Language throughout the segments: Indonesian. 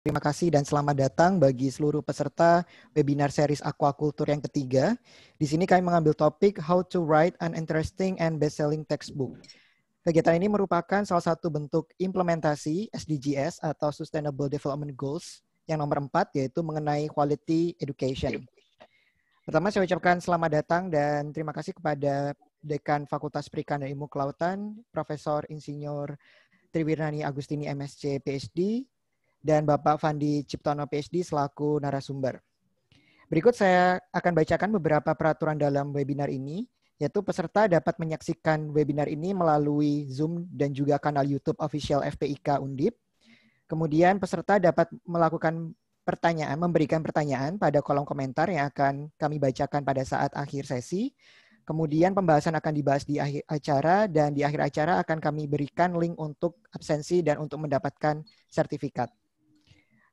Terima kasih dan selamat datang bagi seluruh peserta webinar series Aquaculture yang ketiga. Di sini kami mengambil topik How to Write an Interesting and Best-Selling Textbook. Kegiatan ini merupakan salah satu bentuk implementasi SDGs atau Sustainable Development Goals yang nomor empat yaitu mengenai quality education. Pertama saya ucapkan selamat datang dan terima kasih kepada Dekan Fakultas Perikanan Ilmu Kelautan, Profesor Insinyur Triwirnani Agustini MSc PhD, dan Bapak Fandi Ciptono PhD selaku narasumber. Berikut saya akan bacakan beberapa peraturan dalam webinar ini, yaitu peserta dapat menyaksikan webinar ini melalui Zoom dan juga kanal YouTube official FPIK Undip. Kemudian peserta dapat melakukan pertanyaan, memberikan pertanyaan pada kolom komentar yang akan kami bacakan pada saat akhir sesi. Kemudian pembahasan akan dibahas di akhir acara dan di akhir acara akan kami berikan link untuk absensi dan untuk mendapatkan sertifikat.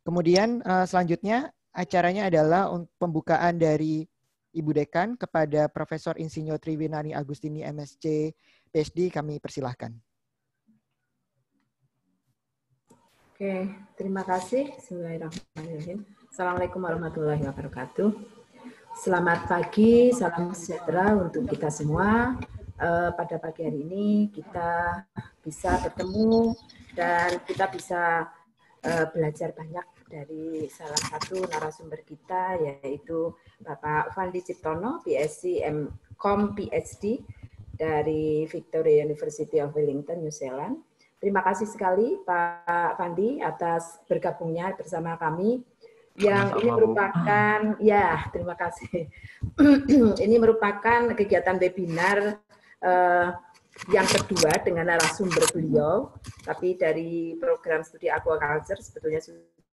Kemudian uh, selanjutnya acaranya adalah pembukaan dari Ibu Dekan kepada Profesor Insinyur Triwinani Agustini MSc PhD kami persilahkan. Oke, terima kasih. Bismillahirrahmanirrahim. Assalamualaikum warahmatullahi wabarakatuh. Selamat pagi, salam sejahtera untuk kita semua. Uh, pada pagi hari ini kita bisa bertemu dan kita bisa uh, belajar banyak dari salah satu narasumber kita yaitu Bapak Fandi Ciptono, PSc MCom PhD dari Victoria University of Wellington, New Zealand. Terima kasih sekali Pak Fandi atas bergabungnya bersama kami yang ini merupakan ya terima kasih ini merupakan kegiatan webinar uh, yang kedua dengan narasumber beliau tapi dari program studi aquaculture sebetulnya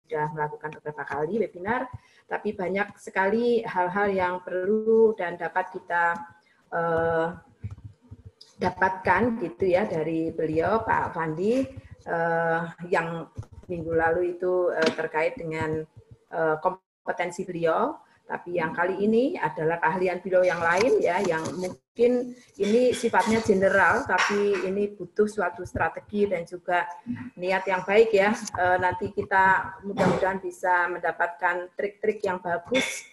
sudah melakukan beberapa kali webinar, tapi banyak sekali hal-hal yang perlu dan dapat kita uh, dapatkan gitu ya dari beliau Pak Fandi uh, yang minggu lalu itu uh, terkait dengan uh, kompetensi beliau tapi yang kali ini adalah keahlian beliau yang lain ya, yang mungkin ini sifatnya general, tapi ini butuh suatu strategi dan juga niat yang baik ya. E, nanti kita mudah-mudahan bisa mendapatkan trik-trik yang bagus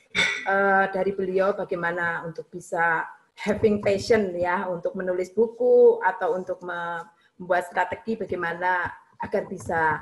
e, dari beliau bagaimana untuk bisa having passion ya, untuk menulis buku atau untuk membuat strategi bagaimana agar bisa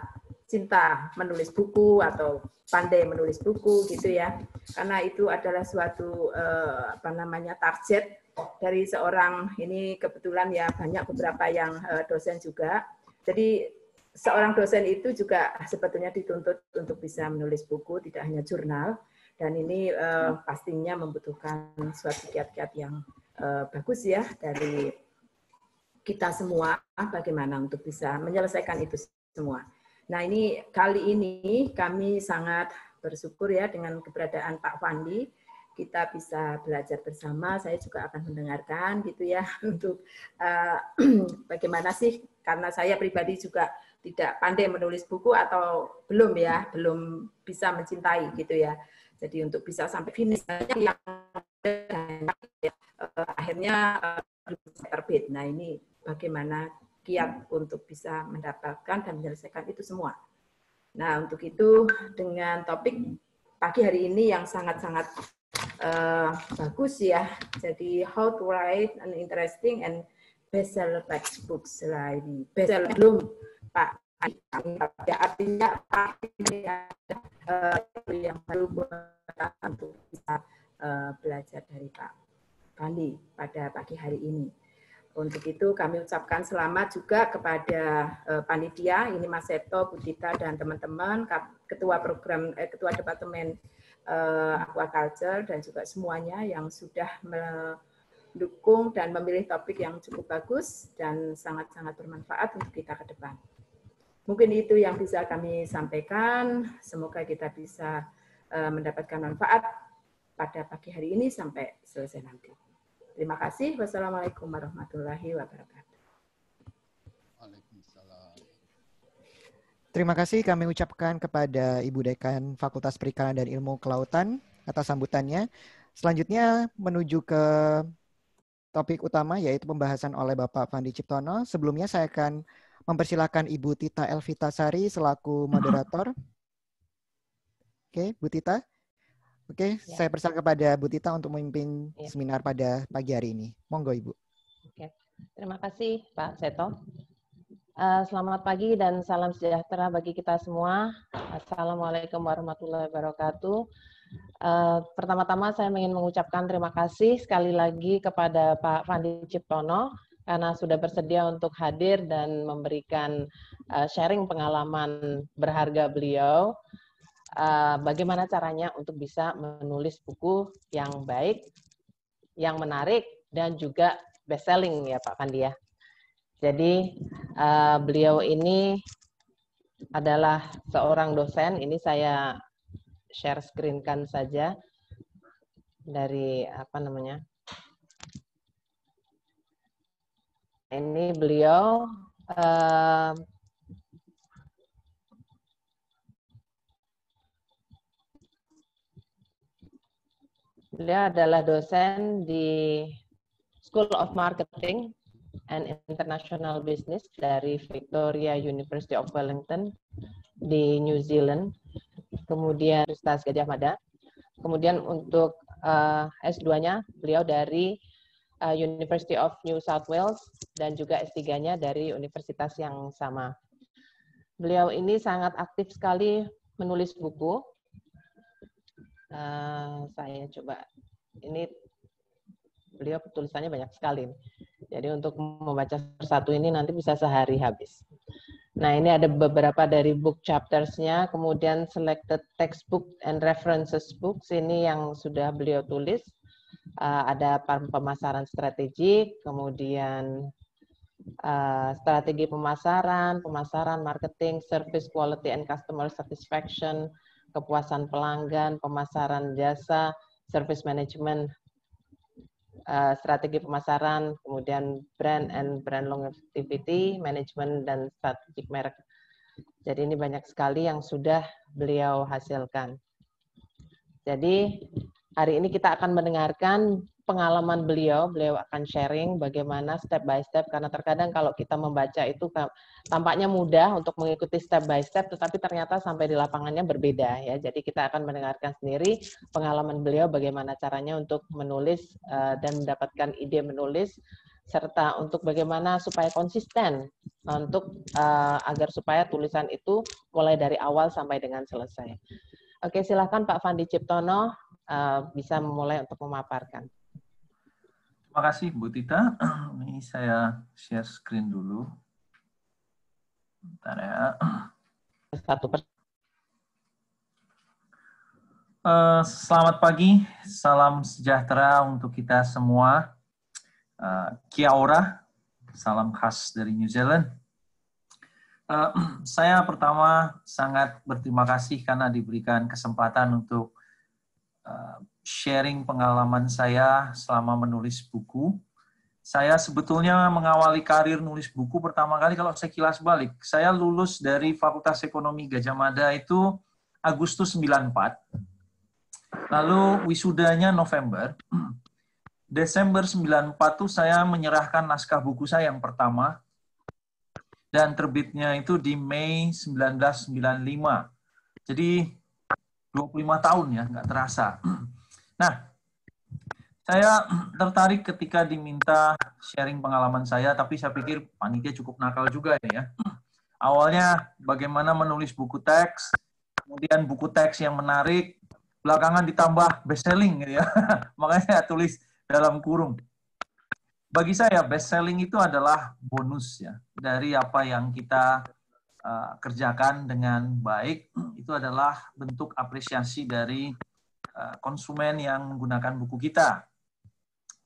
cinta menulis buku atau pandai menulis buku gitu ya. Karena itu adalah suatu uh, apa namanya target dari seorang ini kebetulan ya banyak beberapa yang uh, dosen juga. Jadi seorang dosen itu juga sebetulnya dituntut untuk bisa menulis buku tidak hanya jurnal. Dan ini uh, pastinya membutuhkan suatu kiat-kiat yang uh, bagus ya dari kita semua bagaimana untuk bisa menyelesaikan itu semua. Nah ini kali ini kami sangat bersyukur ya dengan keberadaan Pak Fandi. Kita bisa belajar bersama. Saya juga akan mendengarkan gitu ya untuk uh, bagaimana sih karena saya pribadi juga tidak pandai menulis buku atau belum ya, belum bisa mencintai gitu ya. Jadi untuk bisa sampai finish yang uh, akhirnya uh, terbit. Nah ini bagaimana kiat untuk bisa mendapatkan dan menyelesaikan itu semua. Nah, untuk itu dengan topik pagi hari ini yang sangat-sangat uh, bagus ya. Jadi how to write an interesting and bestseller textbooks lagi. Bestseller belum Pak. Ya, artinya uh, yang baru untuk bisa uh, belajar dari Pak Bandi pada pagi hari ini. Untuk itu kami ucapkan selamat juga kepada uh, panitia, ini Mas Seto, Budita, dan teman-teman, ketua program, eh, ketua departemen uh, aquaculture, dan juga semuanya yang sudah mendukung dan memilih topik yang cukup bagus dan sangat-sangat bermanfaat untuk kita ke depan. Mungkin itu yang bisa kami sampaikan. Semoga kita bisa uh, mendapatkan manfaat pada pagi hari ini sampai selesai nanti. Terima kasih. Wassalamualaikum warahmatullahi wabarakatuh. Terima kasih kami ucapkan kepada Ibu Dekan Fakultas Perikanan dan Ilmu Kelautan atas sambutannya. Selanjutnya menuju ke topik utama yaitu pembahasan oleh Bapak Fandi Ciptono. Sebelumnya saya akan mempersilahkan Ibu Tita Elvita Sari selaku moderator Oke, Bu Tita. Oke, ya. saya persilakan kepada Bu Tita untuk memimpin ya. seminar pada pagi hari ini. Monggo, Ibu. Oke, terima kasih Pak Seto. Uh, selamat pagi dan salam sejahtera bagi kita semua. Assalamualaikum warahmatullahi wabarakatuh. Uh, pertama-tama saya ingin mengucapkan terima kasih sekali lagi kepada Pak Fandi Ciptono karena sudah bersedia untuk hadir dan memberikan uh, sharing pengalaman berharga beliau uh, bagaimana caranya untuk bisa menulis buku yang baik, yang menarik, dan juga best selling ya Pak Pandia. Jadi uh, beliau ini adalah seorang dosen. Ini saya share screen-kan saja dari apa namanya. Ini beliau uh, Beliau adalah dosen di School of Marketing and International Business dari Victoria University of Wellington di New Zealand. Kemudian Universitas Gajah Mada. Kemudian untuk uh, eh, S2-nya beliau dari uh, University of New South Wales dan juga S3-nya dari universitas yang sama. Beliau ini sangat aktif sekali menulis buku Uh, saya coba ini beliau tulisannya banyak sekali. Jadi untuk membaca satu ini nanti bisa sehari habis. Nah ini ada beberapa dari book chaptersnya, kemudian selected textbook and references books ini yang sudah beliau tulis. Uh, ada pemasaran strategik, kemudian uh, strategi pemasaran, pemasaran, marketing, service quality and customer satisfaction, kepuasan pelanggan, pemasaran jasa, service management, uh, strategi pemasaran, kemudian brand and brand longevity, management dan strategik merek. Jadi ini banyak sekali yang sudah beliau hasilkan. Jadi hari ini kita akan mendengarkan pengalaman beliau, beliau akan sharing bagaimana step by step karena terkadang kalau kita membaca itu tampaknya mudah untuk mengikuti step by step tetapi ternyata sampai di lapangannya berbeda ya. Jadi kita akan mendengarkan sendiri pengalaman beliau bagaimana caranya untuk menulis uh, dan mendapatkan ide menulis serta untuk bagaimana supaya konsisten untuk uh, agar supaya tulisan itu mulai dari awal sampai dengan selesai. Oke, silahkan Pak Fandi Ciptono uh, bisa memulai untuk memaparkan. Terima kasih Bu Tita. Ini saya share screen dulu. Bentar ya. Satu per uh, Selamat pagi, salam sejahtera untuk kita semua. Uh, kia ora, salam khas dari New Zealand. Uh, saya pertama sangat berterima kasih karena diberikan kesempatan untuk uh, sharing pengalaman saya selama menulis buku. Saya sebetulnya mengawali karir nulis buku pertama kali kalau saya kilas balik. Saya lulus dari Fakultas Ekonomi Gajah Mada itu Agustus 94. Lalu wisudanya November. Desember 94 tuh saya menyerahkan naskah buku saya yang pertama dan terbitnya itu di Mei 1995. Jadi 25 tahun ya, nggak terasa. Nah, saya tertarik ketika diminta sharing pengalaman saya, tapi saya pikir panitia cukup nakal juga ya. Awalnya bagaimana menulis buku teks, kemudian buku teks yang menarik, belakangan ditambah best selling gitu ya. Makanya saya tulis dalam kurung. Bagi saya best selling itu adalah bonus ya dari apa yang kita uh, kerjakan dengan baik. Itu adalah bentuk apresiasi dari konsumen yang menggunakan buku kita.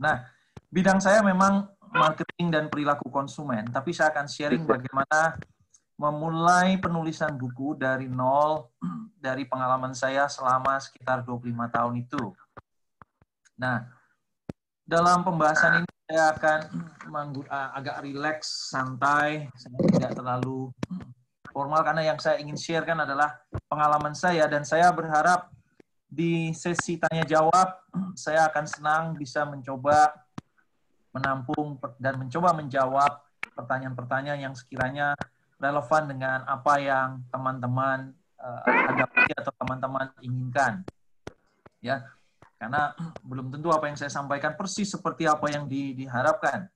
Nah, bidang saya memang marketing dan perilaku konsumen, tapi saya akan sharing bagaimana memulai penulisan buku dari nol dari pengalaman saya selama sekitar 25 tahun itu. Nah, dalam pembahasan ini saya akan eh, agak rileks, santai, saya tidak terlalu formal karena yang saya ingin share kan adalah pengalaman saya dan saya berharap di sesi tanya jawab, saya akan senang bisa mencoba menampung dan mencoba menjawab pertanyaan-pertanyaan yang sekiranya relevan dengan apa yang teman-teman uh, hadapi atau teman-teman inginkan. Ya, karena belum tentu apa yang saya sampaikan persis seperti apa yang di, diharapkan.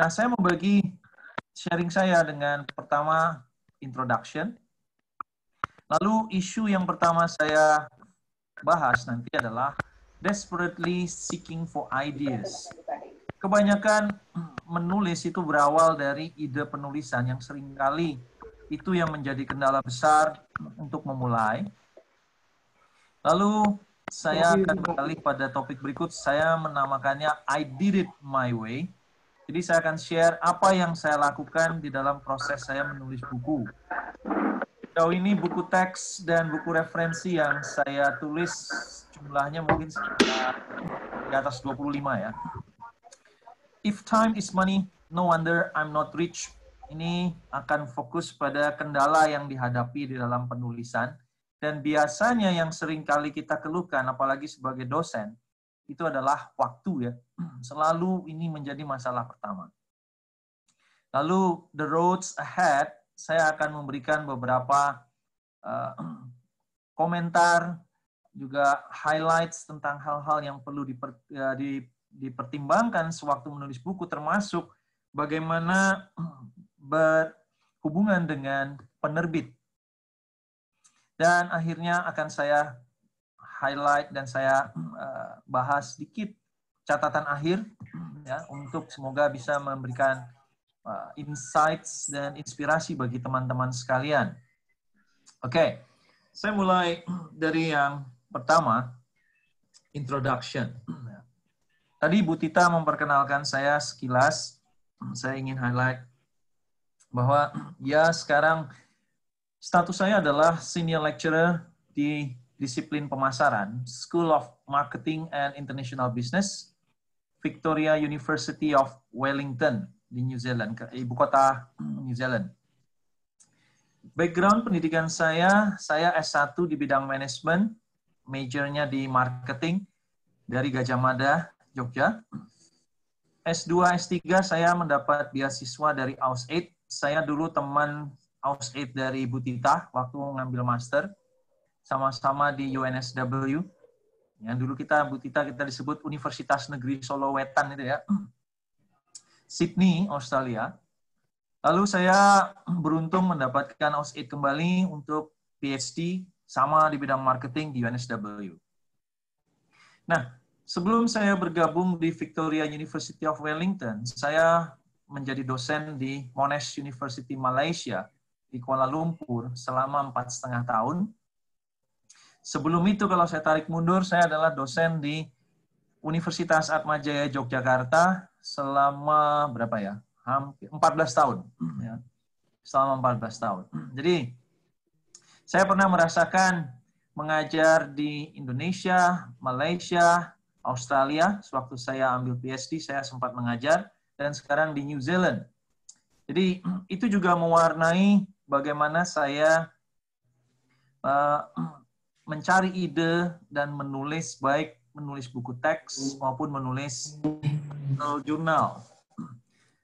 Nah, saya membagi sharing saya dengan pertama introduction. Lalu isu yang pertama saya bahas nanti adalah desperately seeking for ideas. Kebanyakan menulis itu berawal dari ide penulisan yang sering kali itu yang menjadi kendala besar untuk memulai. Lalu saya akan beralih pada topik berikut. Saya menamakannya I did it my way. Jadi saya akan share apa yang saya lakukan di dalam proses saya menulis buku. Sejauh ini buku teks dan buku referensi yang saya tulis jumlahnya mungkin sekitar di atas 25 ya. If time is money, no wonder I'm not rich ini akan fokus pada kendala yang dihadapi di dalam penulisan. Dan biasanya yang sering kali kita keluhkan, apalagi sebagai dosen, itu adalah waktu ya. Selalu ini menjadi masalah pertama. Lalu the roads ahead, saya akan memberikan beberapa uh, komentar, juga highlights tentang hal-hal yang perlu di, dipertimbangkan sewaktu menulis buku, termasuk bagaimana berhubungan dengan penerbit. Dan akhirnya akan saya highlight dan saya uh, bahas sedikit catatan akhir ya untuk semoga bisa memberikan uh, insights dan inspirasi bagi teman-teman sekalian. Oke, okay. saya mulai dari yang pertama, introduction. Tadi Bu Tita memperkenalkan saya sekilas. Saya ingin highlight bahwa ya sekarang status saya adalah senior lecturer di disiplin pemasaran, School of Marketing and International Business, Victoria University of Wellington di New Zealand, ibu kota New Zealand. Background pendidikan saya, saya S1 di bidang manajemen, majornya di marketing dari Gajah Mada, Jogja. S2, S3 saya mendapat beasiswa dari AusAid saya dulu teman Aus 8 dari Bu Tita waktu ngambil master sama-sama di UNSW. Yang dulu kita Bu Tita kita disebut Universitas Negeri Solo Wetan itu ya. Sydney, Australia. Lalu saya beruntung mendapatkan 8 kembali untuk PhD sama di bidang marketing di UNSW. Nah, sebelum saya bergabung di Victoria University of Wellington, saya menjadi dosen di Monash University Malaysia di Kuala Lumpur selama empat setengah tahun. Sebelum itu kalau saya tarik mundur, saya adalah dosen di Universitas Atmajaya Yogyakarta selama berapa ya? Hampir 14 tahun. Ya. Selama 14 tahun. Jadi saya pernah merasakan mengajar di Indonesia, Malaysia, Australia. Sewaktu saya ambil PhD, saya sempat mengajar dan sekarang di New Zealand. Jadi itu juga mewarnai bagaimana saya uh, mencari ide dan menulis baik menulis buku teks maupun menulis jurnal.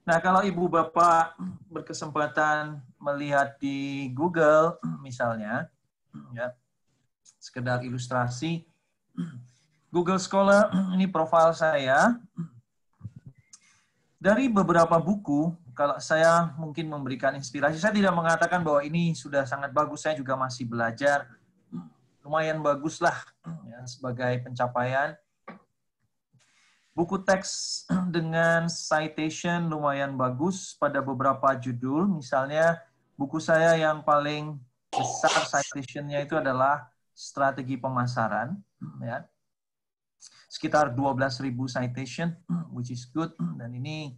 Nah, kalau ibu bapak berkesempatan melihat di Google misalnya, ya, sekedar ilustrasi, Google Scholar ini profil saya dari beberapa buku, kalau saya mungkin memberikan inspirasi, saya tidak mengatakan bahwa ini sudah sangat bagus, saya juga masih belajar. Lumayan bagus lah ya, sebagai pencapaian. Buku teks dengan citation lumayan bagus pada beberapa judul. Misalnya buku saya yang paling besar citationnya itu adalah strategi pemasaran. Ya sekitar 12.000 citation, which is good. Dan ini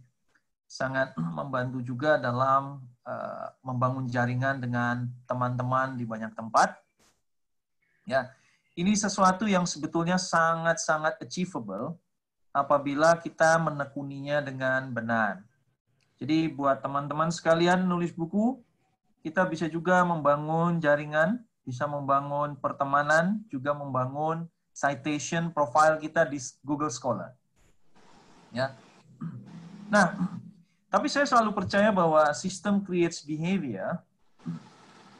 sangat membantu juga dalam uh, membangun jaringan dengan teman-teman di banyak tempat. Ya, ini sesuatu yang sebetulnya sangat-sangat achievable apabila kita menekuninya dengan benar. Jadi buat teman-teman sekalian nulis buku, kita bisa juga membangun jaringan, bisa membangun pertemanan, juga membangun citation profile kita di Google Scholar. Ya. Nah, tapi saya selalu percaya bahwa sistem creates behavior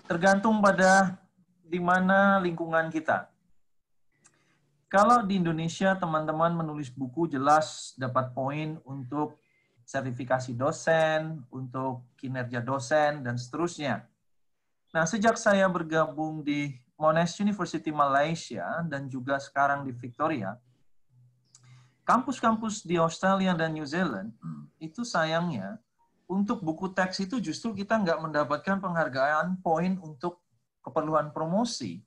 tergantung pada di mana lingkungan kita. Kalau di Indonesia teman-teman menulis buku jelas dapat poin untuk sertifikasi dosen, untuk kinerja dosen, dan seterusnya. Nah, sejak saya bergabung di Monash University Malaysia dan juga sekarang di Victoria, kampus-kampus di Australia dan New Zealand itu sayangnya untuk buku teks itu justru kita nggak mendapatkan penghargaan poin untuk keperluan promosi.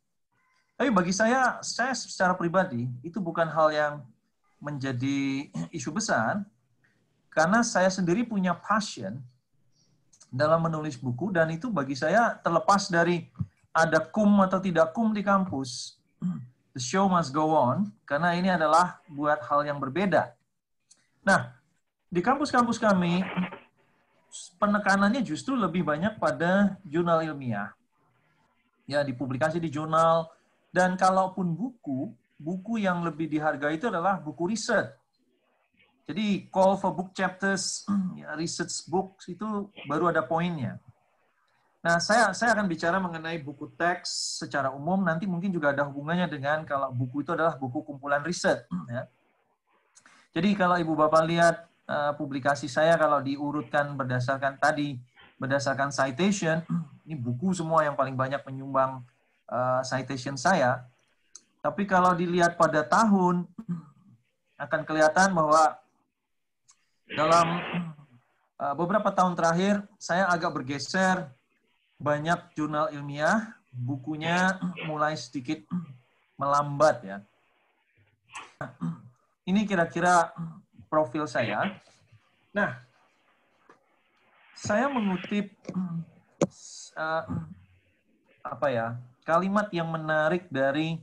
Tapi bagi saya, saya secara pribadi, itu bukan hal yang menjadi isu besar, karena saya sendiri punya passion dalam menulis buku, dan itu bagi saya terlepas dari ada kum atau tidak kum di kampus, the show must go on, karena ini adalah buat hal yang berbeda. Nah, di kampus-kampus kami, penekanannya justru lebih banyak pada jurnal ilmiah. Ya, dipublikasi di jurnal, dan kalaupun buku, buku yang lebih dihargai itu adalah buku riset. Jadi call for book chapters, ya, research books itu baru ada poinnya. Nah, saya saya akan bicara mengenai buku teks secara umum. Nanti mungkin juga ada hubungannya dengan kalau buku itu adalah buku kumpulan riset. Ya. Jadi kalau ibu bapak lihat uh, publikasi saya kalau diurutkan berdasarkan tadi berdasarkan citation, ini buku semua yang paling banyak menyumbang uh, citation saya. Tapi kalau dilihat pada tahun, akan kelihatan bahwa dalam uh, beberapa tahun terakhir, saya agak bergeser banyak jurnal ilmiah, bukunya mulai sedikit melambat ya. Ini kira-kira profil saya. Nah, saya mengutip uh, apa ya kalimat yang menarik dari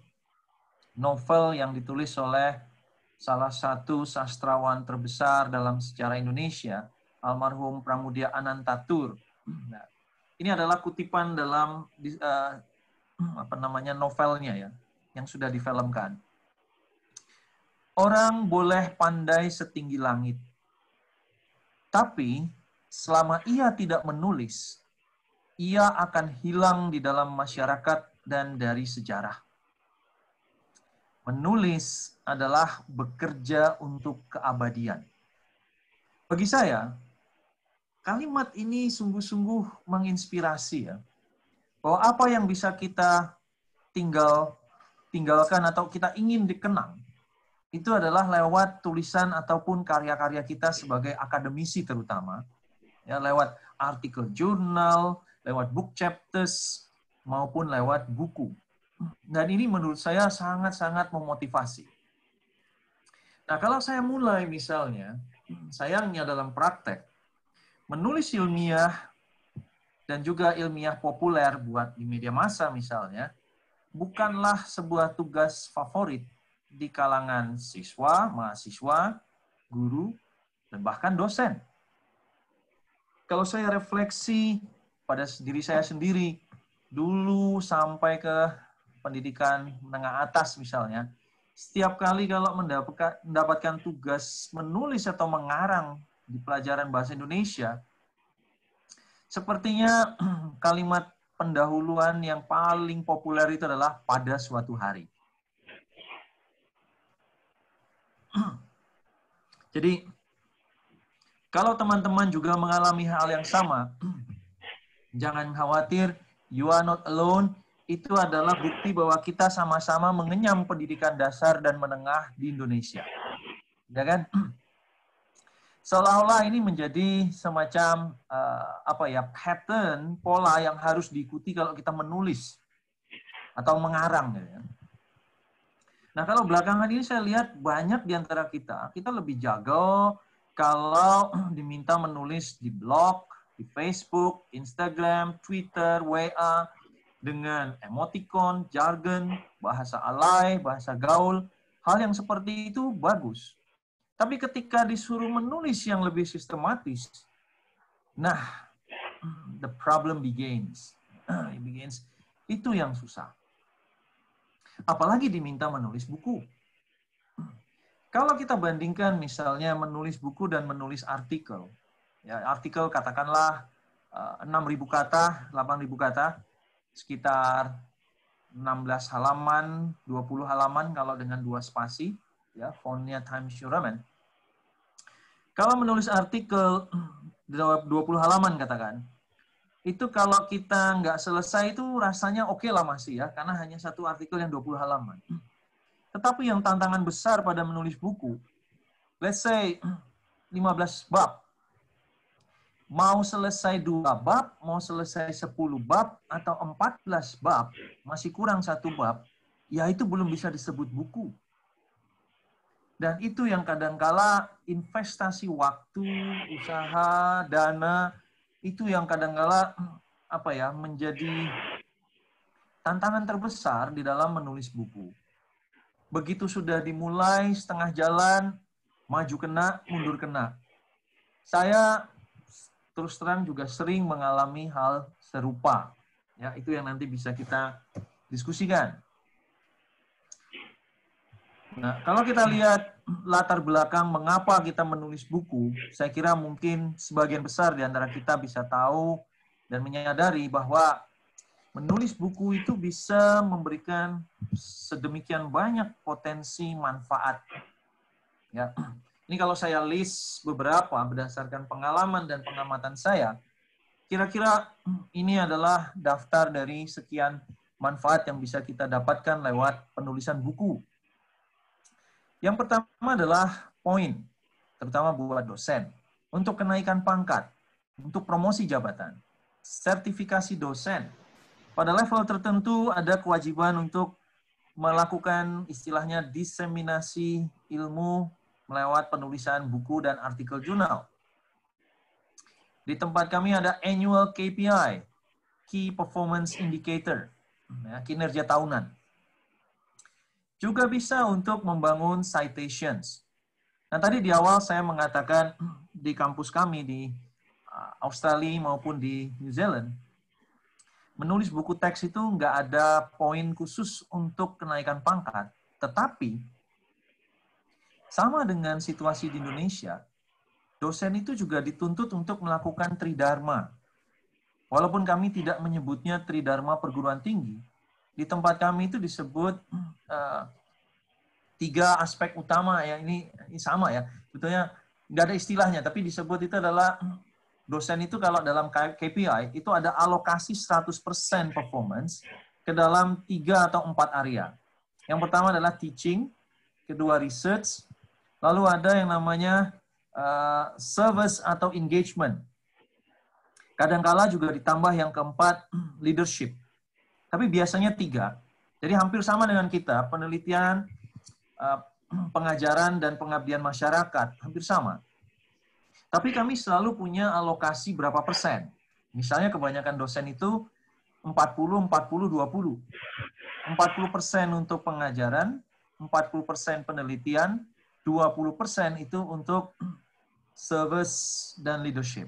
novel yang ditulis oleh salah satu sastrawan terbesar dalam sejarah Indonesia, almarhum Pramudia Anantatur. Nah, ini adalah kutipan dalam uh, apa namanya novelnya ya, yang sudah difilmkan. Orang boleh pandai setinggi langit, tapi selama ia tidak menulis, ia akan hilang di dalam masyarakat dan dari sejarah. Menulis adalah bekerja untuk keabadian. Bagi saya, kalimat ini sungguh-sungguh menginspirasi ya. Bahwa apa yang bisa kita tinggal tinggalkan atau kita ingin dikenang itu adalah lewat tulisan ataupun karya-karya kita sebagai akademisi terutama ya lewat artikel jurnal, lewat book chapters, maupun lewat buku. Dan ini menurut saya sangat-sangat memotivasi. Nah, kalau saya mulai misalnya, sayangnya dalam praktek, menulis ilmiah dan juga ilmiah populer buat di media massa misalnya, bukanlah sebuah tugas favorit di kalangan siswa, mahasiswa, guru, dan bahkan dosen. Kalau saya refleksi pada diri saya sendiri, dulu sampai ke pendidikan menengah atas misalnya, setiap kali kalau mendapatkan, mendapatkan tugas menulis atau mengarang di pelajaran bahasa Indonesia, sepertinya kalimat pendahuluan yang paling populer itu adalah pada suatu hari. Jadi, kalau teman-teman juga mengalami hal yang sama, jangan khawatir, You are not alone itu adalah bukti bahwa kita sama-sama mengenyam pendidikan dasar dan menengah di Indonesia. Ya kan? Seolah-olah ini menjadi semacam uh, apa ya pattern pola yang harus diikuti kalau kita menulis atau mengarang ya. Nah, kalau belakangan ini saya lihat banyak di antara kita, kita lebih jago kalau diminta menulis di blog, di Facebook, Instagram, Twitter, WA, dengan emoticon, jargon, bahasa alay, bahasa gaul, hal yang seperti itu bagus. Tapi ketika disuruh menulis yang lebih sistematis, nah, the problem begins. It begins. Itu yang susah. Apalagi diminta menulis buku. Kalau kita bandingkan misalnya menulis buku dan menulis artikel, ya, artikel katakanlah eh, 6.000 kata, 8.000 kata, sekitar 16 halaman, 20 halaman kalau dengan dua spasi, ya, fontnya Times New Roman. Kalau menulis artikel 20 halaman katakan, itu kalau kita nggak selesai itu rasanya oke okay lah masih ya, karena hanya satu artikel yang 20 halaman. Tetapi yang tantangan besar pada menulis buku, let's say 15 bab, mau selesai dua bab, mau selesai 10 bab, atau 14 bab, masih kurang satu bab, ya itu belum bisa disebut buku. Dan itu yang kadangkala investasi waktu, usaha, dana, itu yang kadangkala apa ya menjadi tantangan terbesar di dalam menulis buku. Begitu sudah dimulai setengah jalan, maju kena, mundur kena. Saya terus terang juga sering mengalami hal serupa. Ya, itu yang nanti bisa kita diskusikan. Nah, kalau kita lihat latar belakang mengapa kita menulis buku, saya kira mungkin sebagian besar di antara kita bisa tahu dan menyadari bahwa menulis buku itu bisa memberikan sedemikian banyak potensi manfaat. Ya. Ini kalau saya list beberapa berdasarkan pengalaman dan pengamatan saya, kira-kira ini adalah daftar dari sekian manfaat yang bisa kita dapatkan lewat penulisan buku. Yang pertama adalah poin, terutama buat dosen. Untuk kenaikan pangkat, untuk promosi jabatan, sertifikasi dosen. Pada level tertentu ada kewajiban untuk melakukan istilahnya diseminasi ilmu melewat penulisan buku dan artikel jurnal. Di tempat kami ada annual KPI, Key Performance Indicator, ya, kinerja tahunan juga bisa untuk membangun citations. Nah, tadi di awal saya mengatakan di kampus kami di uh, Australia maupun di New Zealand, menulis buku teks itu nggak ada poin khusus untuk kenaikan pangkat. Tetapi, sama dengan situasi di Indonesia, dosen itu juga dituntut untuk melakukan tridharma. Walaupun kami tidak menyebutnya tridharma perguruan tinggi, di tempat kami itu disebut uh, tiga aspek utama ya ini, ini sama ya betulnya nggak ada istilahnya tapi disebut itu adalah dosen itu kalau dalam KPI itu ada alokasi 100% performance ke dalam tiga atau empat area. Yang pertama adalah teaching, kedua research, lalu ada yang namanya uh, service atau engagement. Kadangkala juga ditambah yang keempat leadership. Tapi biasanya tiga. Jadi hampir sama dengan kita, penelitian, eh, pengajaran, dan pengabdian masyarakat. Hampir sama. Tapi kami selalu punya alokasi berapa persen. Misalnya kebanyakan dosen itu 40, 40, 20. 40 persen untuk pengajaran, 40 persen penelitian, 20 persen itu untuk service dan leadership.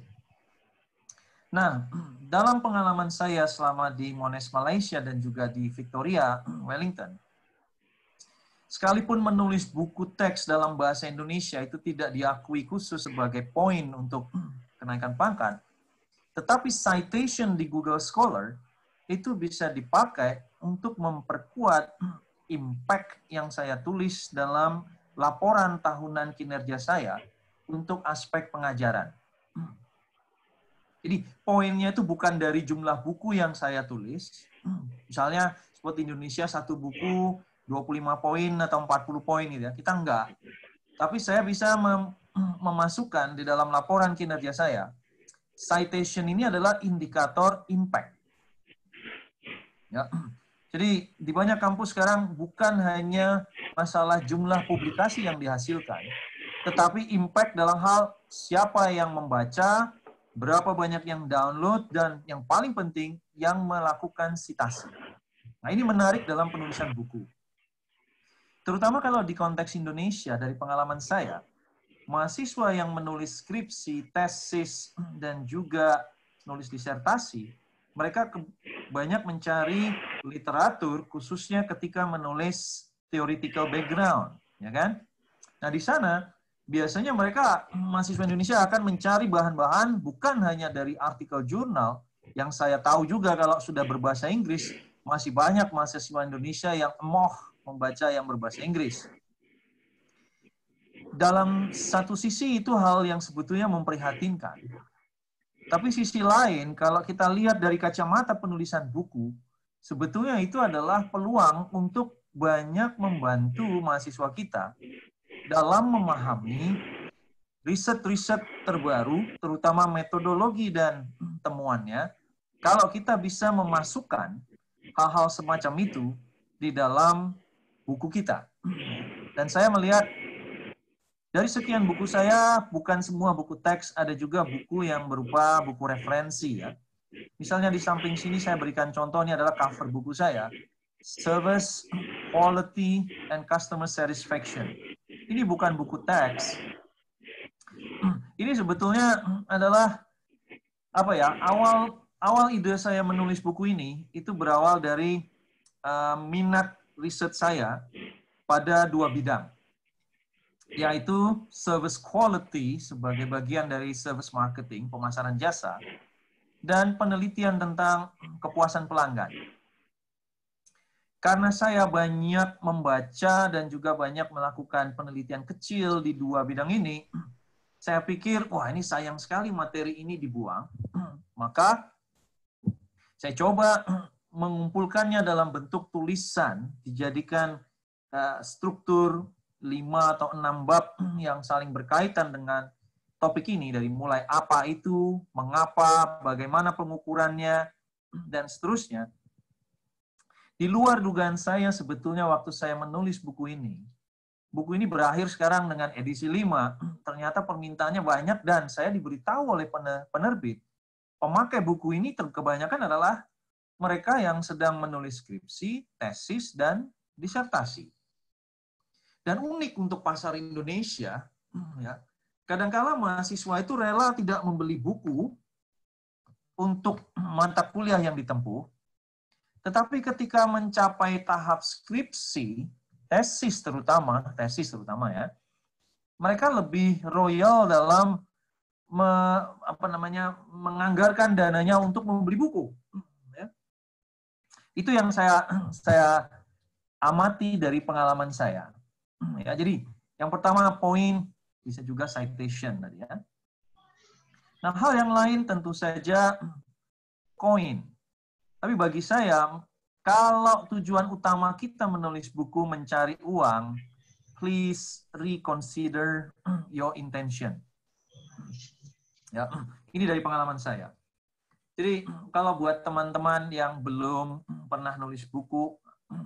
Nah, dalam pengalaman saya selama di Monash Malaysia dan juga di Victoria Wellington, sekalipun menulis buku teks dalam bahasa Indonesia itu tidak diakui khusus sebagai poin untuk kenaikan pangkat, tetapi citation di Google Scholar itu bisa dipakai untuk memperkuat impact yang saya tulis dalam laporan tahunan kinerja saya untuk aspek pengajaran. Jadi poinnya itu bukan dari jumlah buku yang saya tulis. Misalnya seperti Indonesia satu buku 25 poin atau 40 poin gitu ya. Kita enggak. Tapi saya bisa mem memasukkan di dalam laporan kinerja saya. Citation ini adalah indikator impact. Ya. Jadi di banyak kampus sekarang bukan hanya masalah jumlah publikasi yang dihasilkan, tetapi impact dalam hal siapa yang membaca, berapa banyak yang download, dan yang paling penting, yang melakukan citasi. Nah, ini menarik dalam penulisan buku. Terutama kalau di konteks Indonesia, dari pengalaman saya, mahasiswa yang menulis skripsi, tesis, dan juga menulis disertasi, mereka banyak mencari literatur khususnya ketika menulis theoretical background, ya kan? Nah, di sana biasanya mereka mahasiswa Indonesia akan mencari bahan-bahan bukan hanya dari artikel jurnal yang saya tahu juga kalau sudah berbahasa Inggris masih banyak mahasiswa Indonesia yang emoh membaca yang berbahasa Inggris. Dalam satu sisi itu hal yang sebetulnya memprihatinkan. Tapi sisi lain, kalau kita lihat dari kacamata penulisan buku, sebetulnya itu adalah peluang untuk banyak membantu mahasiswa kita dalam memahami riset-riset terbaru, terutama metodologi dan temuannya, kalau kita bisa memasukkan hal-hal semacam itu di dalam buku kita. Dan saya melihat dari sekian buku saya, bukan semua buku teks, ada juga buku yang berupa buku referensi ya. Misalnya di samping sini saya berikan contoh, ini adalah cover buku saya. Service, Quality, and Customer Satisfaction. Ini bukan buku teks. Ini sebetulnya adalah apa ya awal awal ide saya menulis buku ini itu berawal dari uh, minat riset saya pada dua bidang yaitu service quality sebagai bagian dari service marketing, pemasaran jasa, dan penelitian tentang kepuasan pelanggan. Karena saya banyak membaca dan juga banyak melakukan penelitian kecil di dua bidang ini, saya pikir, wah ini sayang sekali materi ini dibuang. Maka saya coba mengumpulkannya dalam bentuk tulisan, dijadikan uh, struktur lima atau enam bab yang saling berkaitan dengan topik ini dari mulai apa itu, mengapa, bagaimana pengukurannya, dan seterusnya. Di luar dugaan saya sebetulnya waktu saya menulis buku ini, buku ini berakhir sekarang dengan edisi 5, ternyata permintaannya banyak dan saya diberitahu oleh penerbit, pemakai buku ini kebanyakan adalah mereka yang sedang menulis skripsi, tesis, dan disertasi. Dan unik untuk pasar Indonesia, ya, kadangkala mahasiswa itu rela tidak membeli buku untuk mata kuliah yang ditempuh, tetapi ketika mencapai tahap skripsi, tesis terutama, tesis terutama ya, mereka lebih royal dalam me, apa namanya menganggarkan dananya untuk membeli buku. Ya. Itu yang saya saya amati dari pengalaman saya. Ya, jadi yang pertama poin bisa juga citation tadi ya. Nah, hal yang lain tentu saja koin. Tapi bagi saya, kalau tujuan utama kita menulis buku mencari uang, please reconsider your intention. Ya, ini dari pengalaman saya. Jadi kalau buat teman-teman yang belum pernah nulis buku,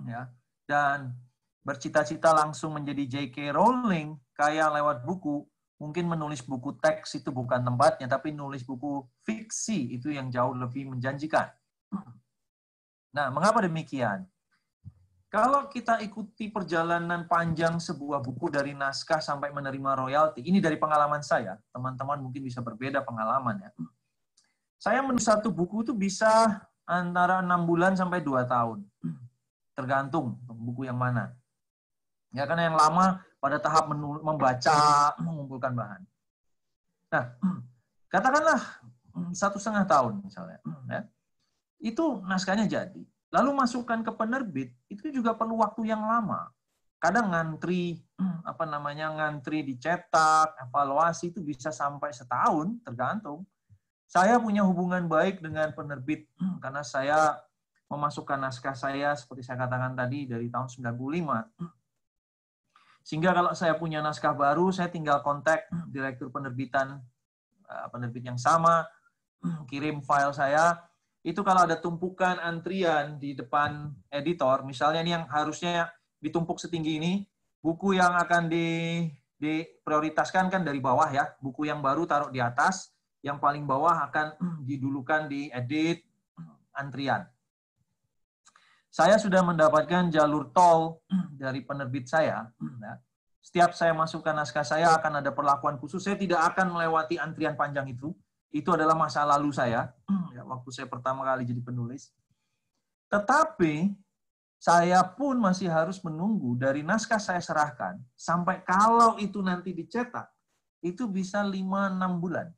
ya, dan bercita-cita langsung menjadi J.K. Rowling, kaya lewat buku, mungkin menulis buku teks itu bukan tempatnya, tapi nulis buku fiksi itu yang jauh lebih menjanjikan. Nah, mengapa demikian? Kalau kita ikuti perjalanan panjang sebuah buku dari naskah sampai menerima royalti, ini dari pengalaman saya, teman-teman mungkin bisa berbeda pengalaman ya. Saya menulis satu buku itu bisa antara enam bulan sampai dua tahun, tergantung buku yang mana. Ya karena yang lama pada tahap membaca, mengumpulkan bahan. Nah, katakanlah satu setengah tahun misalnya, ya, itu naskahnya jadi. Lalu masukkan ke penerbit, itu juga perlu waktu yang lama. Kadang ngantri, apa namanya, ngantri dicetak, evaluasi itu bisa sampai setahun, tergantung. Saya punya hubungan baik dengan penerbit, karena saya memasukkan naskah saya, seperti saya katakan tadi, dari tahun 95 sehingga kalau saya punya naskah baru, saya tinggal kontak direktur penerbitan eh, penerbit yang sama, kirim file saya. Itu kalau ada tumpukan antrian di depan editor, misalnya ini yang harusnya ditumpuk setinggi ini, buku yang akan di diprioritaskan kan dari bawah ya. Buku yang baru taruh di atas, yang paling bawah akan didulukan di edit antrian. Saya sudah mendapatkan jalur tol dari penerbit saya. Ya. Setiap saya masukkan naskah saya akan ada perlakuan khusus. Saya tidak akan melewati antrian panjang itu. Itu adalah masa lalu saya, ya, waktu saya pertama kali jadi penulis. Tetapi saya pun masih harus menunggu dari naskah saya serahkan sampai kalau itu nanti dicetak, itu bisa 5-6 bulan.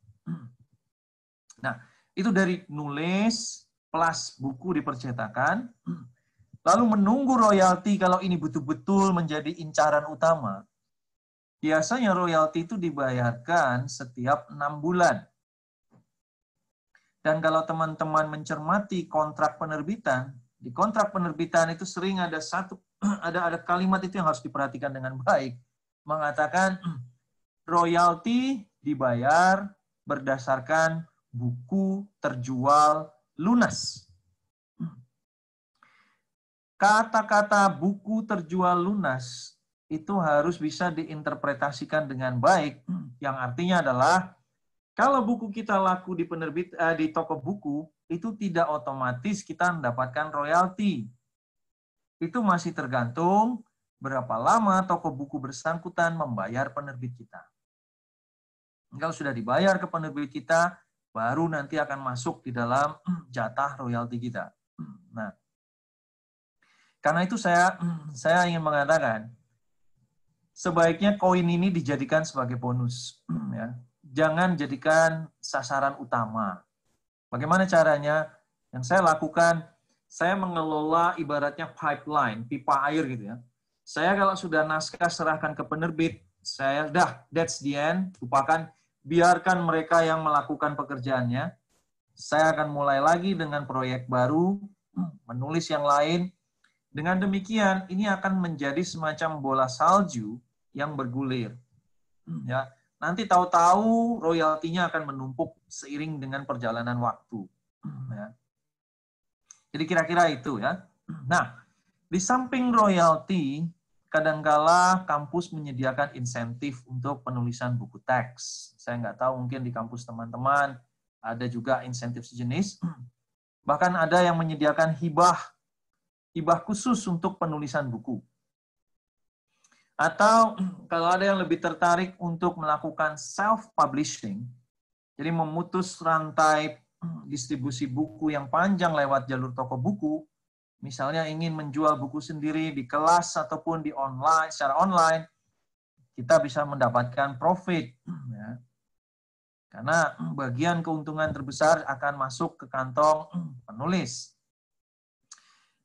Nah, itu dari nulis, plus buku dipercetakan, lalu menunggu royalti kalau ini betul-betul menjadi incaran utama, biasanya royalti itu dibayarkan setiap enam bulan. Dan kalau teman-teman mencermati kontrak penerbitan, di kontrak penerbitan itu sering ada satu ada ada kalimat itu yang harus diperhatikan dengan baik, mengatakan royalti dibayar berdasarkan buku terjual lunas. Kata-kata buku terjual lunas itu harus bisa diinterpretasikan dengan baik, yang artinya adalah kalau buku kita laku di penerbit eh, di toko buku, itu tidak otomatis kita mendapatkan royalti. Itu masih tergantung berapa lama toko buku bersangkutan membayar penerbit kita. Kalau sudah dibayar ke penerbit kita, baru nanti akan masuk di dalam jatah royalti kita. Nah, karena itu saya saya ingin mengatakan sebaiknya koin ini dijadikan sebagai bonus ya jangan jadikan sasaran utama. Bagaimana caranya? Yang saya lakukan, saya mengelola ibaratnya pipeline, pipa air gitu ya. Saya kalau sudah naskah serahkan ke penerbit, saya dah that's the end, lupakan, biarkan mereka yang melakukan pekerjaannya. Saya akan mulai lagi dengan proyek baru, menulis yang lain. Dengan demikian, ini akan menjadi semacam bola salju yang bergulir. Ya, nanti tahu-tahu royaltinya akan menumpuk seiring dengan perjalanan waktu. Ya. Jadi kira-kira itu ya. Nah, di samping royalti, kadangkala kampus menyediakan insentif untuk penulisan buku teks. Saya nggak tahu mungkin di kampus teman-teman ada juga insentif sejenis. Bahkan ada yang menyediakan hibah, hibah khusus untuk penulisan buku. Atau kalau ada yang lebih tertarik untuk melakukan self-publishing, jadi memutus rantai distribusi buku yang panjang lewat jalur toko buku, misalnya ingin menjual buku sendiri di kelas ataupun di online secara online, kita bisa mendapatkan profit. Ya. Karena bagian keuntungan terbesar akan masuk ke kantong penulis.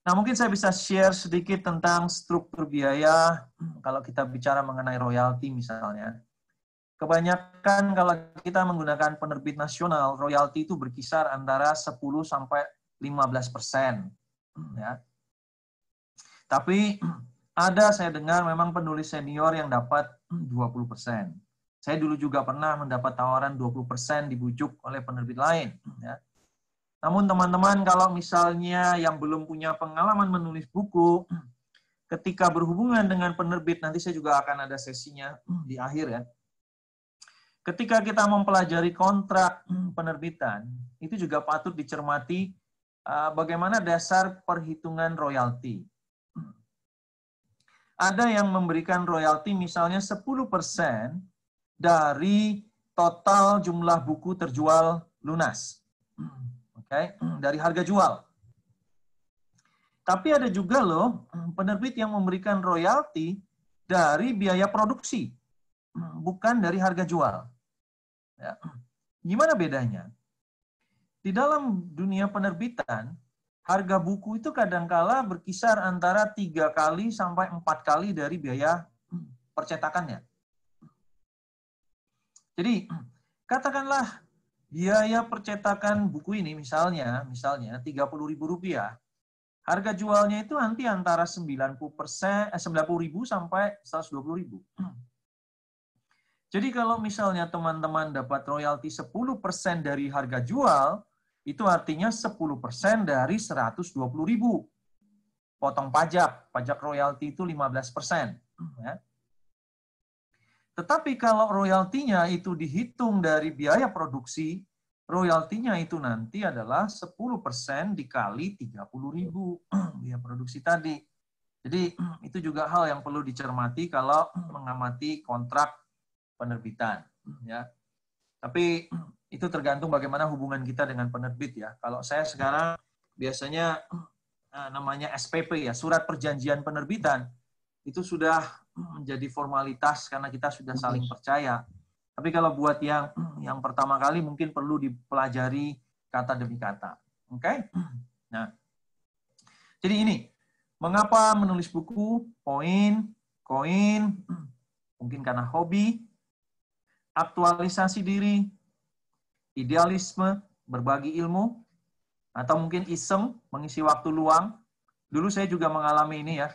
Nah, mungkin saya bisa share sedikit tentang struktur biaya kalau kita bicara mengenai royalti misalnya. Kebanyakan kalau kita menggunakan penerbit nasional, royalti itu berkisar antara 10 sampai 15 persen. Ya. Tapi ada saya dengar memang penulis senior yang dapat 20 persen. Saya dulu juga pernah mendapat tawaran 20 persen dibujuk oleh penerbit lain. Ya. Namun teman-teman kalau misalnya yang belum punya pengalaman menulis buku, ketika berhubungan dengan penerbit, nanti saya juga akan ada sesinya di akhir ya. Ketika kita mempelajari kontrak penerbitan, itu juga patut dicermati uh, bagaimana dasar perhitungan royalti. Ada yang memberikan royalti misalnya 10% dari total jumlah buku terjual lunas okay? dari harga jual. Tapi ada juga loh penerbit yang memberikan royalti dari biaya produksi, bukan dari harga jual. Ya. Gimana bedanya? Di dalam dunia penerbitan, harga buku itu kadangkala berkisar antara tiga kali sampai empat kali dari biaya percetakannya. Jadi, katakanlah biaya percetakan buku ini misalnya, misalnya Rp30.000, harga jualnya itu nanti antara 90 persen, eh, 90 ribu sampai 120 ribu. Jadi kalau misalnya teman-teman dapat royalti 10 persen dari harga jual, itu artinya 10 persen dari 120 ribu. Potong pajak, pajak royalti itu 15 persen. Ya. Tetapi kalau royaltinya itu dihitung dari biaya produksi, royaltinya itu nanti adalah 10% dikali 30 ribu biaya produksi tadi. Jadi itu juga hal yang perlu dicermati kalau mengamati kontrak penerbitan. Ya. Tapi itu tergantung bagaimana hubungan kita dengan penerbit ya. Kalau saya sekarang biasanya eh, namanya SPP ya, surat perjanjian penerbitan itu sudah menjadi formalitas karena kita sudah saling percaya. Tapi kalau buat yang yang pertama kali mungkin perlu dipelajari kata demi kata. Oke? Okay? Nah, jadi ini mengapa menulis buku, poin, koin, mungkin karena hobi, aktualisasi diri, idealisme, berbagi ilmu, atau mungkin iseng, mengisi waktu luang. Dulu saya juga mengalami ini ya.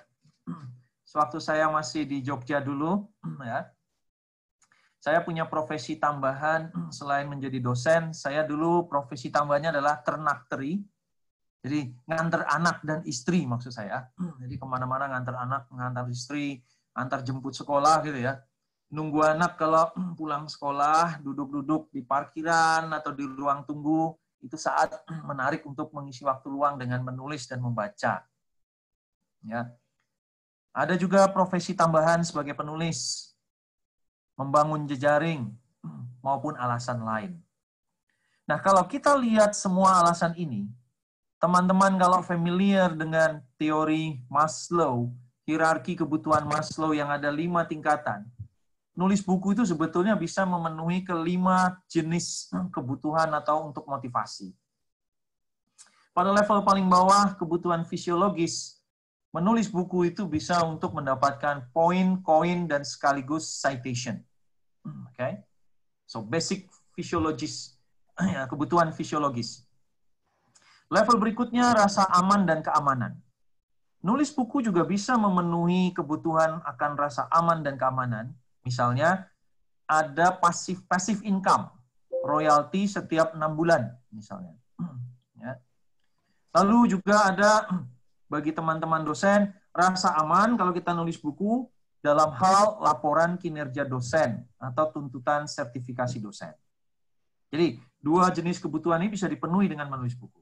Sewaktu saya masih di Jogja dulu, ya, saya punya profesi tambahan selain menjadi dosen. Saya dulu profesi tambahnya adalah ternak teri. Jadi ngantar anak dan istri maksud saya. Jadi ke mana-mana ngantar anak, ngantar istri, antar jemput sekolah gitu ya nunggu anak kalau pulang sekolah, duduk-duduk di parkiran atau di ruang tunggu, itu saat menarik untuk mengisi waktu luang dengan menulis dan membaca. Ya. Ada juga profesi tambahan sebagai penulis, membangun jejaring, maupun alasan lain. Nah, kalau kita lihat semua alasan ini, teman-teman kalau familiar dengan teori Maslow, hierarki kebutuhan Maslow yang ada lima tingkatan, nulis buku itu sebetulnya bisa memenuhi kelima jenis kebutuhan atau untuk motivasi. Pada level paling bawah, kebutuhan fisiologis, menulis buku itu bisa untuk mendapatkan poin, koin, dan sekaligus citation. Oke, okay? so basic fisiologis, ya, kebutuhan fisiologis. Level berikutnya rasa aman dan keamanan. Nulis buku juga bisa memenuhi kebutuhan akan rasa aman dan keamanan, Misalnya ada pasif pasif income, royalti setiap enam bulan misalnya. Ya. Lalu juga ada bagi teman-teman dosen rasa aman kalau kita nulis buku dalam hal laporan kinerja dosen atau tuntutan sertifikasi dosen. Jadi dua jenis kebutuhan ini bisa dipenuhi dengan menulis buku.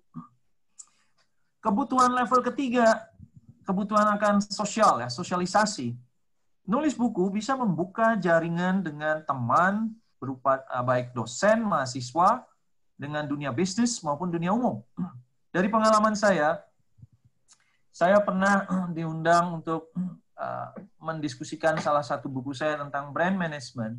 Kebutuhan level ketiga, kebutuhan akan sosial ya, sosialisasi nulis buku bisa membuka jaringan dengan teman berupa uh, baik dosen, mahasiswa, dengan dunia bisnis maupun dunia umum. Dari pengalaman saya, saya pernah diundang untuk uh, mendiskusikan salah satu buku saya tentang brand management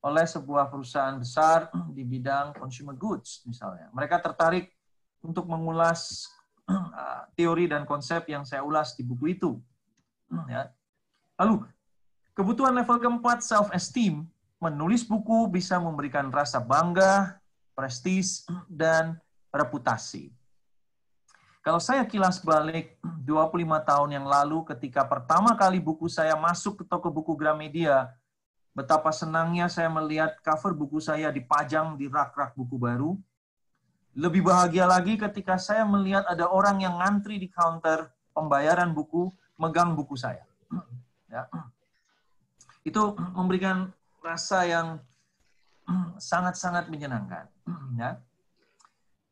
oleh sebuah perusahaan besar di bidang consumer goods misalnya. Mereka tertarik untuk mengulas uh, teori dan konsep yang saya ulas di buku itu. Ya. Lalu Kebutuhan level keempat, self-esteem. Menulis buku bisa memberikan rasa bangga, prestis, dan reputasi. Kalau saya kilas balik 25 tahun yang lalu ketika pertama kali buku saya masuk ke toko buku Gramedia, betapa senangnya saya melihat cover buku saya dipajang di rak-rak buku baru. Lebih bahagia lagi ketika saya melihat ada orang yang ngantri di counter pembayaran buku, megang buku saya. Ya itu memberikan rasa yang sangat-sangat menyenangkan. Ya.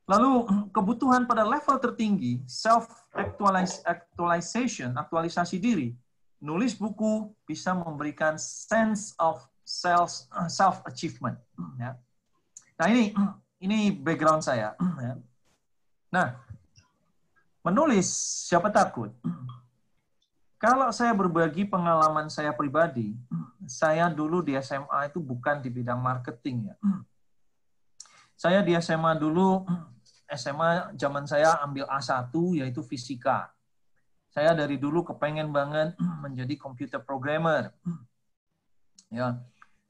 Lalu kebutuhan pada level tertinggi, self actualization, aktualisasi diri, nulis buku bisa memberikan sense of self self achievement. Ya. Nah ini ini background saya. Ya. Nah menulis siapa takut? Kalau saya berbagi pengalaman saya pribadi, saya dulu di SMA itu bukan di bidang marketing ya. Saya di SMA dulu, SMA zaman saya ambil A1 yaitu fisika. Saya dari dulu kepengen banget menjadi computer programmer. Ya.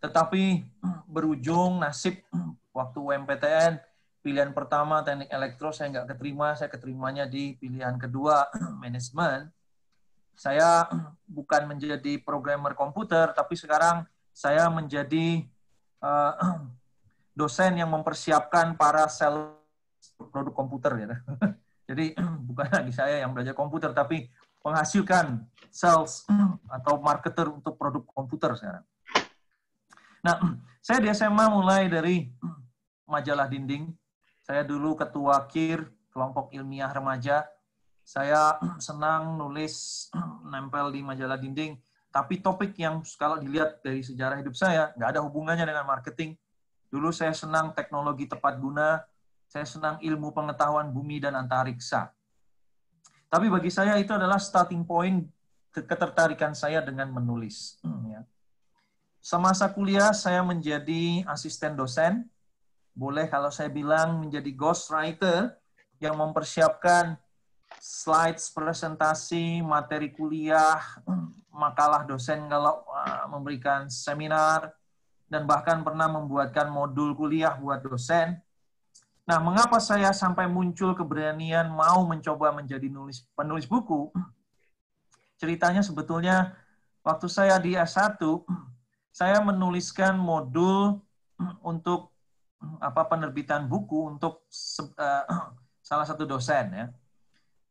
Tetapi berujung nasib waktu UMPTN pilihan pertama teknik elektro saya nggak keterima, saya keterimanya di pilihan kedua manajemen saya bukan menjadi programmer komputer, tapi sekarang saya menjadi uh, dosen yang mempersiapkan para sel produk komputer ya. Jadi bukan lagi saya yang belajar komputer, tapi menghasilkan sales atau marketer untuk produk komputer sekarang. Nah, saya di SMA mulai dari majalah dinding. Saya dulu ketua KIR, kelompok ilmiah remaja saya senang nulis nempel di majalah dinding, tapi topik yang kalau dilihat dari sejarah hidup saya nggak ada hubungannya dengan marketing. Dulu saya senang teknologi tepat guna, saya senang ilmu pengetahuan bumi dan antariksa. Tapi bagi saya itu adalah starting point ketertarikan saya dengan menulis. Ya. Semasa kuliah saya menjadi asisten dosen, boleh kalau saya bilang menjadi ghostwriter, yang mempersiapkan slides presentasi, materi kuliah, makalah dosen kalau uh, memberikan seminar, dan bahkan pernah membuatkan modul kuliah buat dosen. Nah, mengapa saya sampai muncul keberanian mau mencoba menjadi nulis penulis buku? Ceritanya sebetulnya waktu saya di S1, saya menuliskan modul untuk apa penerbitan buku untuk uh, salah satu dosen ya.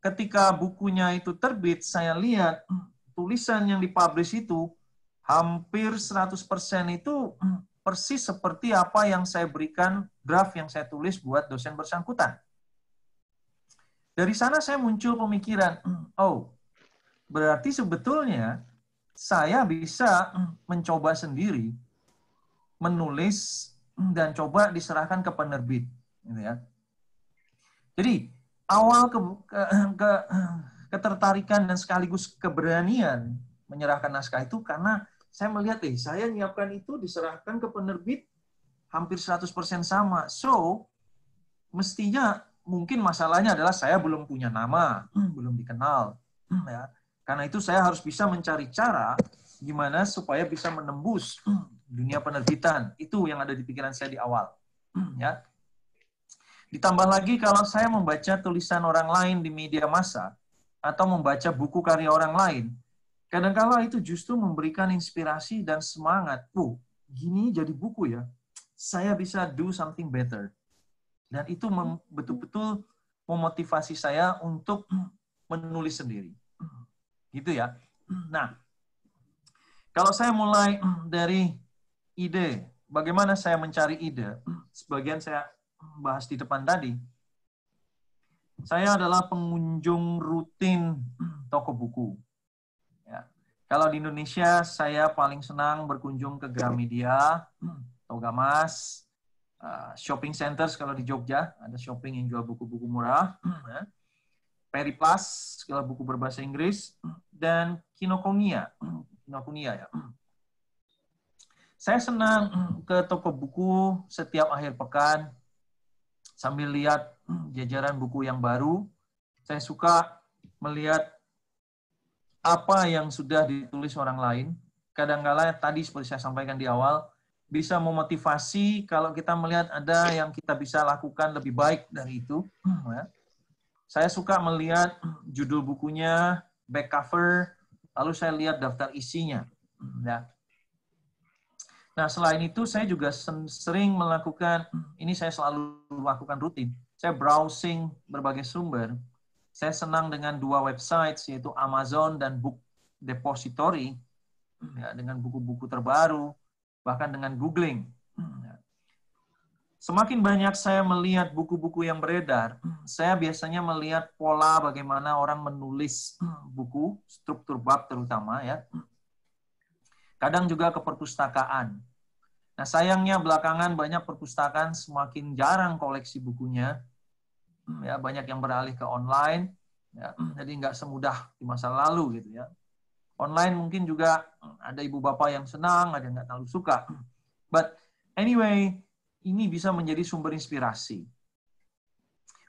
Ketika bukunya itu terbit, saya lihat tulisan yang dipublish itu hampir 100% itu persis seperti apa yang saya berikan draft yang saya tulis buat dosen bersangkutan. Dari sana saya muncul pemikiran, oh, berarti sebetulnya saya bisa mencoba sendiri menulis dan coba diserahkan ke penerbit, gitu ya. Jadi awal ke, ke, ke ketertarikan dan sekaligus keberanian menyerahkan naskah itu karena saya melihat, eh, saya nyiapkan itu diserahkan ke penerbit hampir 100% sama. So, mestinya mungkin masalahnya adalah saya belum punya nama, belum dikenal. Ya. Karena itu saya harus bisa mencari cara gimana supaya bisa menembus dunia penerbitan. Itu yang ada di pikiran saya di awal. Ya. Ditambah lagi kalau saya membaca tulisan orang lain di media massa atau membaca buku karya orang lain, Kadangkala itu justru memberikan inspirasi dan semangat. Oh, gini jadi buku ya. Saya bisa do something better. Dan itu betul-betul memotivasi saya untuk menulis sendiri. Gitu ya. Nah, kalau saya mulai dari ide, bagaimana saya mencari ide, sebagian saya bahas di depan tadi. Saya adalah pengunjung rutin toko buku kalau di Indonesia, saya paling senang berkunjung ke Gramedia, Togamas, uh, shopping centers kalau di Jogja, ada shopping yang jual buku-buku murah, ya. Periplus, segala buku berbahasa Inggris, dan Kinokuniya, Kinokuniya ya. Saya senang ke toko buku setiap akhir pekan, sambil lihat jajaran buku yang baru. Saya suka melihat apa yang sudah ditulis orang lain, kadang-kala tadi seperti saya sampaikan di awal, bisa memotivasi kalau kita melihat ada yang kita bisa lakukan lebih baik dari itu. Ya. Saya suka melihat judul bukunya, back cover, lalu saya lihat daftar isinya. Ya. Nah, selain itu saya juga sering melakukan, ini saya selalu lakukan rutin, saya browsing berbagai sumber saya senang dengan dua website yaitu Amazon dan Book Depository ya, dengan buku-buku terbaru, bahkan dengan googling. Ya. Semakin banyak saya melihat buku-buku yang beredar, saya biasanya melihat pola bagaimana orang menulis buku, struktur bab terutama ya. Kadang juga ke perpustakaan. Nah, sayangnya belakangan banyak perpustakaan semakin jarang koleksi bukunya Hmm, ya banyak yang beralih ke online ya. Jadi nggak semudah di masa lalu gitu ya. Online mungkin juga ada ibu bapak yang senang ada yang nggak terlalu suka. But anyway ini bisa menjadi sumber inspirasi.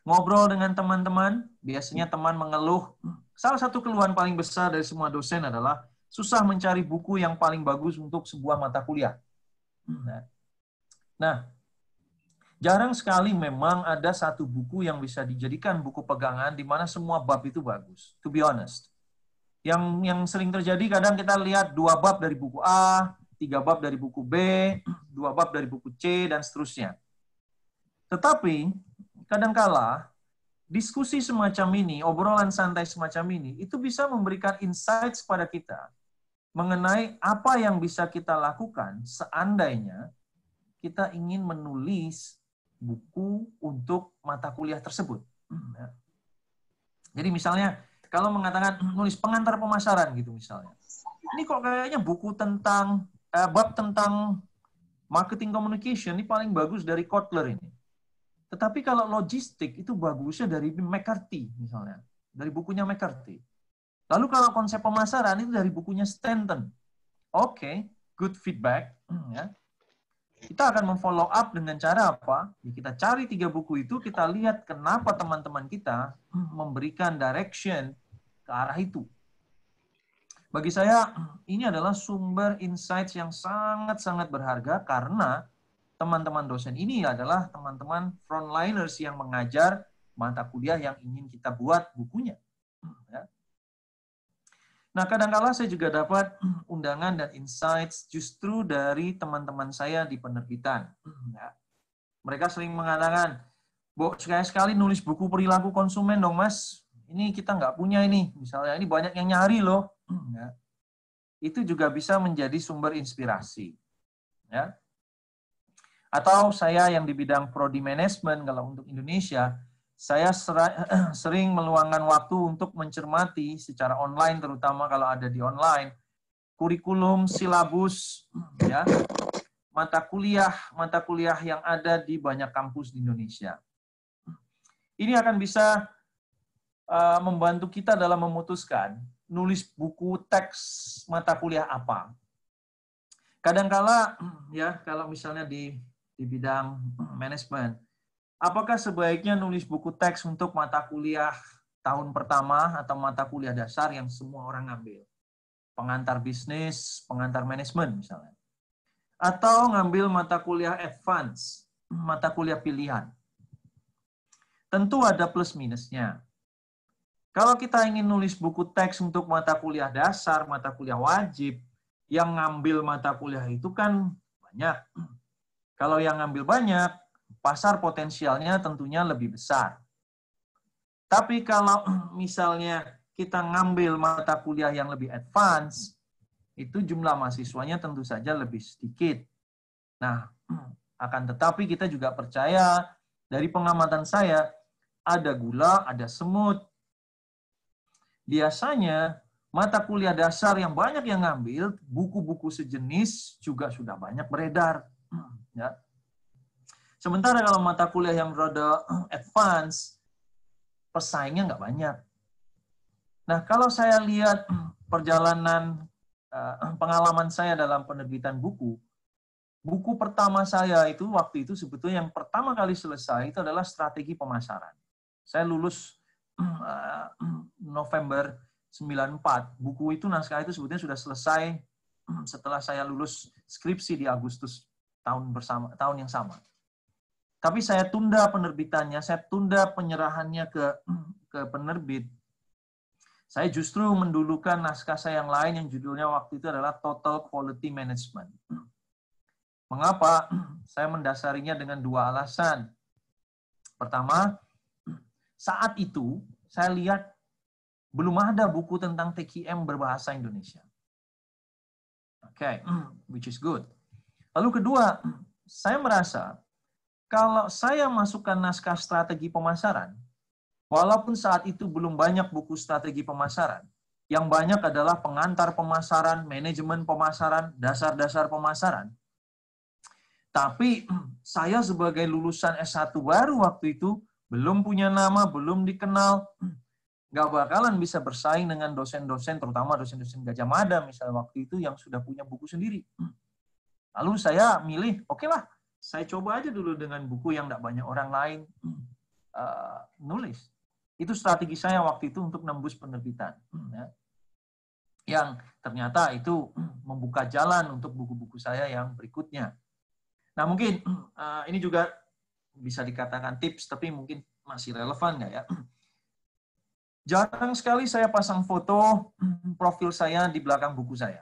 Ngobrol dengan teman-teman biasanya teman mengeluh. Salah satu keluhan paling besar dari semua dosen adalah susah mencari buku yang paling bagus untuk sebuah mata kuliah. Nah, nah Jarang sekali memang ada satu buku yang bisa dijadikan buku pegangan di mana semua bab itu bagus. To be honest. Yang yang sering terjadi kadang kita lihat dua bab dari buku A, tiga bab dari buku B, dua bab dari buku C dan seterusnya. Tetapi kadangkala diskusi semacam ini, obrolan santai semacam ini itu bisa memberikan insights pada kita mengenai apa yang bisa kita lakukan seandainya kita ingin menulis buku untuk mata kuliah tersebut. Hmm, ya. Jadi misalnya kalau mengatakan nulis pengantar pemasaran gitu misalnya. Ini kok kayaknya buku tentang eh, bab tentang marketing communication ini paling bagus dari Kotler ini. Tetapi kalau logistik itu bagusnya dari McCarthy misalnya, dari bukunya McCarthy. Lalu kalau konsep pemasaran itu dari bukunya Stanton. Oke, okay, good feedback. Hmm, ya. Kita akan memfollow up dengan cara apa? Ya, kita cari tiga buku itu, kita lihat kenapa teman-teman kita memberikan direction ke arah itu. Bagi saya, ini adalah sumber insights yang sangat-sangat berharga karena teman-teman dosen ini adalah teman-teman frontliners yang mengajar mata kuliah yang ingin kita buat bukunya. Nah, kadang-kala saya juga dapat undangan dan insights justru dari teman-teman saya di penerbitan. Ya. Mereka sering mengatakan, Bu, sekali-sekali nulis buku perilaku konsumen dong, Mas. Ini kita nggak punya ini. Misalnya, ini banyak yang nyari loh. Ya. Itu juga bisa menjadi sumber inspirasi. Ya. Atau saya yang di bidang prodi manajemen kalau untuk Indonesia, saya sering meluangkan waktu untuk mencermati secara online terutama kalau ada di online kurikulum, silabus, ya, mata kuliah, mata kuliah yang ada di banyak kampus di Indonesia. Ini akan bisa uh, membantu kita dalam memutuskan nulis buku teks mata kuliah apa. Kadangkala ya kalau misalnya di di bidang manajemen. Apakah sebaiknya nulis buku teks untuk mata kuliah tahun pertama atau mata kuliah dasar yang semua orang ambil? Pengantar bisnis, pengantar manajemen misalnya. Atau ngambil mata kuliah advance, mata kuliah pilihan. Tentu ada plus minusnya. Kalau kita ingin nulis buku teks untuk mata kuliah dasar, mata kuliah wajib, yang ngambil mata kuliah itu kan banyak kalau yang ngambil banyak, pasar potensialnya tentunya lebih besar. Tapi kalau misalnya kita ngambil mata kuliah yang lebih advance, itu jumlah mahasiswanya tentu saja lebih sedikit. Nah, akan tetapi kita juga percaya dari pengamatan saya, ada gula, ada semut. Biasanya mata kuliah dasar yang banyak yang ngambil, buku-buku sejenis juga sudah banyak beredar. Ya. Sementara kalau mata kuliah yang rada advance, pesaingnya nggak banyak. Nah, kalau saya lihat perjalanan eh, pengalaman saya dalam penerbitan buku, buku pertama saya itu waktu itu sebetulnya yang pertama kali selesai itu adalah strategi pemasaran. Saya lulus eh, November 94. Buku itu naskah itu sebetulnya sudah selesai setelah saya lulus skripsi di Agustus tahun bersama tahun yang sama. Tapi saya tunda penerbitannya, saya tunda penyerahannya ke ke penerbit. Saya justru mendulukan naskah saya yang lain yang judulnya waktu itu adalah Total Quality Management. Mengapa? Saya mendasarinya dengan dua alasan. Pertama, saat itu saya lihat belum ada buku tentang TQM berbahasa Indonesia. Oke, okay, which is good. Lalu kedua, saya merasa kalau saya masukkan naskah strategi pemasaran, walaupun saat itu belum banyak buku strategi pemasaran, yang banyak adalah pengantar pemasaran, manajemen pemasaran, dasar-dasar pemasaran. Tapi saya sebagai lulusan S1 baru waktu itu, belum punya nama, belum dikenal, nggak bakalan bisa bersaing dengan dosen-dosen, terutama dosen-dosen Gajah Mada misalnya waktu itu yang sudah punya buku sendiri. Lalu saya milih, oke okay lah, saya coba aja dulu dengan buku yang tidak banyak orang lain uh, nulis. Itu strategi saya waktu itu untuk nembus penerbitan. Ya. Yang ternyata itu membuka jalan untuk buku-buku saya yang berikutnya. Nah mungkin uh, ini juga bisa dikatakan tips, tapi mungkin masih relevan nggak ya? Jarang sekali saya pasang foto profil saya di belakang buku saya.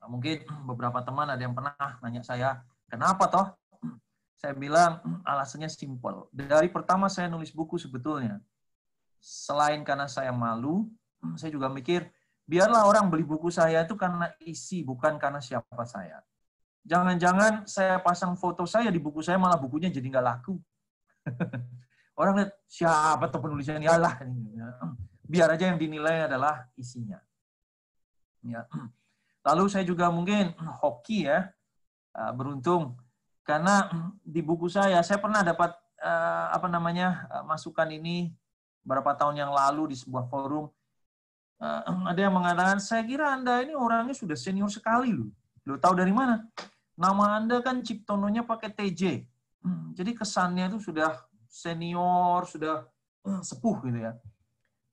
Nah, mungkin beberapa teman ada yang pernah nanya saya, kenapa toh? Saya bilang alasannya simpel. Dari pertama saya nulis buku sebetulnya, selain karena saya malu, saya juga mikir, biarlah orang beli buku saya itu karena isi, bukan karena siapa saya. Jangan-jangan saya pasang foto saya di buku saya, malah bukunya jadi nggak laku. orang lihat, siapa tuh penulisnya? Yalah. Biar aja yang dinilai adalah isinya. Ya. Lalu saya juga mungkin hoki ya, eh, beruntung karena di buku saya saya pernah dapat eh, apa namanya eh, masukan ini beberapa tahun yang lalu di sebuah forum ada yang mengatakan saya kira anda ini orangnya sudah senior sekali loh lo tahu dari mana nama Anda kan Ciptononya pakai TJ. Hmm, jadi kesannya itu sudah senior, sudah uh, sepuh gitu ya.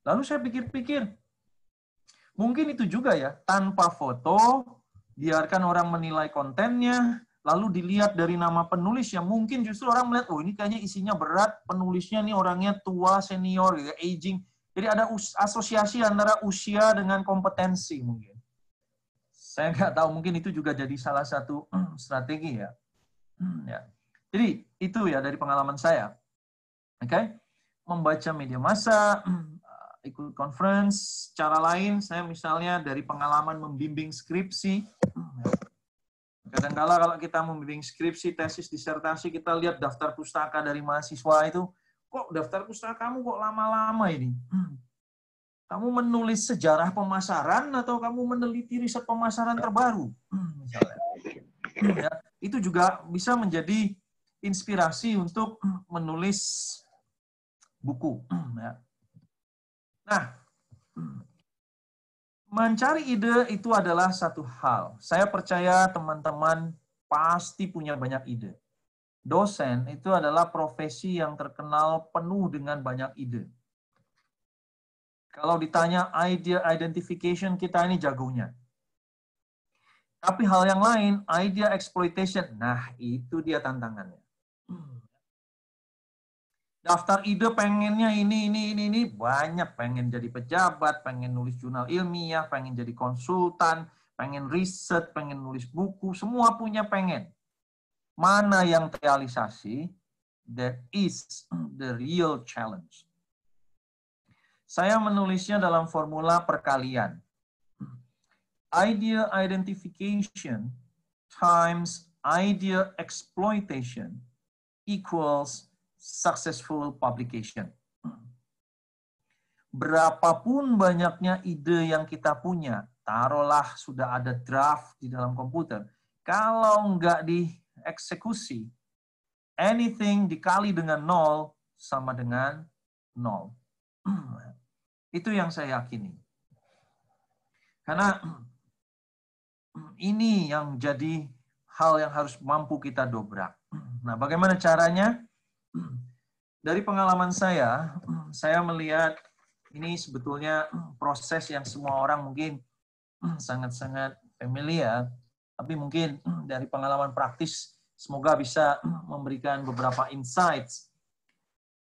Lalu saya pikir-pikir, mungkin itu juga ya, tanpa foto, biarkan orang menilai kontennya, lalu dilihat dari nama penulis yang mungkin justru orang melihat, oh ini kayaknya isinya berat, penulisnya nih orangnya tua, senior, gitu, aging. Jadi ada asosiasi antara usia dengan kompetensi mungkin. Saya nggak tahu, mungkin itu juga jadi salah satu strategi ya. ya. Jadi itu ya dari pengalaman saya. Oke, okay? membaca media massa, ikut conference, cara lain saya misalnya dari pengalaman membimbing skripsi. Kadang-kala kalau kita membimbing skripsi, tesis, disertasi, kita lihat daftar pustaka dari mahasiswa itu, kok daftar pustaka kamu kok lama-lama ini? Hmm. Kamu menulis sejarah pemasaran atau kamu meneliti riset pemasaran terbaru? Hmm, misalnya. Ya, itu juga bisa menjadi inspirasi untuk menulis buku. Hmm, ya. Nah, mencari ide itu adalah satu hal. Saya percaya teman-teman pasti punya banyak ide dosen itu adalah profesi yang terkenal penuh dengan banyak ide. Kalau ditanya idea identification, kita ini jagonya. Tapi hal yang lain, idea exploitation, nah itu dia tantangannya. Daftar ide pengennya ini, ini, ini, ini, banyak. Pengen jadi pejabat, pengen nulis jurnal ilmiah, pengen jadi konsultan, pengen riset, pengen nulis buku, semua punya pengen mana yang terrealisasi, that is the real challenge. Saya menulisnya dalam formula perkalian. Idea identification times idea exploitation equals successful publication. Berapapun banyaknya ide yang kita punya, taruhlah sudah ada draft di dalam komputer, kalau nggak di eksekusi, anything dikali dengan nol sama dengan nol. Itu yang saya yakini. Karena ini yang jadi hal yang harus mampu kita dobrak. Nah, bagaimana caranya? Dari pengalaman saya, saya melihat ini sebetulnya proses yang semua orang mungkin sangat-sangat familiar, tapi mungkin dari pengalaman praktis Semoga bisa memberikan beberapa insights.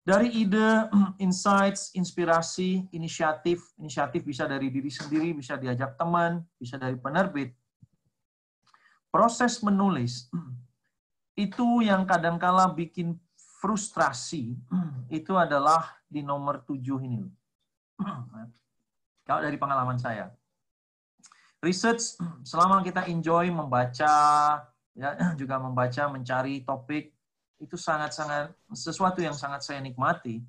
Dari ide, insights, inspirasi, inisiatif, inisiatif bisa dari diri sendiri, bisa diajak teman, bisa dari penerbit. Proses menulis itu yang kadangkala bikin frustrasi itu adalah di nomor tujuh ini. Kalau dari pengalaman saya. Research, selama kita enjoy membaca, ya juga membaca, mencari topik itu sangat-sangat sesuatu yang sangat saya nikmati.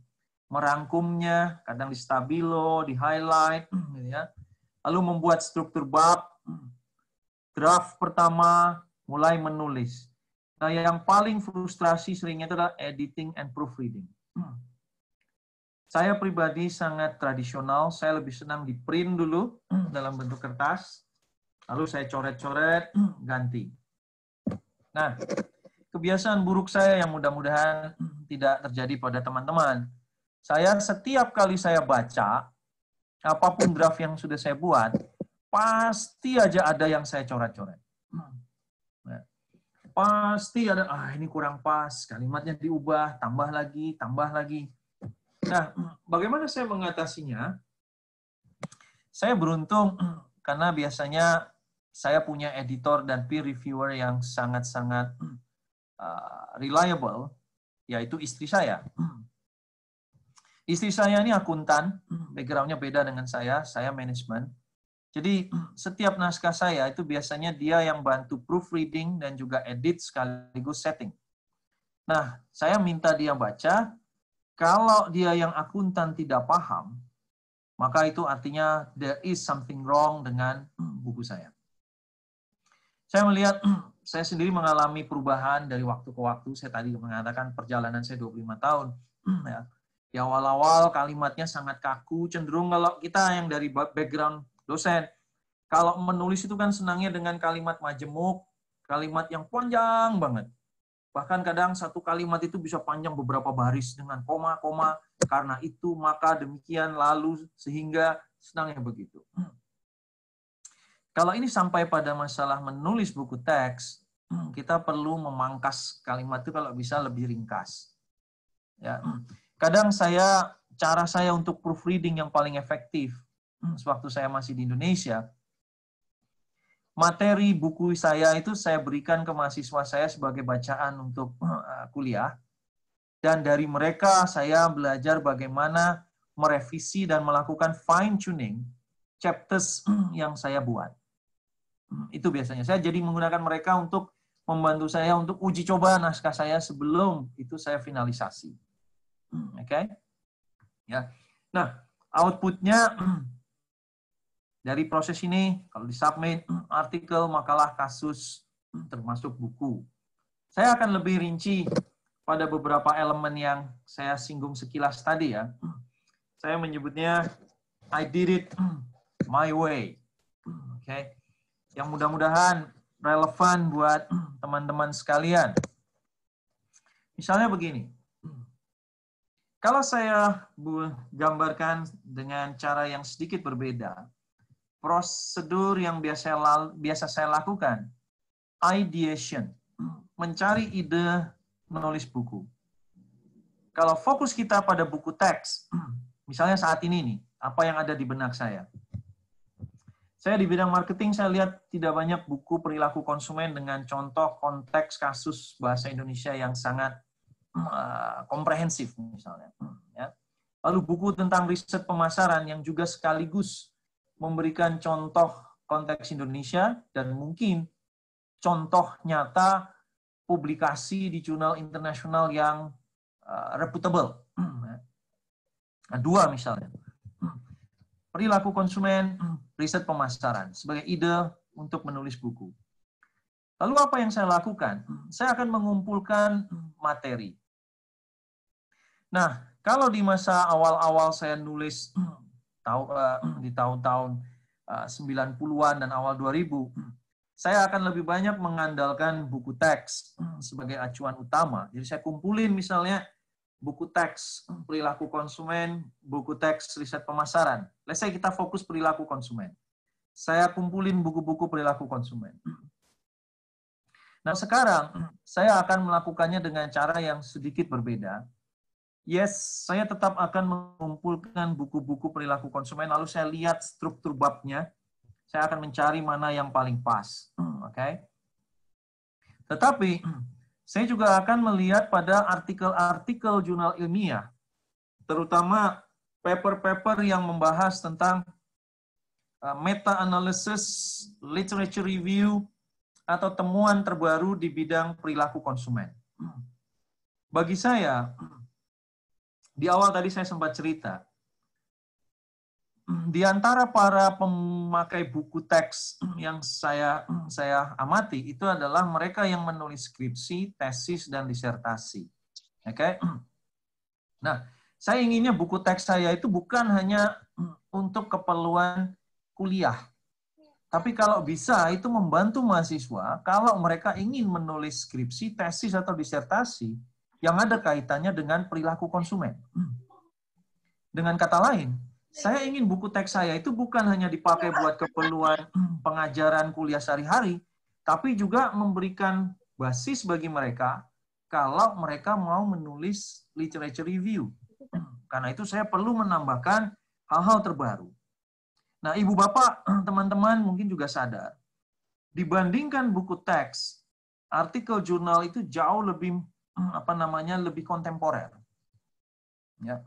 Merangkumnya, kadang di stabilo, di highlight, gitu ya. Lalu membuat struktur bab, draft pertama, mulai menulis. Nah, yang paling frustrasi seringnya itu adalah editing and proofreading. Saya pribadi sangat tradisional, saya lebih senang di print dulu dalam bentuk kertas, lalu saya coret-coret, ganti. Nah, kebiasaan buruk saya yang mudah-mudahan tidak terjadi pada teman-teman. Saya setiap kali saya baca, apa pun draft yang sudah saya buat, pasti aja ada yang saya coret-coret. Pasti ada, ah ini kurang pas, kalimatnya diubah, tambah lagi, tambah lagi. Nah, bagaimana saya mengatasinya? Saya beruntung karena biasanya saya punya editor dan peer reviewer yang sangat-sangat uh, reliable, yaitu istri saya. Istri saya ini akuntan, backgroundnya beda dengan saya, saya manajemen. Jadi setiap naskah saya itu biasanya dia yang bantu proofreading dan juga edit sekaligus setting. Nah, saya minta dia baca, kalau dia yang akuntan tidak paham, maka itu artinya there is something wrong dengan buku saya. Saya melihat saya sendiri mengalami perubahan dari waktu ke waktu. Saya tadi mengatakan perjalanan saya 25 tahun. ya. Di awal-awal kalimatnya sangat kaku, cenderung kalau kita yang dari background dosen, kalau menulis itu kan senangnya dengan kalimat majemuk, kalimat yang panjang banget. Bahkan kadang satu kalimat itu bisa panjang beberapa baris dengan koma-koma. Karena itu, maka demikian, lalu, sehingga, senangnya begitu. Kalau ini sampai pada masalah menulis buku teks, kita perlu memangkas kalimat itu kalau bisa lebih ringkas. Ya, kadang saya cara saya untuk proofreading yang paling efektif sewaktu saya masih di Indonesia, materi buku saya itu saya berikan ke mahasiswa saya sebagai bacaan untuk uh, kuliah. Dan dari mereka saya belajar bagaimana merevisi dan melakukan fine tuning chapters yang saya buat. Itu biasanya. Saya jadi menggunakan mereka untuk membantu saya untuk uji coba naskah saya sebelum itu saya finalisasi. Oke? Okay? Ya. Nah, outputnya dari proses ini, kalau disubmit artikel, makalah, kasus, termasuk buku. Saya akan lebih rinci pada beberapa elemen yang saya singgung sekilas tadi ya. Saya menyebutnya I did it my way. Oke. Okay. Yang mudah-mudahan relevan buat teman-teman sekalian. Misalnya begini. Kalau saya gambarkan dengan cara yang sedikit berbeda, prosedur yang biasa biasa saya lakukan. Ideation. Mencari ide menulis buku. Kalau fokus kita pada buku teks misalnya saat ini nih apa yang ada di benak saya? Saya di bidang marketing saya lihat tidak banyak buku perilaku konsumen dengan contoh konteks kasus bahasa Indonesia yang sangat uh, komprehensif misalnya ya. Lalu buku tentang riset pemasaran yang juga sekaligus memberikan contoh konteks Indonesia dan mungkin contoh nyata publikasi di jurnal internasional yang uh, reputable. Dua misalnya. Perilaku konsumen, riset pemasaran sebagai ide untuk menulis buku. Lalu apa yang saya lakukan? Saya akan mengumpulkan materi. Nah, kalau di masa awal-awal saya nulis tahu uh, di tahun-tahun uh, 90-an dan awal 2000, saya akan lebih banyak mengandalkan buku teks sebagai acuan utama. Jadi saya kumpulin misalnya buku teks perilaku konsumen, buku teks riset pemasaran. Let's say kita fokus perilaku konsumen. Saya kumpulin buku-buku perilaku konsumen. Nah sekarang saya akan melakukannya dengan cara yang sedikit berbeda yes, saya tetap akan mengumpulkan buku-buku perilaku konsumen, lalu saya lihat struktur babnya, saya akan mencari mana yang paling pas. Oke. Okay? Tetapi, saya juga akan melihat pada artikel-artikel jurnal ilmiah, terutama paper-paper yang membahas tentang uh, meta-analysis, literature review, atau temuan terbaru di bidang perilaku konsumen. Bagi saya, di awal tadi saya sempat cerita, di antara para pemakai buku teks yang saya saya amati itu adalah mereka yang menulis skripsi, tesis dan disertasi. Oke. Okay? Nah, saya inginnya buku teks saya itu bukan hanya untuk keperluan kuliah. Tapi kalau bisa itu membantu mahasiswa kalau mereka ingin menulis skripsi, tesis atau disertasi yang ada kaitannya dengan perilaku konsumen. Dengan kata lain, saya ingin buku teks saya itu bukan hanya dipakai buat keperluan pengajaran kuliah sehari-hari, tapi juga memberikan basis bagi mereka kalau mereka mau menulis literature review. Karena itu saya perlu menambahkan hal-hal terbaru. Nah, ibu bapak, teman-teman mungkin juga sadar, dibandingkan buku teks, artikel jurnal itu jauh lebih apa namanya lebih kontemporer. Ya.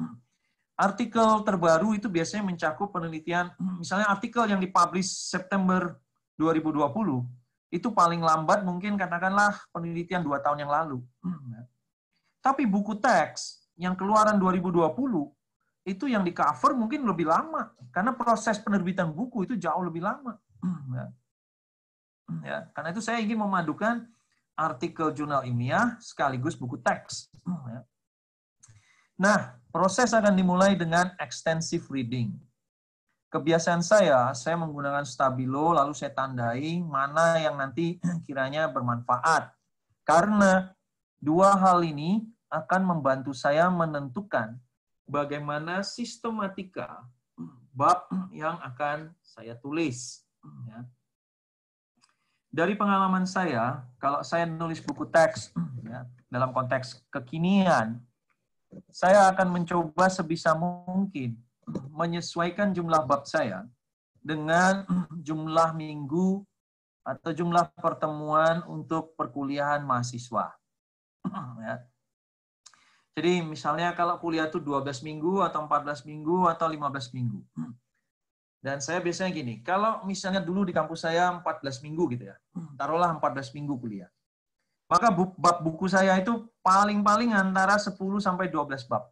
Artikel terbaru itu biasanya mencakup penelitian, misalnya artikel yang dipublish September 2020, itu paling lambat mungkin katakanlah penelitian dua tahun yang lalu. Ya. Tapi buku teks yang keluaran 2020, itu yang di cover mungkin lebih lama, karena proses penerbitan buku itu jauh lebih lama. Ya. ya karena itu saya ingin memadukan artikel jurnal ilmiah sekaligus buku teks. Ya. Nah, proses akan dimulai dengan extensive reading. kebiasaan saya, saya menggunakan stabilo, lalu saya tandai mana yang nanti kiranya bermanfaat. Karena dua hal ini akan membantu saya menentukan bagaimana sistematika bab yang akan saya tulis. Ya. Dari pengalaman saya, kalau saya nulis buku teks ya, dalam konteks kekinian, saya akan mencoba sebisa mungkin menyesuaikan jumlah bab saya dengan jumlah minggu atau jumlah pertemuan untuk perkuliahan mahasiswa. ya. Jadi misalnya kalau kuliah itu 12 minggu atau 14 minggu atau 15 minggu. Dan saya biasanya gini, kalau misalnya dulu di kampus saya 14 minggu gitu ya, taruhlah 14 minggu kuliah. Maka bab buku saya itu paling-paling antara 10 sampai 12 bab.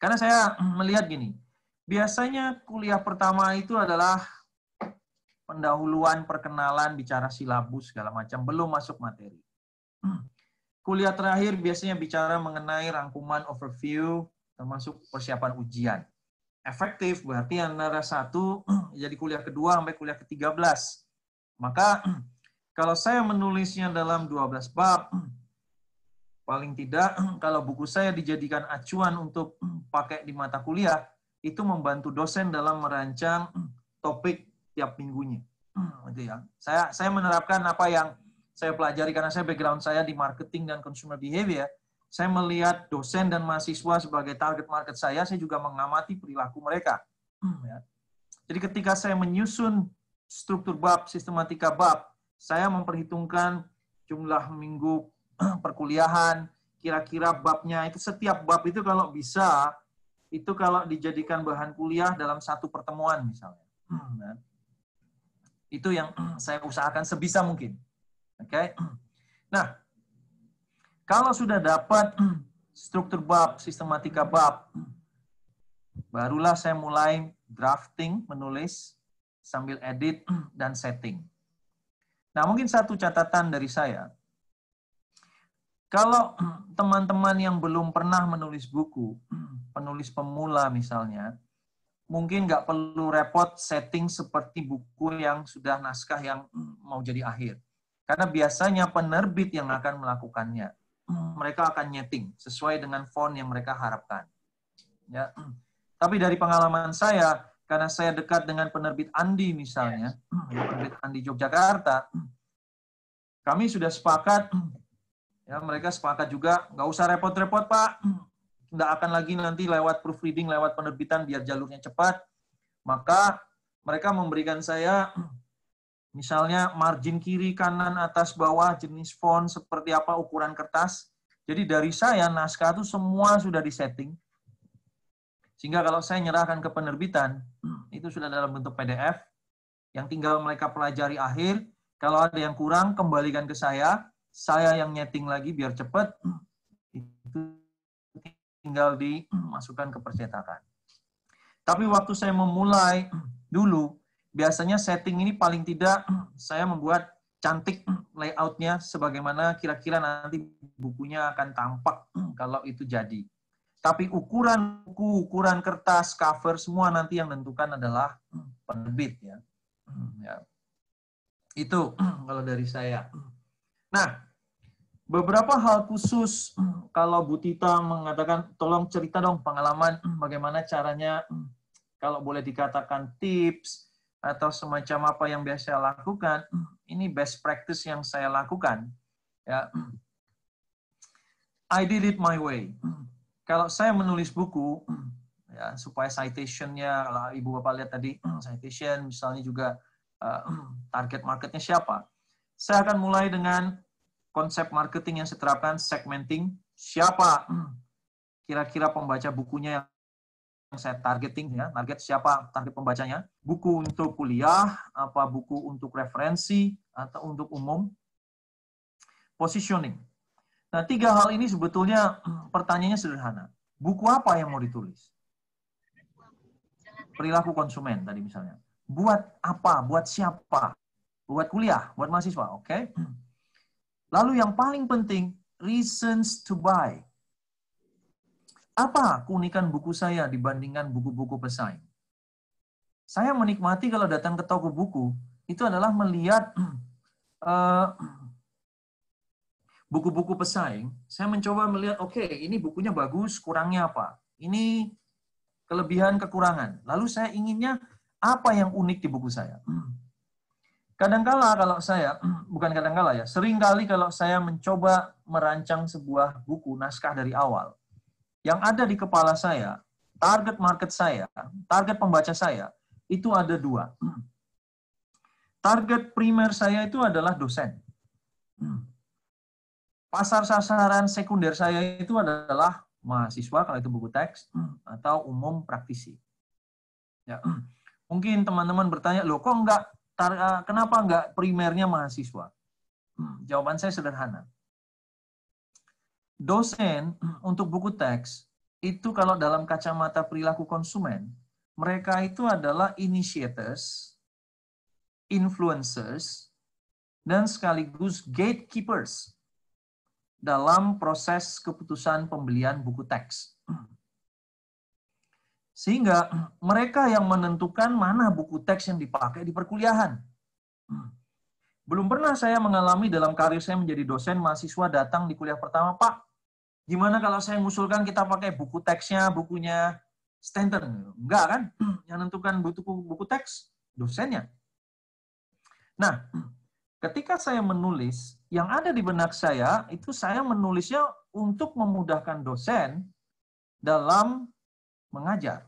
Karena saya melihat gini, biasanya kuliah pertama itu adalah pendahuluan, perkenalan, bicara silabus, segala macam, belum masuk materi. Kuliah terakhir biasanya bicara mengenai rangkuman overview, termasuk persiapan ujian. Efektif berarti antara satu jadi kuliah kedua sampai kuliah ke-13. Maka kalau saya menulisnya dalam 12 bab, paling tidak kalau buku saya dijadikan acuan untuk pakai di mata kuliah, itu membantu dosen dalam merancang topik tiap minggunya. Gitu ya. Saya saya menerapkan apa yang saya pelajari karena saya background saya di marketing dan consumer behavior. Saya melihat dosen dan mahasiswa sebagai target market saya, saya juga mengamati perilaku mereka. Ya. Jadi ketika saya menyusun struktur bab, sistematika bab, saya memperhitungkan jumlah minggu perkuliahan, kira-kira babnya itu setiap bab itu kalau bisa itu kalau dijadikan bahan kuliah dalam satu pertemuan misalnya. Ya. Itu yang saya usahakan sebisa mungkin. Oke. Okay? Nah, kalau sudah dapat struktur bab, sistematika bab, barulah saya mulai drafting, menulis, sambil edit dan setting. Nah, mungkin satu catatan dari saya, kalau teman-teman yang belum pernah menulis buku, penulis pemula misalnya, mungkin nggak perlu repot setting seperti buku yang sudah naskah yang mau jadi akhir. Karena biasanya penerbit yang akan melakukannya. Mereka akan nyeting sesuai dengan font yang mereka harapkan. Ya. Tapi dari pengalaman saya, karena saya dekat dengan penerbit Andi misalnya, penerbit Andi Yogyakarta, kami sudah sepakat Ya, mereka sepakat juga, nggak usah repot-repot Pak, nggak akan lagi nanti lewat proofreading, lewat penerbitan biar jalurnya cepat. Maka mereka memberikan saya misalnya margin kiri, kanan, atas, bawah, jenis font, seperti apa, ukuran kertas. Jadi dari saya, naskah itu semua sudah disetting. Sehingga kalau saya nyerahkan ke penerbitan, itu sudah dalam bentuk PDF, yang tinggal mereka pelajari akhir. Kalau ada yang kurang, kembalikan ke saya, saya yang nyeting lagi biar cepat, itu tinggal dimasukkan ke percetakan. Tapi waktu saya memulai dulu, biasanya setting ini paling tidak saya membuat cantik layoutnya sebagaimana kira-kira nanti bukunya akan tampak kalau itu jadi. Tapi ukuran buku, ukuran kertas, cover, semua nanti yang menentukan adalah penerbit ya. ya. Itu kalau dari saya. Nah, beberapa hal khusus kalau Bu Tita mengatakan tolong cerita dong pengalaman bagaimana caranya kalau boleh dikatakan tips atau semacam apa yang biasa saya lakukan ini best practice yang saya lakukan. Ya. I did it my way. Kalau saya menulis buku ya supaya citationnya kalau ibu bapak lihat tadi citation misalnya juga uh, target marketnya siapa. Saya akan mulai dengan konsep marketing yang saya terapkan, segmenting, siapa kira-kira pembaca bukunya yang saya targeting ya, target siapa target pembacanya, buku untuk kuliah, apa buku untuk referensi atau untuk umum, positioning. Nah, tiga hal ini sebetulnya pertanyaannya sederhana. Buku apa yang mau ditulis? Perilaku konsumen tadi misalnya. Buat apa? Buat siapa? Buat kuliah, buat mahasiswa, oke? Okay? Lalu yang paling penting, reasons to buy. Apa keunikan buku saya dibandingkan buku-buku pesaing? saya menikmati kalau datang ke toko buku itu adalah melihat uh, buku-buku pesaing. Saya mencoba melihat, oke, okay, ini bukunya bagus, kurangnya apa? Ini kelebihan kekurangan. Lalu saya inginnya apa yang unik di buku saya. Kadangkala kalau saya, bukan kadangkala ya, sering kali kalau saya mencoba merancang sebuah buku naskah dari awal, yang ada di kepala saya, target market saya, target pembaca saya, itu ada dua. Target primer saya itu adalah dosen. Pasar sasaran sekunder saya itu adalah mahasiswa kalau itu buku teks atau umum praktisi. Ya. Mungkin teman-teman bertanya, loh kok enggak kenapa enggak primernya mahasiswa? Jawaban saya sederhana. Dosen untuk buku teks itu kalau dalam kacamata perilaku konsumen, mereka itu adalah initiators, influencers, dan sekaligus gatekeepers dalam proses keputusan pembelian buku teks. Sehingga mereka yang menentukan mana buku teks yang dipakai di perkuliahan. Belum pernah saya mengalami dalam karir saya menjadi dosen, mahasiswa datang di kuliah pertama, Pak, Gimana kalau saya mengusulkan kita pakai buku teksnya, bukunya Stanton? Enggak kan? Yang menentukan buku, buku teks, dosennya. Nah, ketika saya menulis, yang ada di benak saya, itu saya menulisnya untuk memudahkan dosen dalam mengajar.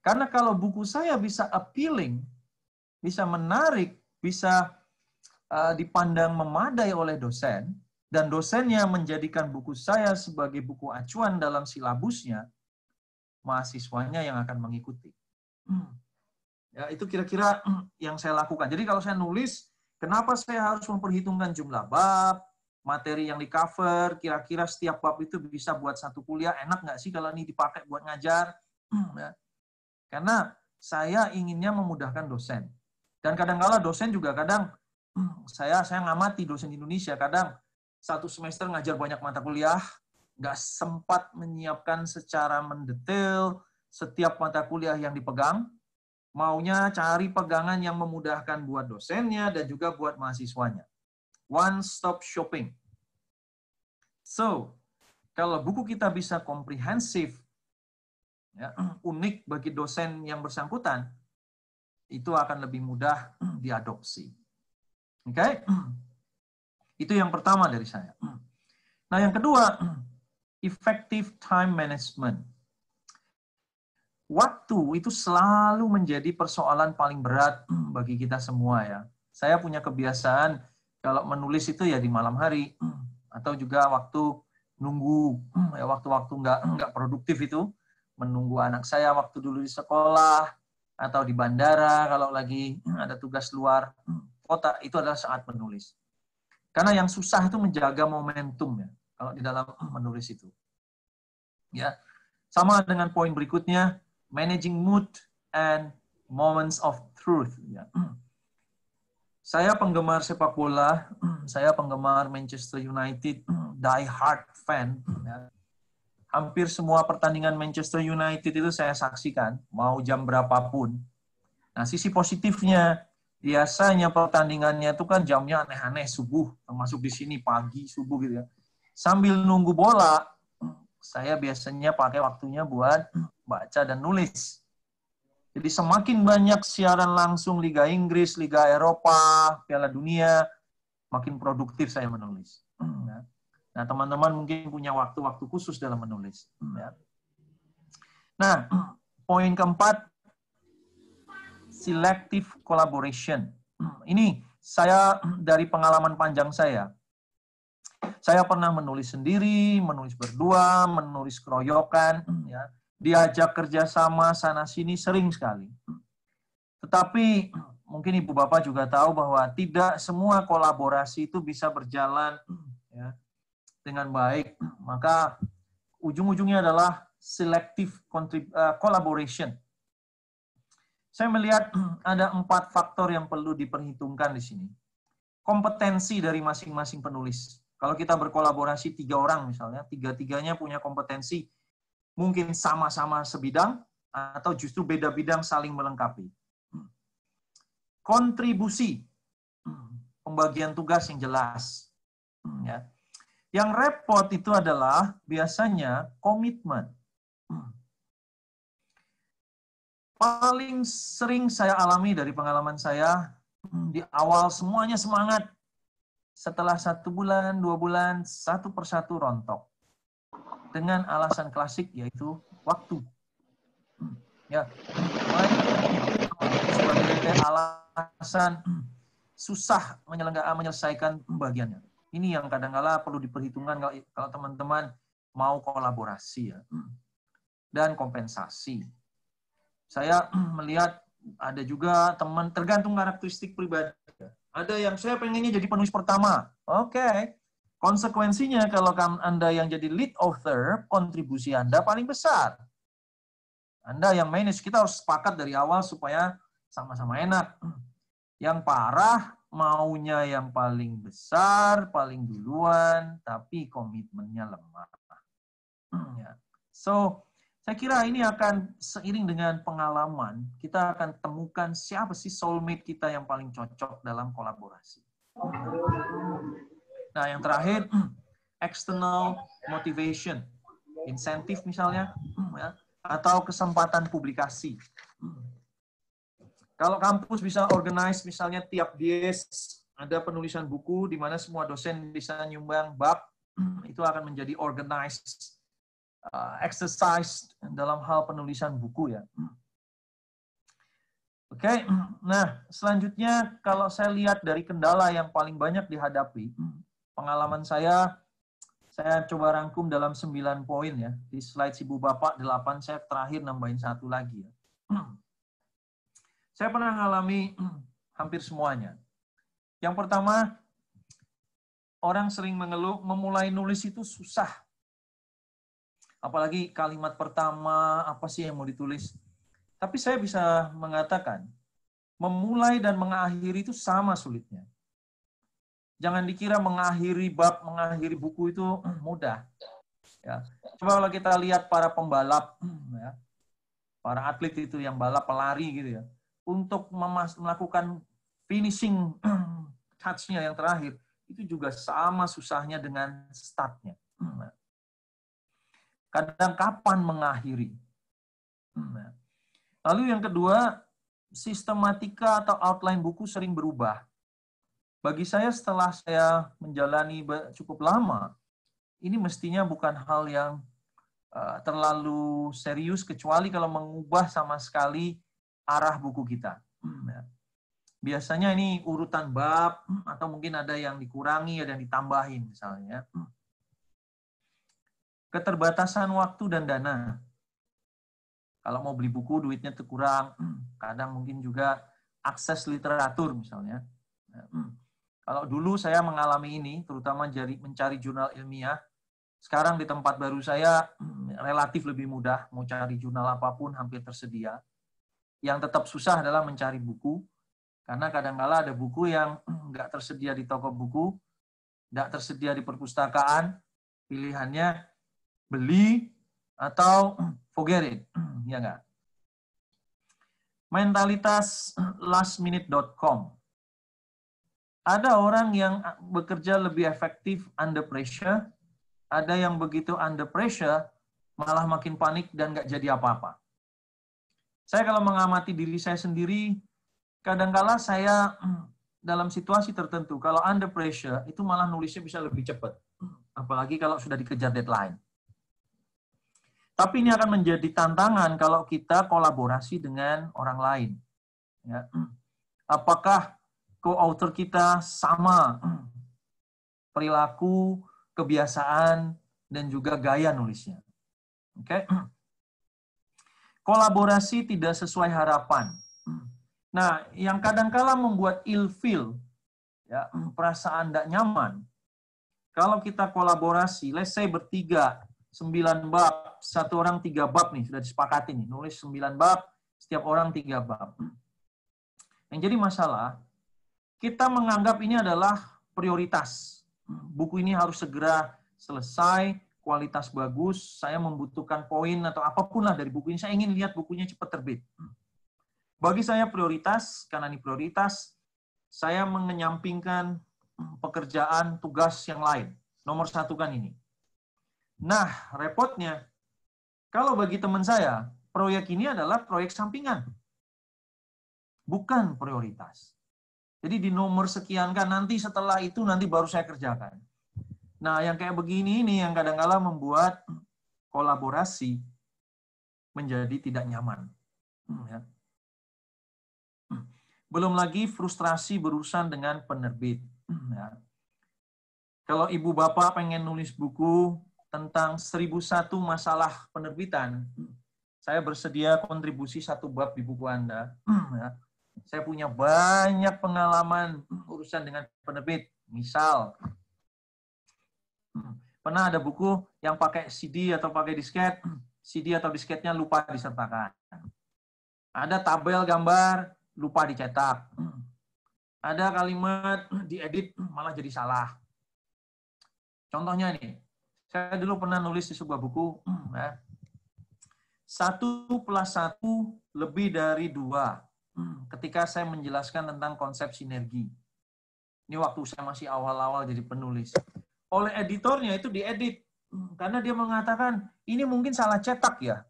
Karena kalau buku saya bisa appealing, bisa menarik, bisa dipandang memadai oleh dosen, dan dosennya menjadikan buku saya sebagai buku acuan dalam silabusnya, mahasiswanya yang akan mengikuti. Ya, itu kira-kira yang saya lakukan. Jadi kalau saya nulis, kenapa saya harus memperhitungkan jumlah bab, materi yang di cover, kira-kira setiap bab itu bisa buat satu kuliah, enak nggak sih kalau ini dipakai buat ngajar? Ya. Karena saya inginnya memudahkan dosen. Dan kadang-kala dosen juga kadang, saya saya ngamati dosen Indonesia, kadang satu semester ngajar banyak mata kuliah, nggak sempat menyiapkan secara mendetail setiap mata kuliah yang dipegang, maunya cari pegangan yang memudahkan buat dosennya dan juga buat mahasiswanya. One stop shopping. So, kalau buku kita bisa komprehensif, ya, unik bagi dosen yang bersangkutan, itu akan lebih mudah diadopsi. Oke? Okay? Itu yang pertama dari saya. Nah, yang kedua, effective time management. Waktu itu selalu menjadi persoalan paling berat bagi kita semua ya. Saya punya kebiasaan kalau menulis itu ya di malam hari atau juga waktu nunggu ya waktu-waktu nggak nggak produktif itu menunggu anak saya waktu dulu di sekolah atau di bandara kalau lagi ada tugas luar kota itu adalah saat menulis. Karena yang susah itu menjaga momentum ya kalau di dalam menulis itu. Ya. Sama dengan poin berikutnya, managing mood and moments of truth ya. Saya penggemar sepak bola, saya penggemar Manchester United, die hard fan ya. Hampir semua pertandingan Manchester United itu saya saksikan, mau jam berapapun. Nah, sisi positifnya biasanya pertandingannya itu kan jamnya aneh-aneh subuh termasuk di sini pagi subuh gitu ya sambil nunggu bola saya biasanya pakai waktunya buat baca dan nulis jadi semakin banyak siaran langsung Liga Inggris Liga Eropa Piala Dunia makin produktif saya menulis ya. nah teman-teman mungkin punya waktu-waktu khusus dalam menulis ya. nah poin keempat selective collaboration. Ini saya dari pengalaman panjang saya. Saya pernah menulis sendiri, menulis berdua, menulis keroyokan, ya, diajak kerjasama sana sini sering sekali. Tetapi mungkin ibu bapak juga tahu bahwa tidak semua kolaborasi itu bisa berjalan ya, dengan baik. Maka ujung-ujungnya adalah selective uh, collaboration saya melihat ada empat faktor yang perlu diperhitungkan di sini. Kompetensi dari masing-masing penulis. Kalau kita berkolaborasi tiga orang misalnya, tiga-tiganya punya kompetensi mungkin sama-sama sebidang, atau justru beda bidang saling melengkapi. Kontribusi, pembagian tugas yang jelas. Ya. Yang repot itu adalah biasanya komitmen. Paling sering saya alami dari pengalaman saya, di awal semuanya semangat. Setelah satu bulan, dua bulan, satu persatu rontok. Dengan alasan klasik yaitu waktu. Ya, sebagai alasan susah menyelesaikan pembagiannya. Ini yang kadang-kala perlu diperhitungkan kalau teman-teman mau kolaborasi ya. Dan kompensasi. Saya melihat ada juga teman tergantung karakteristik pribadi. Ada yang saya pengennya jadi penulis pertama. Oke. Okay. Konsekuensinya kalau Anda yang jadi lead author, kontribusi Anda paling besar. Anda yang manage, kita harus sepakat dari awal supaya sama-sama enak. Yang parah, maunya yang paling besar, paling duluan, tapi komitmennya lemah. Ya. So, saya kira ini akan seiring dengan pengalaman, kita akan temukan siapa sih soulmate kita yang paling cocok dalam kolaborasi. Nah, yang terakhir, external motivation, insentif misalnya, ya, atau kesempatan publikasi. Kalau kampus bisa organize misalnya tiap dies ada penulisan buku di mana semua dosen bisa nyumbang bab, itu akan menjadi organized uh, exercise dalam hal penulisan buku ya. Oke, okay. nah selanjutnya kalau saya lihat dari kendala yang paling banyak dihadapi, pengalaman saya, saya coba rangkum dalam 9 poin ya. Di slide si Bu Bapak 8, saya terakhir nambahin satu lagi ya. Saya pernah mengalami hampir semuanya. Yang pertama, orang sering mengeluh memulai nulis itu susah apalagi kalimat pertama apa sih yang mau ditulis. Tapi saya bisa mengatakan memulai dan mengakhiri itu sama sulitnya. Jangan dikira mengakhiri bab, mengakhiri buku itu mudah. Ya. Coba kalau kita lihat para pembalap, ya, para atlet itu yang balap pelari gitu ya, untuk melakukan finishing touch-nya yang terakhir, itu juga sama susahnya dengan startnya. Kadang kapan mengakhiri. Hmm. Lalu yang kedua, sistematika atau outline buku sering berubah. Bagi saya setelah saya menjalani cukup lama, ini mestinya bukan hal yang uh, terlalu serius kecuali kalau mengubah sama sekali arah buku kita. Hmm, ya. Biasanya ini urutan bab atau mungkin ada yang dikurangi, ada yang ditambahin misalnya. Hmm keterbatasan waktu dan dana. Kalau mau beli buku duitnya terkurang, kadang mungkin juga akses literatur misalnya. Kalau dulu saya mengalami ini, terutama jari, mencari jurnal ilmiah, sekarang di tempat baru saya relatif lebih mudah, mau cari jurnal apa pun hampir tersedia. Yang tetap susah adalah mencari buku, karena kadang-kala ada buku yang nggak tersedia di toko buku, nggak tersedia di perpustakaan, pilihannya beli atau forget it. ya enggak? Mentalitas lastminute.com. Ada orang yang bekerja lebih efektif under pressure, ada yang begitu under pressure malah makin panik dan nggak jadi apa-apa. Saya kalau mengamati diri saya sendiri, kadangkala saya dalam situasi tertentu, kalau under pressure, itu malah nulisnya bisa lebih cepat. Apalagi kalau sudah dikejar deadline. Tapi ini akan menjadi tantangan kalau kita kolaborasi dengan orang lain. Ya. Apakah co-author kita sama perilaku, kebiasaan, dan juga gaya nulisnya. Oke. Okay? Kolaborasi tidak sesuai harapan. Nah, yang kadangkala membuat ill-feel, ya, perasaan tidak nyaman, kalau kita kolaborasi, let's say bertiga, sembilan bab, satu orang tiga bab nih, sudah disepakati nih, nulis sembilan bab, setiap orang tiga bab. Yang jadi masalah, kita menganggap ini adalah prioritas. Buku ini harus segera selesai, kualitas bagus, saya membutuhkan poin atau apa pun lah dari buku ini, saya ingin lihat bukunya cepat terbit. Bagi saya prioritas, karena ini prioritas, saya mengenyampingkan pekerjaan tugas yang lain. Nomor satu kan ini. Nah, repotnya, kalau bagi teman saya, proyek ini adalah proyek sampingan. Bukan prioritas. Jadi di nomor sekian kan nanti setelah itu nanti baru saya kerjakan. Nah, yang kayak begini ini yang kadang-kala membuat kolaborasi menjadi tidak nyaman. Hmm, ya. Hmm. Belum lagi frustrasi berurusan dengan penerbit. Hmm, ya. Kalau ibu bapak pengen nulis buku tentang 1001 masalah penerbitan, saya bersedia kontribusi satu bab di buku Anda. Ya. Saya punya banyak pengalaman urusan dengan penerbit. Misal, Pernah ada buku yang pakai CD atau pakai disket, CD atau disketnya lupa disertakan. Ada tabel gambar, lupa dicetak. Ada kalimat diedit, malah jadi salah. Contohnya nih, saya dulu pernah nulis di sebuah buku, ya, satu plus satu lebih dari dua. Ketika saya menjelaskan tentang konsep sinergi. Ini waktu saya masih awal-awal jadi penulis. Oleh editornya itu diedit. Karena dia mengatakan ini mungkin salah cetak ya.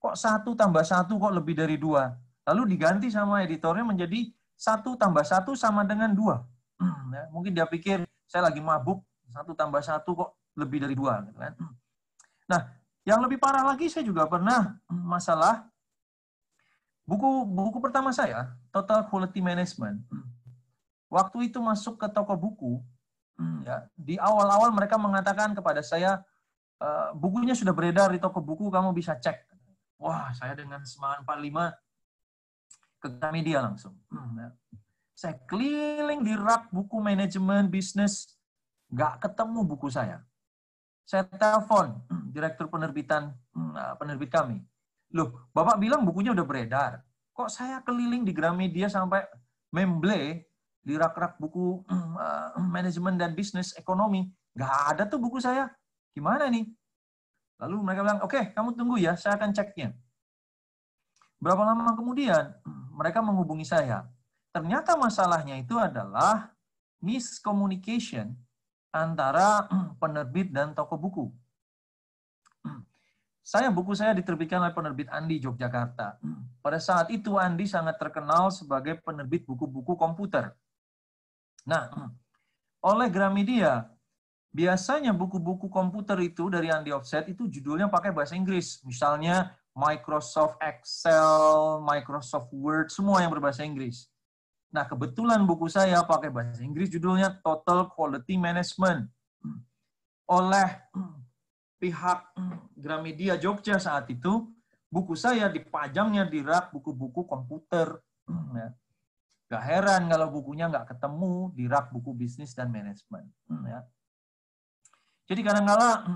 Kok satu tambah satu kok lebih dari dua? Lalu diganti sama editornya menjadi satu tambah satu sama dengan dua. Ya, mungkin dia pikir saya lagi mabuk. Satu tambah satu kok lebih dari dua gitu kan nah yang lebih parah lagi saya juga pernah masalah buku buku pertama saya Total Quality Management waktu itu masuk ke toko buku. Ya, di awal-awal mereka mengatakan kepada saya, e, bukunya sudah beredar di toko buku, kamu bisa cek. Wah, saya dengan semangat 45 ke media langsung. Ya. Saya keliling di rak buku manajemen bisnis, nggak ketemu buku saya. Saya telepon hmm, direktur penerbitan hmm, ah, penerbit kami. Loh, Bapak bilang bukunya udah beredar. Kok saya keliling di Gramedia sampai memble di rak-rak buku uh, manajemen dan bisnis ekonomi. Nggak ada tuh buku saya. Gimana nih? Lalu mereka bilang, oke, okay, kamu tunggu ya, saya akan ceknya. Berapa lama kemudian, mereka menghubungi saya. Ternyata masalahnya itu adalah miscommunication antara penerbit dan toko buku. Saya buku saya diterbitkan oleh penerbit Andi Yogyakarta. Pada saat itu Andi sangat terkenal sebagai penerbit buku-buku komputer. Nah, oleh Gramedia, biasanya buku-buku komputer itu dari Andy Offset itu judulnya pakai bahasa Inggris. Misalnya Microsoft Excel, Microsoft Word, semua yang berbahasa Inggris. Nah, kebetulan buku saya pakai bahasa Inggris judulnya Total Quality Management. Oleh pihak Gramedia Jogja saat itu, buku saya dipajangnya di rak buku-buku komputer. Ya. Gak heran kalau bukunya nggak ketemu di rak buku bisnis dan manajemen. Ya. Jadi kadang-kala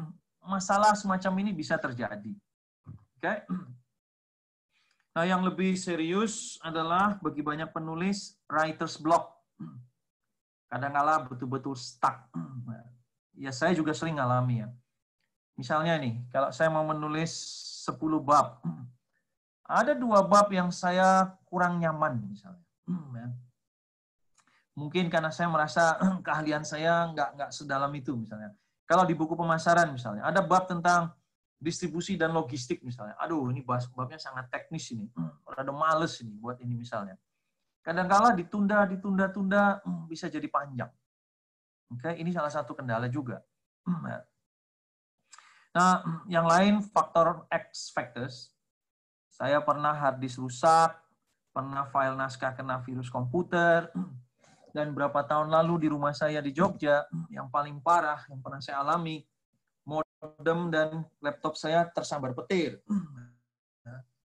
masalah semacam ini bisa terjadi. Oke. Nah, yang lebih serius adalah bagi banyak penulis writer's block. Kadang-kala betul-betul stuck. Ya, saya juga sering alami ya. Misalnya nih, kalau saya mau menulis 10 bab, ada dua bab yang saya kurang nyaman misalnya. Ya. Mungkin karena saya merasa keahlian saya nggak nggak sedalam itu misalnya. Kalau di buku pemasaran misalnya, ada bab tentang distribusi dan logistik misalnya. Aduh, ini bahas babnya sangat teknis ini. Hmm, ada males ini buat ini misalnya. Kadangkala ditunda, ditunda, tunda hmm, bisa jadi panjang. Oke, ini salah satu kendala juga. Ya. Nah, yang lain faktor X factors. Saya pernah hard disk rusak, pernah file naskah kena virus komputer, dan berapa tahun lalu di rumah saya di Jogja, yang paling parah yang pernah saya alami, modem dan laptop saya tersambar petir.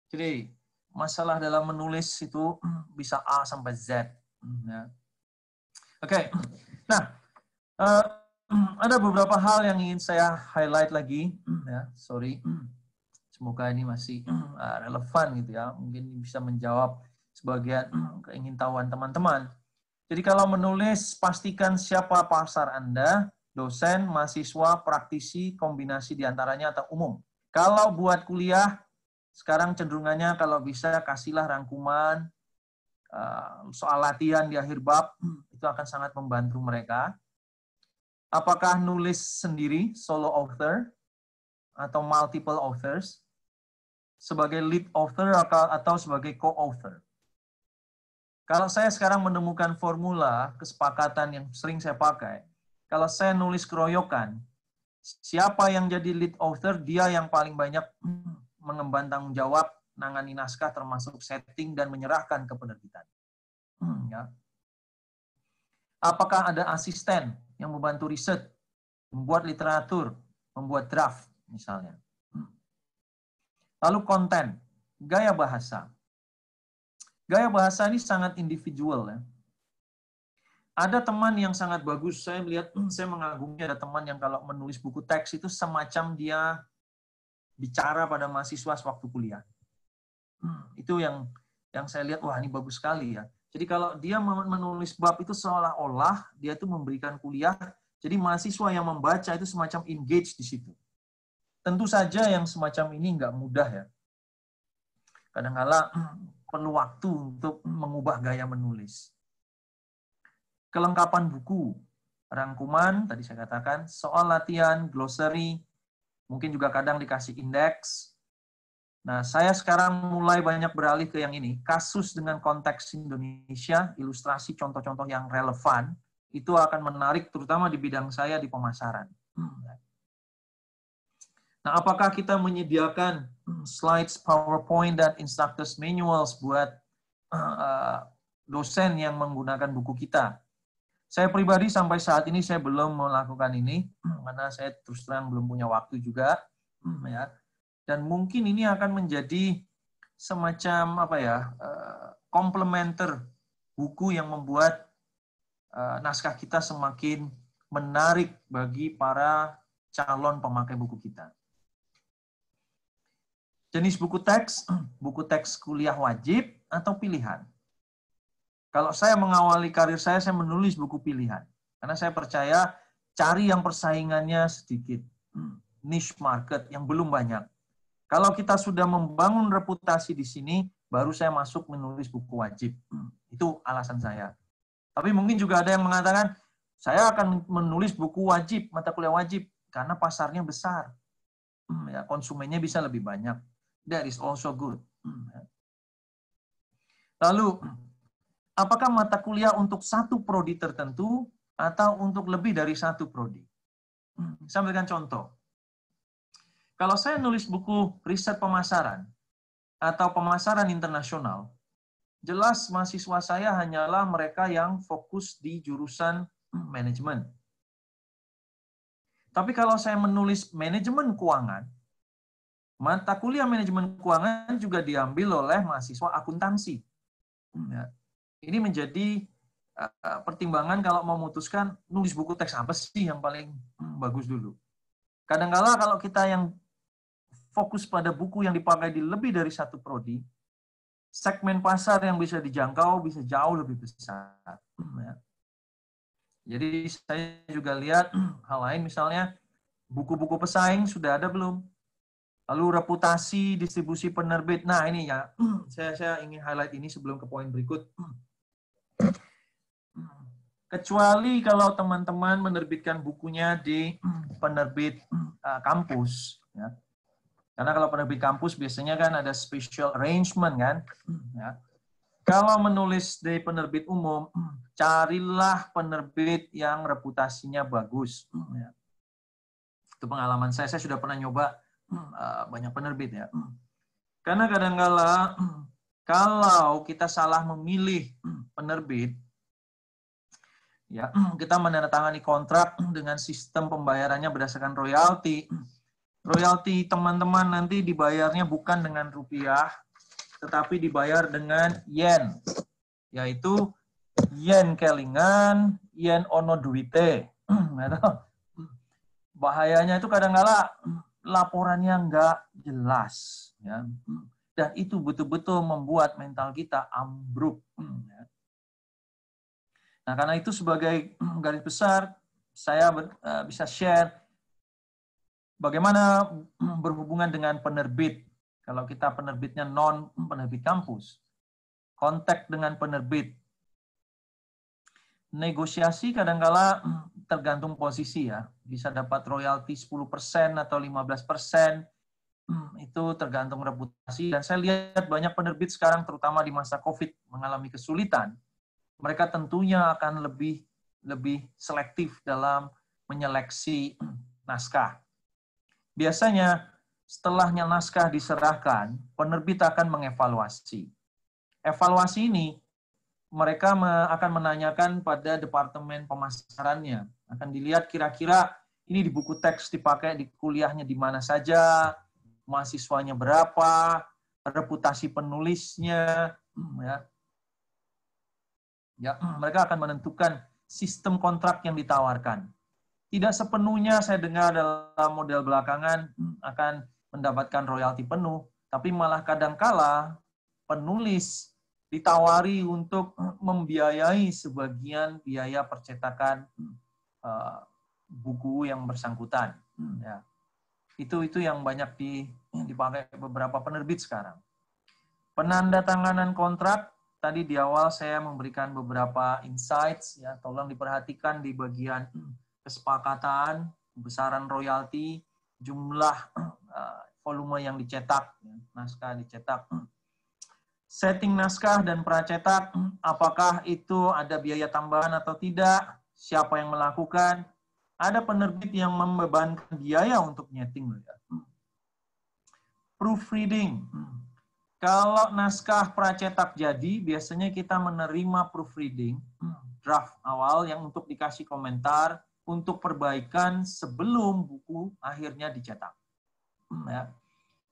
Jadi, masalah dalam menulis itu bisa A sampai Z. Ya. Oke, okay. nah, uh, ada beberapa hal yang ingin saya highlight lagi. Ya, sorry. Semoga ini masih uh, relevan gitu ya. Mungkin bisa menjawab sebagian keingintahuan teman-teman. Jadi kalau menulis, pastikan siapa pasar Anda, dosen, mahasiswa, praktisi, kombinasi di antaranya atau umum. Kalau buat kuliah, sekarang cenderungannya kalau bisa kasihlah rangkuman uh, soal latihan di akhir bab, itu akan sangat membantu mereka. Apakah nulis sendiri, solo author, atau multiple authors, sebagai lead author atau sebagai co-author. Kalau saya sekarang menemukan formula kesepakatan yang sering saya pakai, kalau saya nulis keroyokan, siapa yang jadi lead author, dia yang paling banyak mengemban tanggung jawab, nangani naskah termasuk setting dan menyerahkan ke penerbitan. Hmm, ya. Apakah ada asisten yang membantu riset, membuat literatur, membuat draft, misalnya. Hmm. Lalu konten, gaya bahasa. Gaya bahasa ini sangat individual ya ada teman yang sangat bagus. Saya melihat, hmm, saya mengagumi ada teman yang kalau menulis buku teks itu semacam dia bicara pada mahasiswa waktu kuliah. Hmm, itu yang yang saya lihat, wah ini bagus sekali ya. Jadi kalau dia menulis bab itu seolah-olah dia itu memberikan kuliah, jadi mahasiswa yang membaca itu semacam engage di situ. Tentu saja yang semacam ini nggak mudah ya. Kadang-kala hmm, perlu waktu untuk mengubah gaya menulis kelengkapan buku, rangkuman, tadi saya katakan, soal latihan, glossary, mungkin juga kadang dikasih indeks. Nah, saya sekarang mulai banyak beralih ke yang ini, kasus dengan konteks Indonesia, ilustrasi contoh-contoh yang relevan, itu akan menarik terutama di bidang saya di pemasaran. Nah, apakah kita menyediakan slides, PowerPoint, dan instructors manuals buat uh, dosen yang menggunakan buku kita? Saya pribadi sampai saat ini saya belum melakukan ini karena saya terus terang belum punya waktu juga ya. Dan mungkin ini akan menjadi semacam apa ya eh, komplementer buku yang membuat eh, naskah kita semakin menarik bagi para calon pemakai buku kita. Jenis buku teks, buku teks kuliah wajib atau pilihan. Kalau saya mengawali karir saya, saya menulis buku pilihan. Karena saya percaya cari yang persaingannya sedikit. Hmm, niche market yang belum banyak. Kalau kita sudah membangun reputasi di sini, baru saya masuk menulis buku wajib. Hmm, itu alasan saya. Tapi mungkin juga ada yang mengatakan, saya akan menulis buku wajib, mata kuliah wajib, karena pasarnya besar. Hmm, ya, konsumennya bisa lebih banyak. That is also good. Ya. Lalu, apakah mata kuliah untuk satu prodi tertentu atau untuk lebih dari satu prodi. Hmm, saya contoh. Kalau saya nulis buku riset pemasaran atau pemasaran internasional, jelas mahasiswa saya hanyalah mereka yang fokus di jurusan manajemen. Tapi kalau saya menulis manajemen keuangan, mata kuliah manajemen keuangan juga diambil oleh mahasiswa akuntansi. Hmm, ini menjadi uh, pertimbangan kalau memutuskan nulis buku teks apa sih yang paling hmm, bagus dulu. Kadang-kala kalau kita yang fokus pada buku yang dipakai di lebih dari satu prodi, segmen pasar yang bisa dijangkau bisa jauh lebih besar. Hmm, ya. Jadi saya juga lihat hal lain misalnya buku-buku pesaing sudah ada belum? Lalu reputasi distribusi penerbit. Nah ini ya, saya saya ingin highlight ini sebelum ke poin berikut. Kecuali kalau teman-teman menerbitkan bukunya di penerbit uh, kampus. Ya. Karena kalau penerbit kampus biasanya kan ada special arrangement kan. Ya. Kalau menulis di penerbit umum, carilah penerbit yang reputasinya bagus. Ya. Itu pengalaman saya. Saya sudah pernah nyoba uh, banyak penerbit ya. Karena kadang-kala kalau kita salah memilih penerbit, ya kita menandatangani kontrak dengan sistem pembayarannya berdasarkan royalti. Royalti teman-teman nanti dibayarnya bukan dengan rupiah, tetapi dibayar dengan yen, yaitu yen kelingan, yen ono duite. Bahayanya itu kadang-kala laporannya nggak jelas, ya. Dan itu betul-betul membuat mental kita ambruk. Ya. Nah, karena itu sebagai garis besar, saya uh, bisa share bagaimana berhubungan dengan penerbit. Kalau kita penerbitnya non penerbit kampus, kontak dengan penerbit. Negosiasi kadangkala tergantung posisi ya. Bisa dapat royalti 10% atau 15%. Itu tergantung reputasi. Dan saya lihat banyak penerbit sekarang terutama di masa COVID mengalami kesulitan. Mereka tentunya akan lebih lebih selektif dalam menyeleksi naskah. Biasanya setelahnya naskah diserahkan, penerbit akan mengevaluasi. Evaluasi ini mereka akan menanyakan pada departemen pemasarannya. Akan dilihat kira-kira ini di buku teks dipakai di kuliahnya di mana saja, mahasiswanya berapa, reputasi penulisnya, ya. Ya, mereka akan menentukan sistem kontrak yang ditawarkan. Tidak sepenuhnya saya dengar dalam model belakangan hmm, akan mendapatkan royalti penuh, tapi malah kadangkala penulis ditawari untuk membiayai sebagian biaya percetakan uh, buku yang bersangkutan. Hmm, ya. Itu itu yang banyak di, dipakai beberapa penerbit sekarang. Penandatanganan kontrak tadi di awal saya memberikan beberapa insights ya. Tolong diperhatikan di bagian kesepakatan besaran royalti jumlah uh, volume yang dicetak ya, naskah dicetak setting naskah dan pracetak apakah itu ada biaya tambahan atau tidak? Siapa yang melakukan ada penerbit yang membebankan biaya untuk nyeting ya. proofreading kalau naskah pracetak jadi, biasanya kita menerima proofreading, draft awal yang untuk dikasih komentar untuk perbaikan sebelum buku akhirnya dicetak. Ya.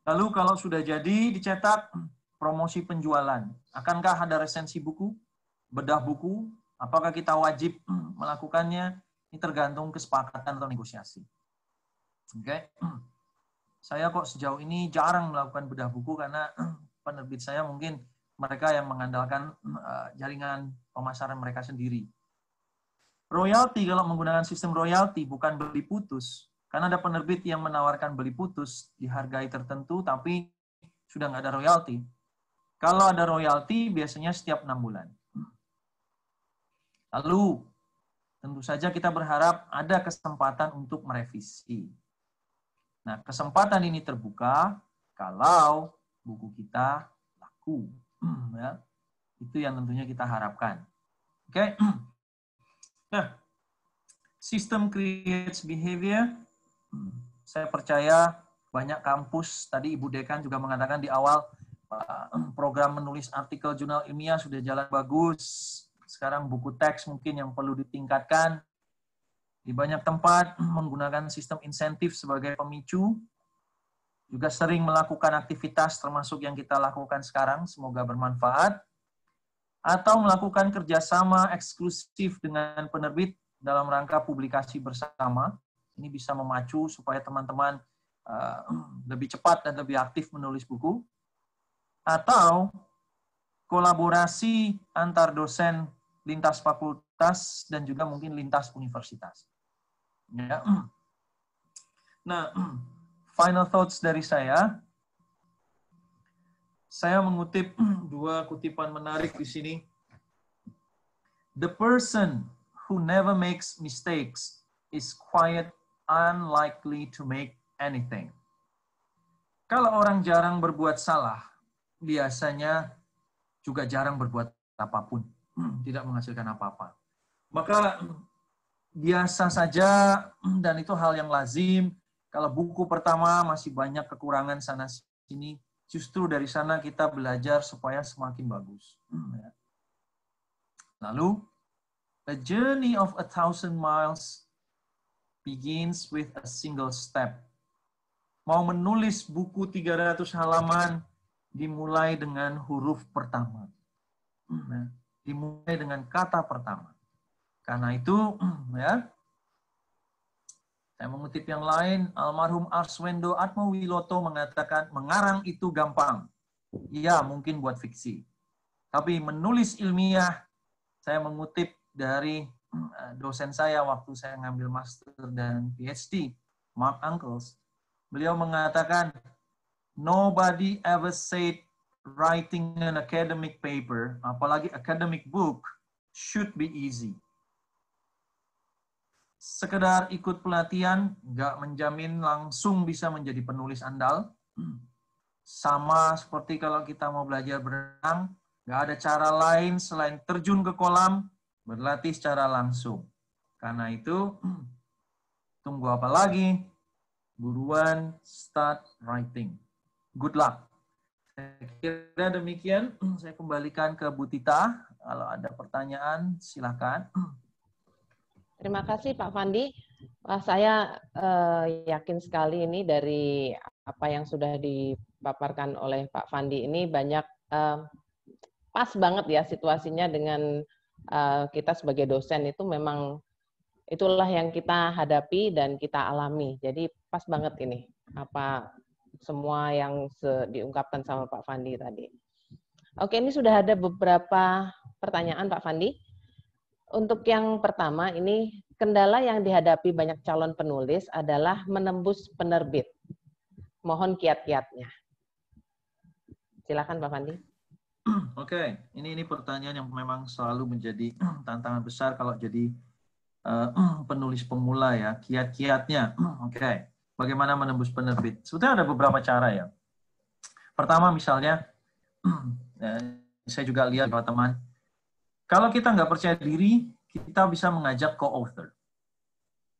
Lalu kalau sudah jadi dicetak, promosi penjualan. Akankah ada resensi buku, bedah buku, apakah kita wajib melakukannya? Ini tergantung kesepakatan atau negosiasi. Oke. Okay. Saya kok sejauh ini jarang melakukan bedah buku karena penerbit saya mungkin mereka yang mengandalkan uh, jaringan pemasaran mereka sendiri. Royalti kalau menggunakan sistem royalti bukan beli putus, karena ada penerbit yang menawarkan beli putus di harga tertentu tapi sudah nggak ada royalti. Kalau ada royalti biasanya setiap enam bulan. Lalu tentu saja kita berharap ada kesempatan untuk merevisi. Nah, kesempatan ini terbuka kalau buku kita laku. ya. Itu yang tentunya kita harapkan. Oke. Okay? Nah, sistem creates behavior. Saya percaya banyak kampus, tadi Ibu Dekan juga mengatakan di awal, program menulis artikel jurnal ilmiah sudah jalan bagus. Sekarang buku teks mungkin yang perlu ditingkatkan. Di banyak tempat menggunakan sistem insentif sebagai pemicu juga sering melakukan aktivitas termasuk yang kita lakukan sekarang, semoga bermanfaat, atau melakukan kerjasama eksklusif dengan penerbit dalam rangka publikasi bersama. Ini bisa memacu supaya teman-teman uh, lebih cepat dan lebih aktif menulis buku. Atau kolaborasi antar dosen lintas fakultas dan juga mungkin lintas universitas. Ya. Nah, final thoughts dari saya. Saya mengutip dua kutipan menarik di sini. The person who never makes mistakes is quite unlikely to make anything. Kalau orang jarang berbuat salah, biasanya juga jarang berbuat apa pun, tidak menghasilkan apa-apa. Maka biasa saja dan itu hal yang lazim kalau buku pertama masih banyak kekurangan sana sini, justru dari sana kita belajar supaya semakin bagus. Ya. Lalu, a journey of a thousand miles begins with a single step. Mau menulis buku 300 halaman dimulai dengan huruf pertama. Ya. Dimulai dengan kata pertama. Karena itu, ya, saya mengutip yang lain, almarhum Arswendo Atmawiloto mengatakan, mengarang itu gampang. Ya, mungkin buat fiksi. Tapi menulis ilmiah, saya mengutip dari dosen saya waktu saya ngambil master dan PhD, Mark Uncles. Beliau mengatakan, nobody ever said writing an academic paper, apalagi academic book, should be easy. Sekedar ikut pelatihan nggak menjamin langsung bisa menjadi penulis andal. Sama seperti kalau kita mau belajar berenang, nggak ada cara lain selain terjun ke kolam, berlatih secara langsung. Karena itu, tunggu apa lagi? Buruan start writing. Good luck. Kira demikian. Saya kembalikan ke Bu Tita. Kalau ada pertanyaan, silakan. Terima kasih Pak Fandi. Wah, saya eh, yakin sekali ini dari apa yang sudah dipaparkan oleh Pak Fandi ini banyak eh, pas banget ya situasinya dengan eh, kita sebagai dosen itu memang itulah yang kita hadapi dan kita alami. Jadi pas banget ini apa semua yang diungkapkan sama Pak Fandi tadi. Oke, ini sudah ada beberapa pertanyaan Pak Fandi. Untuk yang pertama ini kendala yang dihadapi banyak calon penulis adalah menembus penerbit. Mohon kiat-kiatnya. Silakan Pak Fandi. Oke, ini ini pertanyaan yang memang selalu menjadi tantangan besar kalau jadi uh, penulis pemula ya, kiat-kiatnya. Oke bagaimana menembus penerbit. Sebetulnya ada beberapa cara ya. Pertama misalnya, ya, saya juga lihat kalau teman, kalau kita nggak percaya diri, kita bisa mengajak co-author.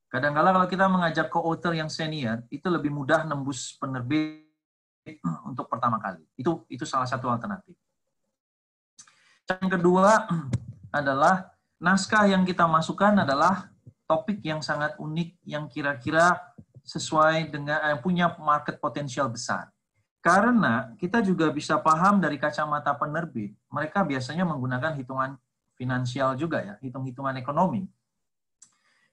Kadang-kala kalau kita mengajak co-author yang senior, itu lebih mudah nembus penerbit untuk pertama kali. Itu itu salah satu alternatif. Yang kedua adalah naskah yang kita masukkan adalah topik yang sangat unik yang kira-kira sesuai dengan yang punya market potensial besar. Karena kita juga bisa paham dari kacamata penerbit, mereka biasanya menggunakan hitungan finansial juga ya, hitung-hitungan ekonomi.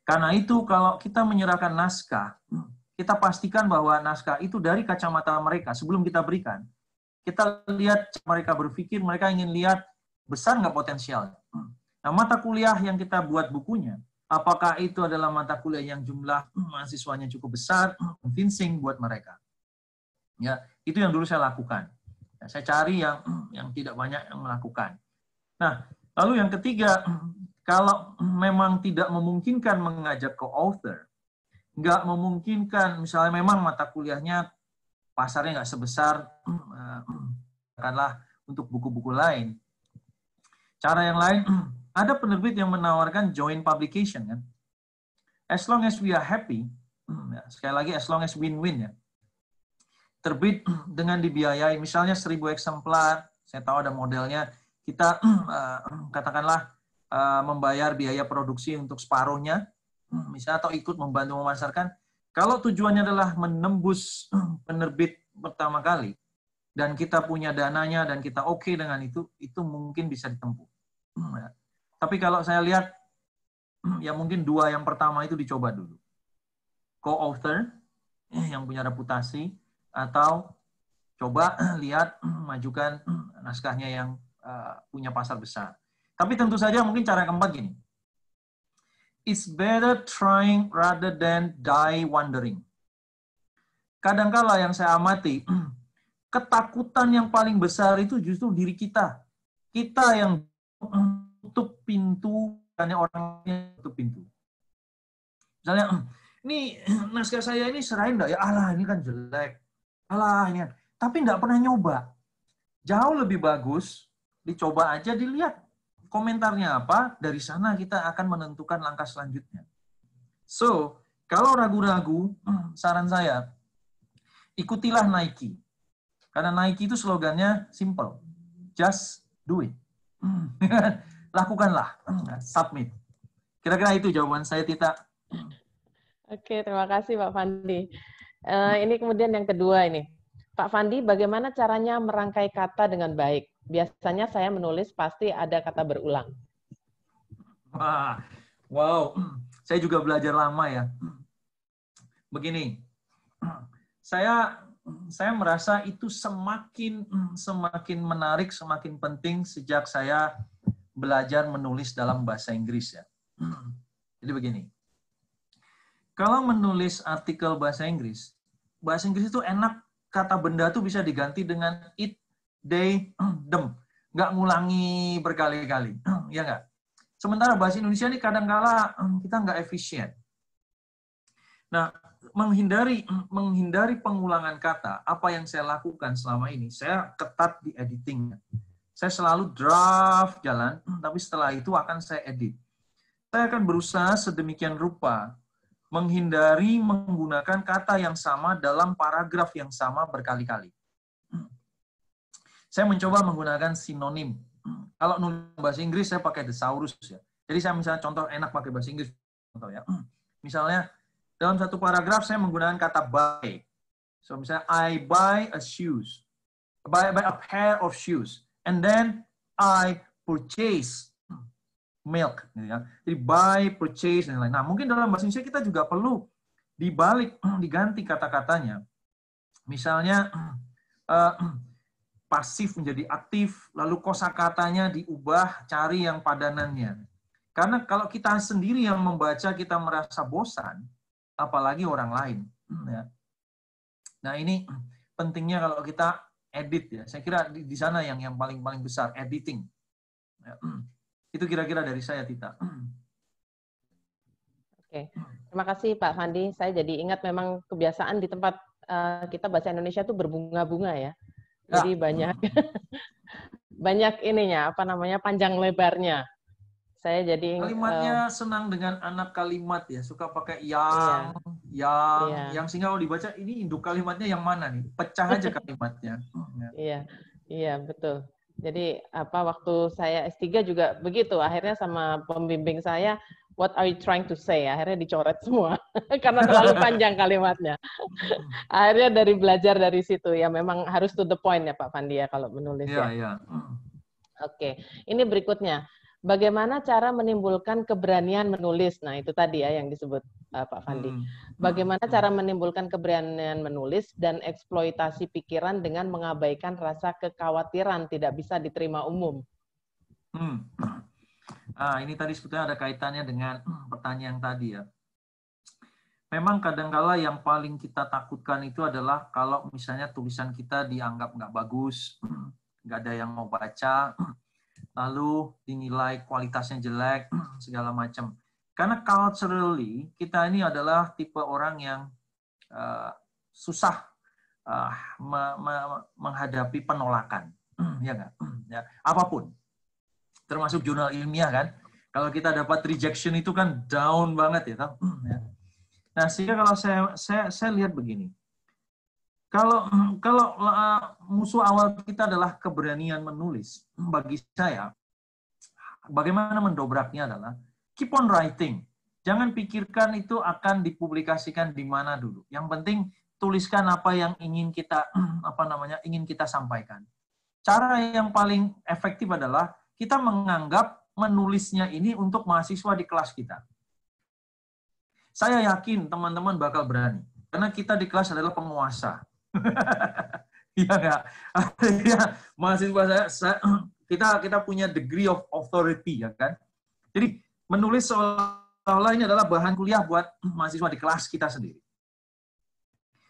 Karena itu kalau kita menyerahkan naskah, kita pastikan bahwa naskah itu dari kacamata mereka sebelum kita berikan. Kita lihat mereka berpikir, mereka ingin lihat besar nggak potensial. Nah, mata kuliah yang kita buat bukunya, Apakah itu adalah mata kuliah yang jumlah mahasiswanya cukup besar, convincing buat mereka. Ya, itu yang dulu saya lakukan. Ya, saya cari yang yang tidak banyak yang melakukan. Nah, lalu yang ketiga, kalau memang tidak memungkinkan mengajak ke author, nggak memungkinkan, misalnya memang mata kuliahnya pasarnya nggak sebesar, katakanlah untuk buku-buku lain. Cara yang lain, ada penerbit yang menawarkan joint publication kan. As long as we are happy, ya, sekali lagi as long as win-win ya. Terbit dengan dibiayai misalnya 1000 eksemplar, saya tahu ada modelnya, kita katakanlah eh, membayar biaya produksi untuk separuhnya, misalnya atau ikut membantu memasarkan. Kalau tujuannya adalah menembus penerbit pertama kali, dan kita punya dananya dan kita oke okay dengan itu, itu mungkin bisa ditempuh. Tapi kalau saya lihat, ya mungkin dua yang pertama itu dicoba dulu. Co-author, yang punya reputasi, atau coba lihat, majukan naskahnya yang uh, punya pasar besar. Tapi tentu saja mungkin cara keempat gini. It's better trying rather than die wondering. Kadangkala yang saya amati, ketakutan yang paling besar itu justru diri kita. Kita yang tutup pintu karena orangnya tutup pintu. Misalnya, ini naskah saya ini serahin enggak ya? Allah, ini kan jelek. Allah, ini kan. Tapi enggak pernah nyoba. Jauh lebih bagus, dicoba aja, dilihat komentarnya apa, dari sana kita akan menentukan langkah selanjutnya. So, kalau ragu-ragu, saran saya, ikutilah Nike. Karena Nike itu slogannya simple. Just do it. lakukanlah, submit. Kira-kira itu jawaban saya, Tita. Oke, terima kasih Pak Fandi. Uh, ini kemudian yang kedua ini. Pak Fandi, bagaimana caranya merangkai kata dengan baik? Biasanya saya menulis pasti ada kata berulang. Wah, wow. Saya juga belajar lama ya. Begini, saya saya merasa itu semakin semakin menarik, semakin penting sejak saya belajar menulis dalam bahasa Inggris ya. Jadi begini, kalau menulis artikel bahasa Inggris, bahasa Inggris itu enak kata benda itu bisa diganti dengan it, they, them. Nggak ngulangi berkali-kali. ya nggak? Sementara bahasa Indonesia ini kadang-kala kita nggak efisien. Nah, menghindari menghindari pengulangan kata, apa yang saya lakukan selama ini, saya ketat di editing. Saya selalu draft jalan, tapi setelah itu akan saya edit. Saya akan berusaha sedemikian rupa menghindari menggunakan kata yang sama dalam paragraf yang sama berkali-kali. Saya mencoba menggunakan sinonim. Kalau nulis bahasa Inggris saya pakai thesaurus ya. Jadi saya misalnya contoh enak pakai bahasa Inggris contoh ya. Misalnya dalam satu paragraf saya menggunakan kata buy. So misalnya I buy a shoes. Buy, buy a pair of shoes. And then I purchase milk. Gitu ya. Jadi buy, purchase, dan lain. Nah, mungkin dalam bahasa Indonesia kita juga perlu dibalik, diganti kata-katanya. Misalnya, uh, pasif menjadi aktif, lalu kosakatanya diubah, cari yang padanannya. Karena kalau kita sendiri yang membaca, kita merasa bosan, apalagi orang lain. Ya. Nah, ini pentingnya kalau kita edit ya. Saya kira di, di sana yang yang paling paling besar editing. Ya. Itu kira-kira dari saya, Tita. Oke, terima kasih Pak Fandi. Saya jadi ingat memang kebiasaan di tempat uh, kita bahasa Indonesia itu berbunga-bunga ya. Jadi ya. banyak banyak ininya apa namanya panjang lebarnya. Saya jadi kalimatnya uh, senang dengan anak kalimat ya, suka pakai yang, iya. yang, iya. yang sehingga kalau dibaca ini induk kalimatnya yang mana nih? Pecah aja kalimatnya. Iya, iya betul. Jadi apa waktu saya S3 juga begitu. Akhirnya sama pembimbing saya, what are you trying to say? Akhirnya dicoret semua karena terlalu panjang kalimatnya. Akhirnya dari belajar dari situ ya memang harus to the point ya Pak Fandi ya kalau menulis yeah, ya. Yeah. Oke, ini berikutnya. Bagaimana cara menimbulkan keberanian menulis? Nah, itu tadi ya yang disebut uh, Pak Fandi. Hmm. Bagaimana hmm. cara menimbulkan keberanian menulis dan eksploitasi pikiran dengan mengabaikan rasa kekhawatiran tidak bisa diterima umum? Hmm. Ah, ini tadi sebetulnya ada kaitannya dengan pertanyaan tadi ya. Memang kadangkala yang paling kita takutkan itu adalah kalau misalnya tulisan kita dianggap nggak bagus, nggak ada yang mau baca, lalu dinilai kualitasnya jelek, segala macam. Karena culturally kita ini adalah tipe orang yang uh, susah uh, me me menghadapi penolakan, ya nggak? Ya, apa pun, termasuk jurnal ilmiah kan. Kalau kita dapat rejection itu kan down banget ya, tau? Ya. Nah, sehingga kalau saya saya saya lihat begini, kalau kalau uh, musuh awal kita adalah keberanian menulis, bagi saya bagaimana mendobraknya adalah keep on writing. Jangan pikirkan itu akan dipublikasikan di mana dulu. Yang penting tuliskan apa yang ingin kita apa namanya ingin kita sampaikan. Cara yang paling efektif adalah kita menganggap menulisnya ini untuk mahasiswa di kelas kita. Saya yakin teman-teman bakal berani karena kita di kelas adalah penguasa. Iya nggak? ya, mahasiswa saya, saya, kita kita punya degree of authority ya kan. Jadi menulis seolah-olah ini adalah bahan kuliah buat mahasiswa di kelas kita sendiri.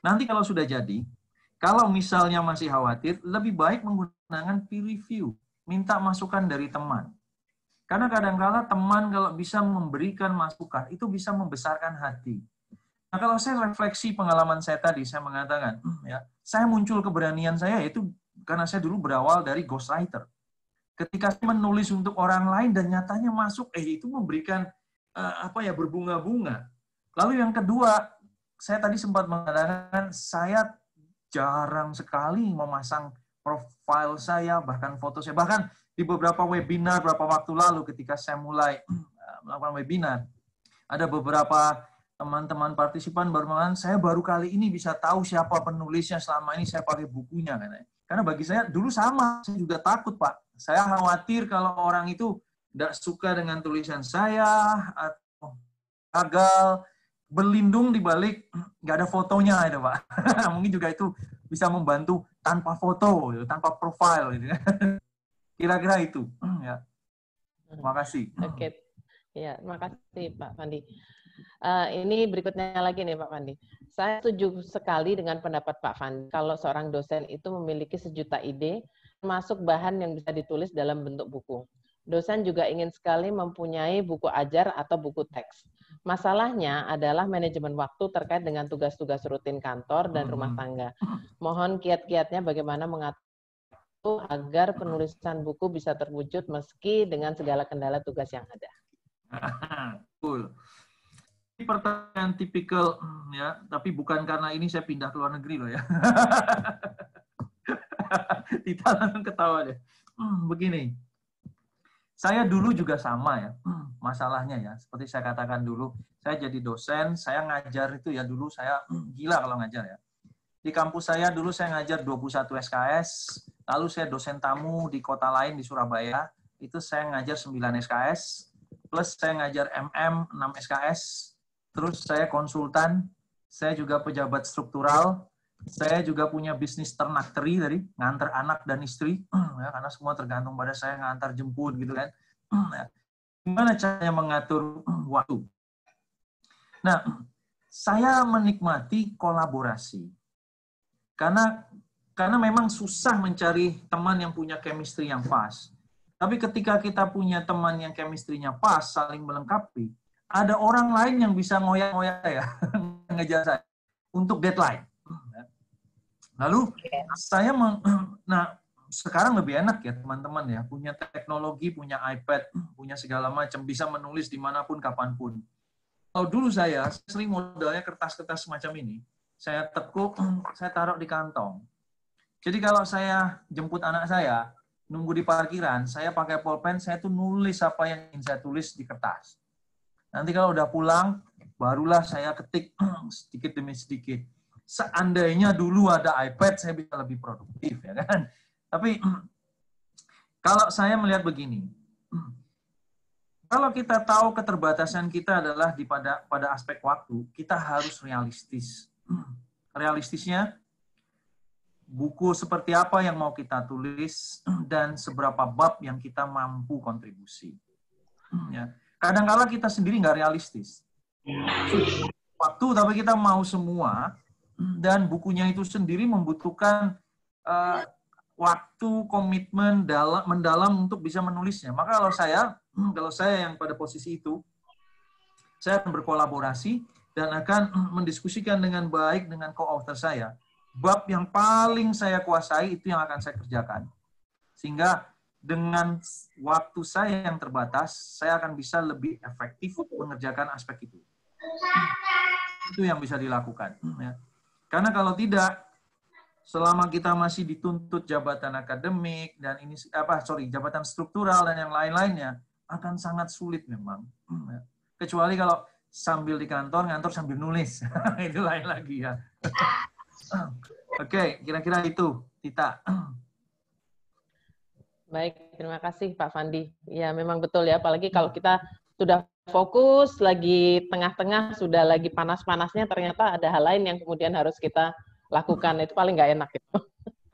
Nanti kalau sudah jadi, kalau misalnya masih khawatir, lebih baik menggunakan peer review, minta masukan dari teman. Karena kadang-kala teman kalau bisa memberikan masukan, itu bisa membesarkan hati. Nah, kalau saya refleksi pengalaman saya tadi, saya mengatakan, hmm, ya, saya muncul keberanian saya itu karena saya dulu berawal dari ghostwriter. Ketika saya menulis untuk orang lain dan nyatanya masuk, eh itu memberikan uh, apa ya berbunga-bunga. Lalu yang kedua, saya tadi sempat mengatakan saya jarang sekali memasang profil saya, bahkan foto saya, bahkan di beberapa webinar beberapa waktu lalu ketika saya mulai eh, melakukan webinar, ada beberapa teman-teman partisipan baru mengatakan saya baru kali ini bisa tahu siapa penulisnya selama ini saya pakai bukunya kan karena bagi saya dulu sama saya juga takut pak. Saya khawatir kalau orang itu tidak suka dengan tulisan saya atau gagal berlindung di balik nggak ada fotonya itu pak. Mungkin juga itu bisa membantu tanpa foto gitu, tanpa profile gitu. Kira-kira itu ya. Terima kasih. Oke. Ya, terima kasih Pak Fandi. Uh, ini berikutnya lagi nih Pak Fandi. Saya setuju sekali dengan pendapat Pak Fandi. Kalau seorang dosen itu memiliki sejuta ide, masuk bahan yang bisa ditulis dalam bentuk buku. Dosen juga ingin sekali mempunyai buku ajar atau buku teks. Masalahnya adalah manajemen waktu terkait dengan tugas-tugas rutin kantor dan rumah hmm. tangga. Mohon kiat-kiatnya bagaimana mengatur agar penulisan buku bisa terwujud meski dengan segala kendala tugas yang ada. Cool. Pertanyaan tipikal ya, tapi bukan karena ini saya pindah ke luar negeri loh ya. Tidak langsung ketawa deh. Hmm, begini, saya dulu juga sama ya, masalahnya ya. Seperti saya katakan dulu, saya jadi dosen, saya ngajar itu ya dulu saya gila kalau ngajar ya. Di kampus saya dulu saya ngajar 21 SKS, lalu saya dosen tamu di kota lain di Surabaya, itu saya ngajar 9 SKS, plus saya ngajar MM 6 SKS, terus saya konsultan, saya juga pejabat struktural, saya juga punya bisnis ternak teri tadi, ngantar anak dan istri, ya, karena semua tergantung pada saya ngantar jemput gitu kan. Ya. Gimana caranya mengatur waktu? Nah, saya menikmati kolaborasi. Karena karena memang susah mencari teman yang punya chemistry yang pas. Tapi ketika kita punya teman yang chemistry-nya pas, saling melengkapi, ada orang lain yang bisa ngoyak-ngoyak ya, ngejar saya untuk deadline. Lalu saya meng, nah sekarang lebih enak ya teman-teman ya punya teknologi, punya iPad, punya segala macam bisa menulis di mana pun kapan pun. Kalau dulu saya sering modalnya kertas-kertas semacam ini, saya tekuk, saya taruh di kantong. Jadi kalau saya jemput anak saya, nunggu di parkiran, saya pakai pulpen, saya tuh nulis apa yang ingin saya tulis di kertas. Nanti kalau udah pulang, barulah saya ketik sedikit demi sedikit seandainya dulu ada iPad saya bisa lebih produktif ya kan. Tapi kalau saya melihat begini, kalau kita tahu keterbatasan kita adalah di pada pada aspek waktu, kita harus realistis. Realistisnya buku seperti apa yang mau kita tulis dan seberapa bab yang kita mampu kontribusi. Ya. Kadang-kala kita sendiri nggak realistis. Waktu tapi kita mau semua, dan bukunya itu sendiri membutuhkan uh, waktu komitmen dalam mendalam untuk bisa menulisnya. Maka kalau saya kalau saya yang pada posisi itu saya akan berkolaborasi dan akan mendiskusikan dengan baik dengan co-author saya. Bab yang paling saya kuasai itu yang akan saya kerjakan. Sehingga dengan waktu saya yang terbatas, saya akan bisa lebih efektif mengerjakan aspek itu. Itu yang bisa dilakukan. Ya. Karena kalau tidak, selama kita masih dituntut jabatan akademik dan ini apa sorry jabatan struktural dan yang lain-lainnya akan sangat sulit memang. Ya. Kecuali kalau sambil di kantor ngantor sambil nulis itu lain lagi ya. Oke, kira-kira itu Tita. Baik, terima kasih Pak Fandi. Ya, memang betul ya, apalagi kalau kita sudah fokus lagi tengah-tengah sudah lagi panas-panasnya ternyata ada hal lain yang kemudian harus kita lakukan itu paling nggak enak itu.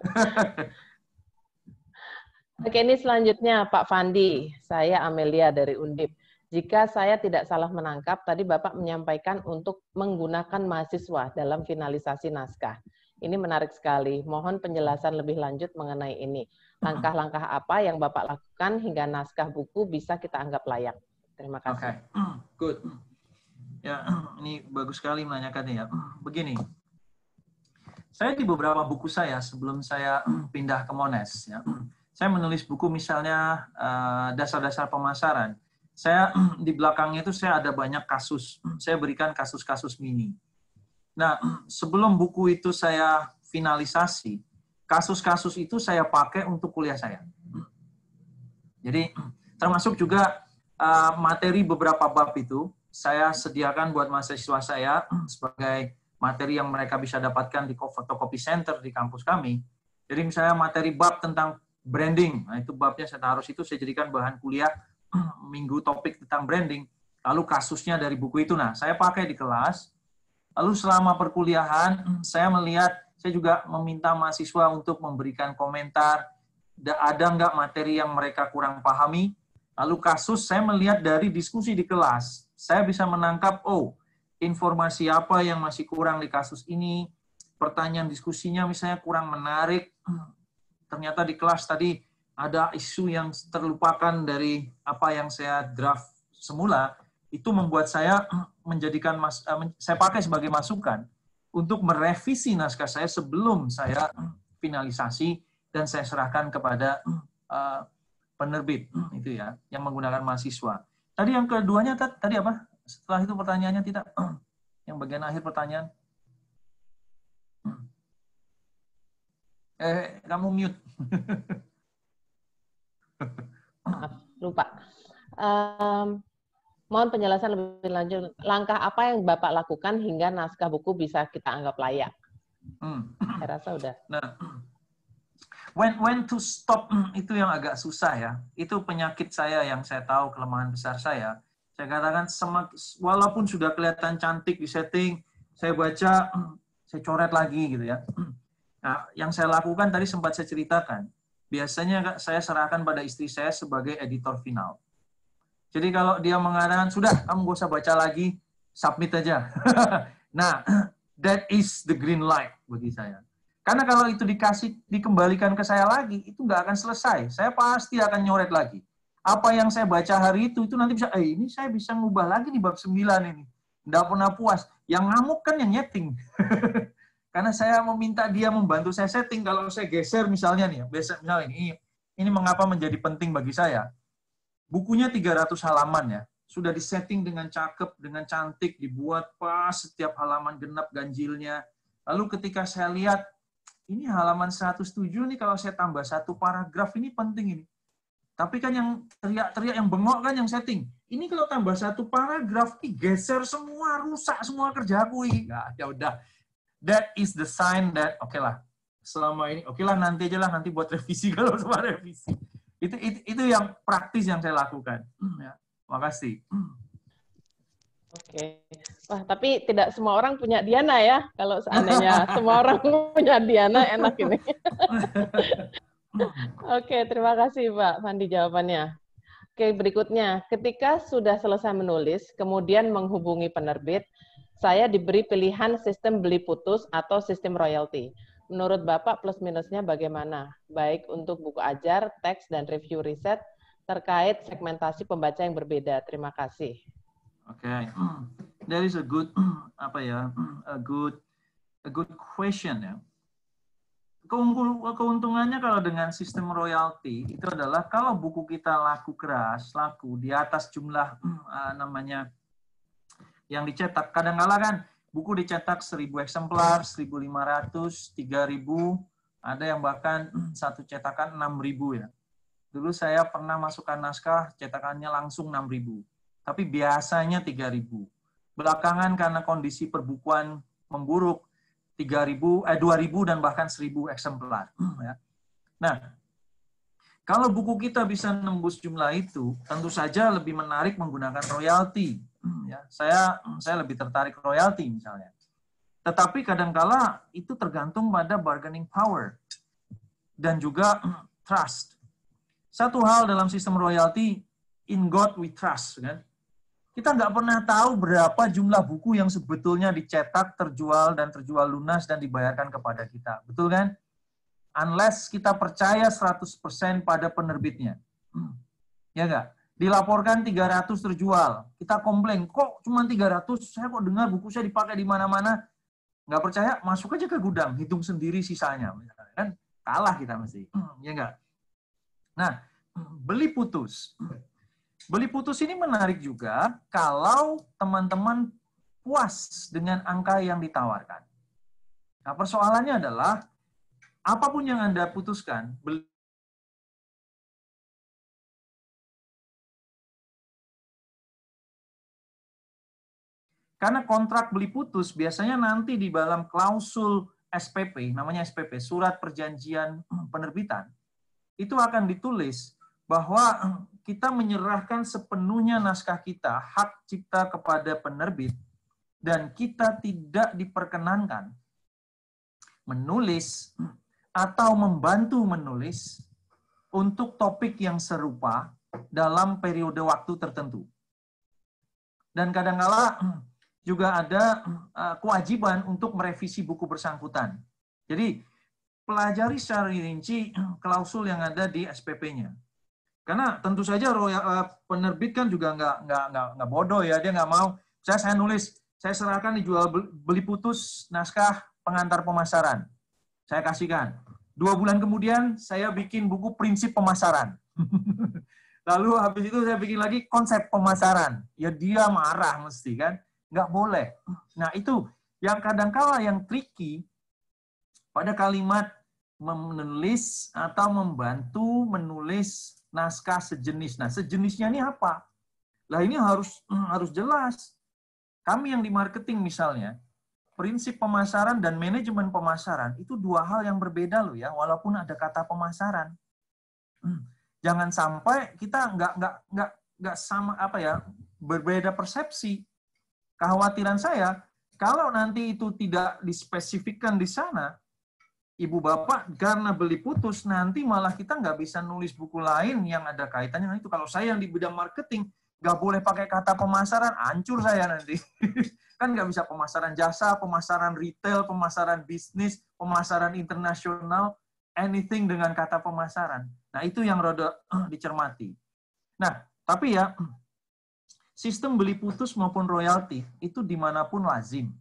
Oke ini selanjutnya Pak Fandi, saya Amelia dari Undip. Jika saya tidak salah menangkap, tadi Bapak menyampaikan untuk menggunakan mahasiswa dalam finalisasi naskah. Ini menarik sekali. Mohon penjelasan lebih lanjut mengenai ini. Langkah-langkah apa yang Bapak lakukan hingga naskah buku bisa kita anggap layak? Terima kasih. Oke, okay. good. Ya, ini bagus sekali menanyakannya ya. Begini, saya di beberapa buku saya sebelum saya pindah ke Mones, ya, saya menulis buku misalnya eh, dasar-dasar pemasaran. Saya di belakangnya itu saya ada banyak kasus. Saya berikan kasus-kasus mini. Nah, sebelum buku itu saya finalisasi, kasus-kasus itu saya pakai untuk kuliah saya. Jadi termasuk juga uh, materi beberapa bab itu saya sediakan buat mahasiswa saya sebagai materi yang mereka bisa dapatkan di photocopy center di kampus kami. Jadi misalnya materi bab tentang branding, nah itu babnya saya taruh itu saya jadikan bahan kuliah minggu topik tentang branding. Lalu kasusnya dari buku itu, nah saya pakai di kelas. Lalu selama perkuliahan saya melihat, saya juga meminta mahasiswa untuk memberikan komentar, ada nggak materi yang mereka kurang pahami, Lalu kasus saya melihat dari diskusi di kelas, saya bisa menangkap, oh, informasi apa yang masih kurang di kasus ini, pertanyaan diskusinya misalnya kurang menarik, ternyata di kelas tadi ada isu yang terlupakan dari apa yang saya draft semula, itu membuat saya menjadikan mas, eh, saya pakai sebagai masukan untuk merevisi naskah saya sebelum saya finalisasi dan saya serahkan kepada uh, penerbit itu ya yang menggunakan mahasiswa. Tadi yang keduanya tadi apa? Setelah itu pertanyaannya tidak yang bagian akhir pertanyaan. Eh, kamu mute. Lupa. Um, mohon penjelasan lebih lanjut. Langkah apa yang Bapak lakukan hingga naskah buku bisa kita anggap layak? Hmm. Saya rasa udah. Nah, when when to stop hmm, itu yang agak susah ya. Itu penyakit saya yang saya tahu kelemahan besar saya. Saya katakan semak, walaupun sudah kelihatan cantik di setting, saya baca, hmm, saya coret lagi gitu ya. Nah, yang saya lakukan tadi sempat saya ceritakan. Biasanya saya serahkan pada istri saya sebagai editor final. Jadi kalau dia mengatakan, sudah, kamu gak usah baca lagi, submit aja. nah, that is the green light bagi saya. Karena kalau itu dikasih dikembalikan ke saya lagi, itu nggak akan selesai. Saya pasti akan nyoret lagi. Apa yang saya baca hari itu, itu nanti bisa, eh ini saya bisa ngubah lagi di bab 9 ini. Nggak pernah puas. Yang ngamuk kan yang nyeting. Karena saya meminta dia membantu saya setting. Kalau saya geser misalnya nih, misalnya ini, ini mengapa menjadi penting bagi saya. Bukunya 300 halaman ya. Sudah disetting dengan cakep, dengan cantik, dibuat pas setiap halaman genap ganjilnya. Lalu ketika saya lihat ini halaman 107 nih kalau saya tambah satu paragraf ini penting ini. Tapi kan yang teriak-teriak yang bengok kan yang setting. Ini kalau tambah satu paragraf, ih, geser semua, rusak semua kerjaku. Nah, ya udah. That is the sign that oke okay lah. Selama ini oke okay lah nanti aja lah nanti buat revisi kalau semua revisi. Itu, itu itu yang praktis yang saya lakukan. Ya, makasih. Oke. Wah, tapi tidak semua orang punya Diana ya. Kalau seandainya semua orang punya Diana, enak ini. Oke, terima kasih Pak Fandi jawabannya. Oke, berikutnya. Ketika sudah selesai menulis, kemudian menghubungi penerbit, saya diberi pilihan sistem beli putus atau sistem royalty. Menurut Bapak plus minusnya bagaimana? Baik untuk buku ajar, teks, dan review riset terkait segmentasi pembaca yang berbeda. Terima kasih. Okay, that is a good apa ya, a good a good question ya. Keuntungannya kalau dengan sistem royalti itu adalah kalau buku kita laku keras, laku di atas jumlah uh, namanya yang dicetak. Kadang-kala kan buku dicetak 1000 eksemplar, 1500, 3000, ada yang bahkan satu cetakan 6000 ya. Dulu saya pernah masukkan naskah cetakannya langsung 6000 tapi biasanya 3.000. Belakangan karena kondisi perbukuan memburuk, 3.000, eh 2.000 dan bahkan 1.000 eksemplar. Ya. Nah, kalau buku kita bisa nembus jumlah itu, tentu saja lebih menarik menggunakan royalti. Ya, saya saya lebih tertarik royalti misalnya. Tetapi kadangkala itu tergantung pada bargaining power dan juga trust. Satu hal dalam sistem royalti, in God we trust, kan? Kita nggak pernah tahu berapa jumlah buku yang sebetulnya dicetak, terjual, dan terjual lunas dan dibayarkan kepada kita. Betul kan? Unless kita percaya 100% pada penerbitnya. Ya nggak? Dilaporkan 300 terjual. Kita komplain, kok cuma 300? Saya kok dengar buku saya dipakai di mana-mana. Nggak percaya, masuk aja ke gudang. Hitung sendiri sisanya. Kan kalah kita mesti. Ya nggak? Nah, beli putus. Beli putus ini menarik juga kalau teman-teman puas dengan angka yang ditawarkan. Nah, persoalannya adalah apa pun yang Anda putuskan, beli Karena kontrak beli putus biasanya nanti di dalam klausul SPP, namanya SPP, surat perjanjian penerbitan, itu akan ditulis bahwa kita menyerahkan sepenuhnya naskah kita, hak cipta kepada penerbit, dan kita tidak diperkenankan menulis atau membantu menulis untuk topik yang serupa dalam periode waktu tertentu. Dan kadangkala juga ada uh, kewajiban untuk merevisi buku bersangkutan. Jadi pelajari secara rinci klausul yang ada di SPP-nya. Karena tentu saja uh, penerbit kan juga nggak nggak nggak nggak bodoh ya dia nggak mau. Saya saya nulis saya serahkan dijual beli putus naskah pengantar pemasaran. Saya kasihkan. Dua bulan kemudian saya bikin buku prinsip pemasaran. Lalu habis itu saya bikin lagi konsep pemasaran. Ya dia marah mesti kan nggak boleh. Nah itu yang kadang-kala yang tricky pada kalimat menulis atau membantu menulis naskah sejenis. Nah sejenisnya ini apa? Lah ini harus harus jelas. Kami yang di marketing misalnya, prinsip pemasaran dan manajemen pemasaran itu dua hal yang berbeda loh ya, walaupun ada kata pemasaran. Jangan sampai kita nggak nggak nggak nggak sama apa ya berbeda persepsi kekhawatiran saya, kalau nanti itu tidak dispesifikkan di sana, ibu bapak karena beli putus, nanti malah kita nggak bisa nulis buku lain yang ada kaitannya dengan itu. Kalau saya yang di bidang marketing, nggak boleh pakai kata pemasaran, hancur saya nanti. kan nggak bisa pemasaran jasa, pemasaran retail, pemasaran bisnis, pemasaran internasional, anything dengan kata pemasaran. Nah, itu yang roda dicermati. Nah, tapi ya, Sistem beli putus maupun royalti itu di mana pun lazim.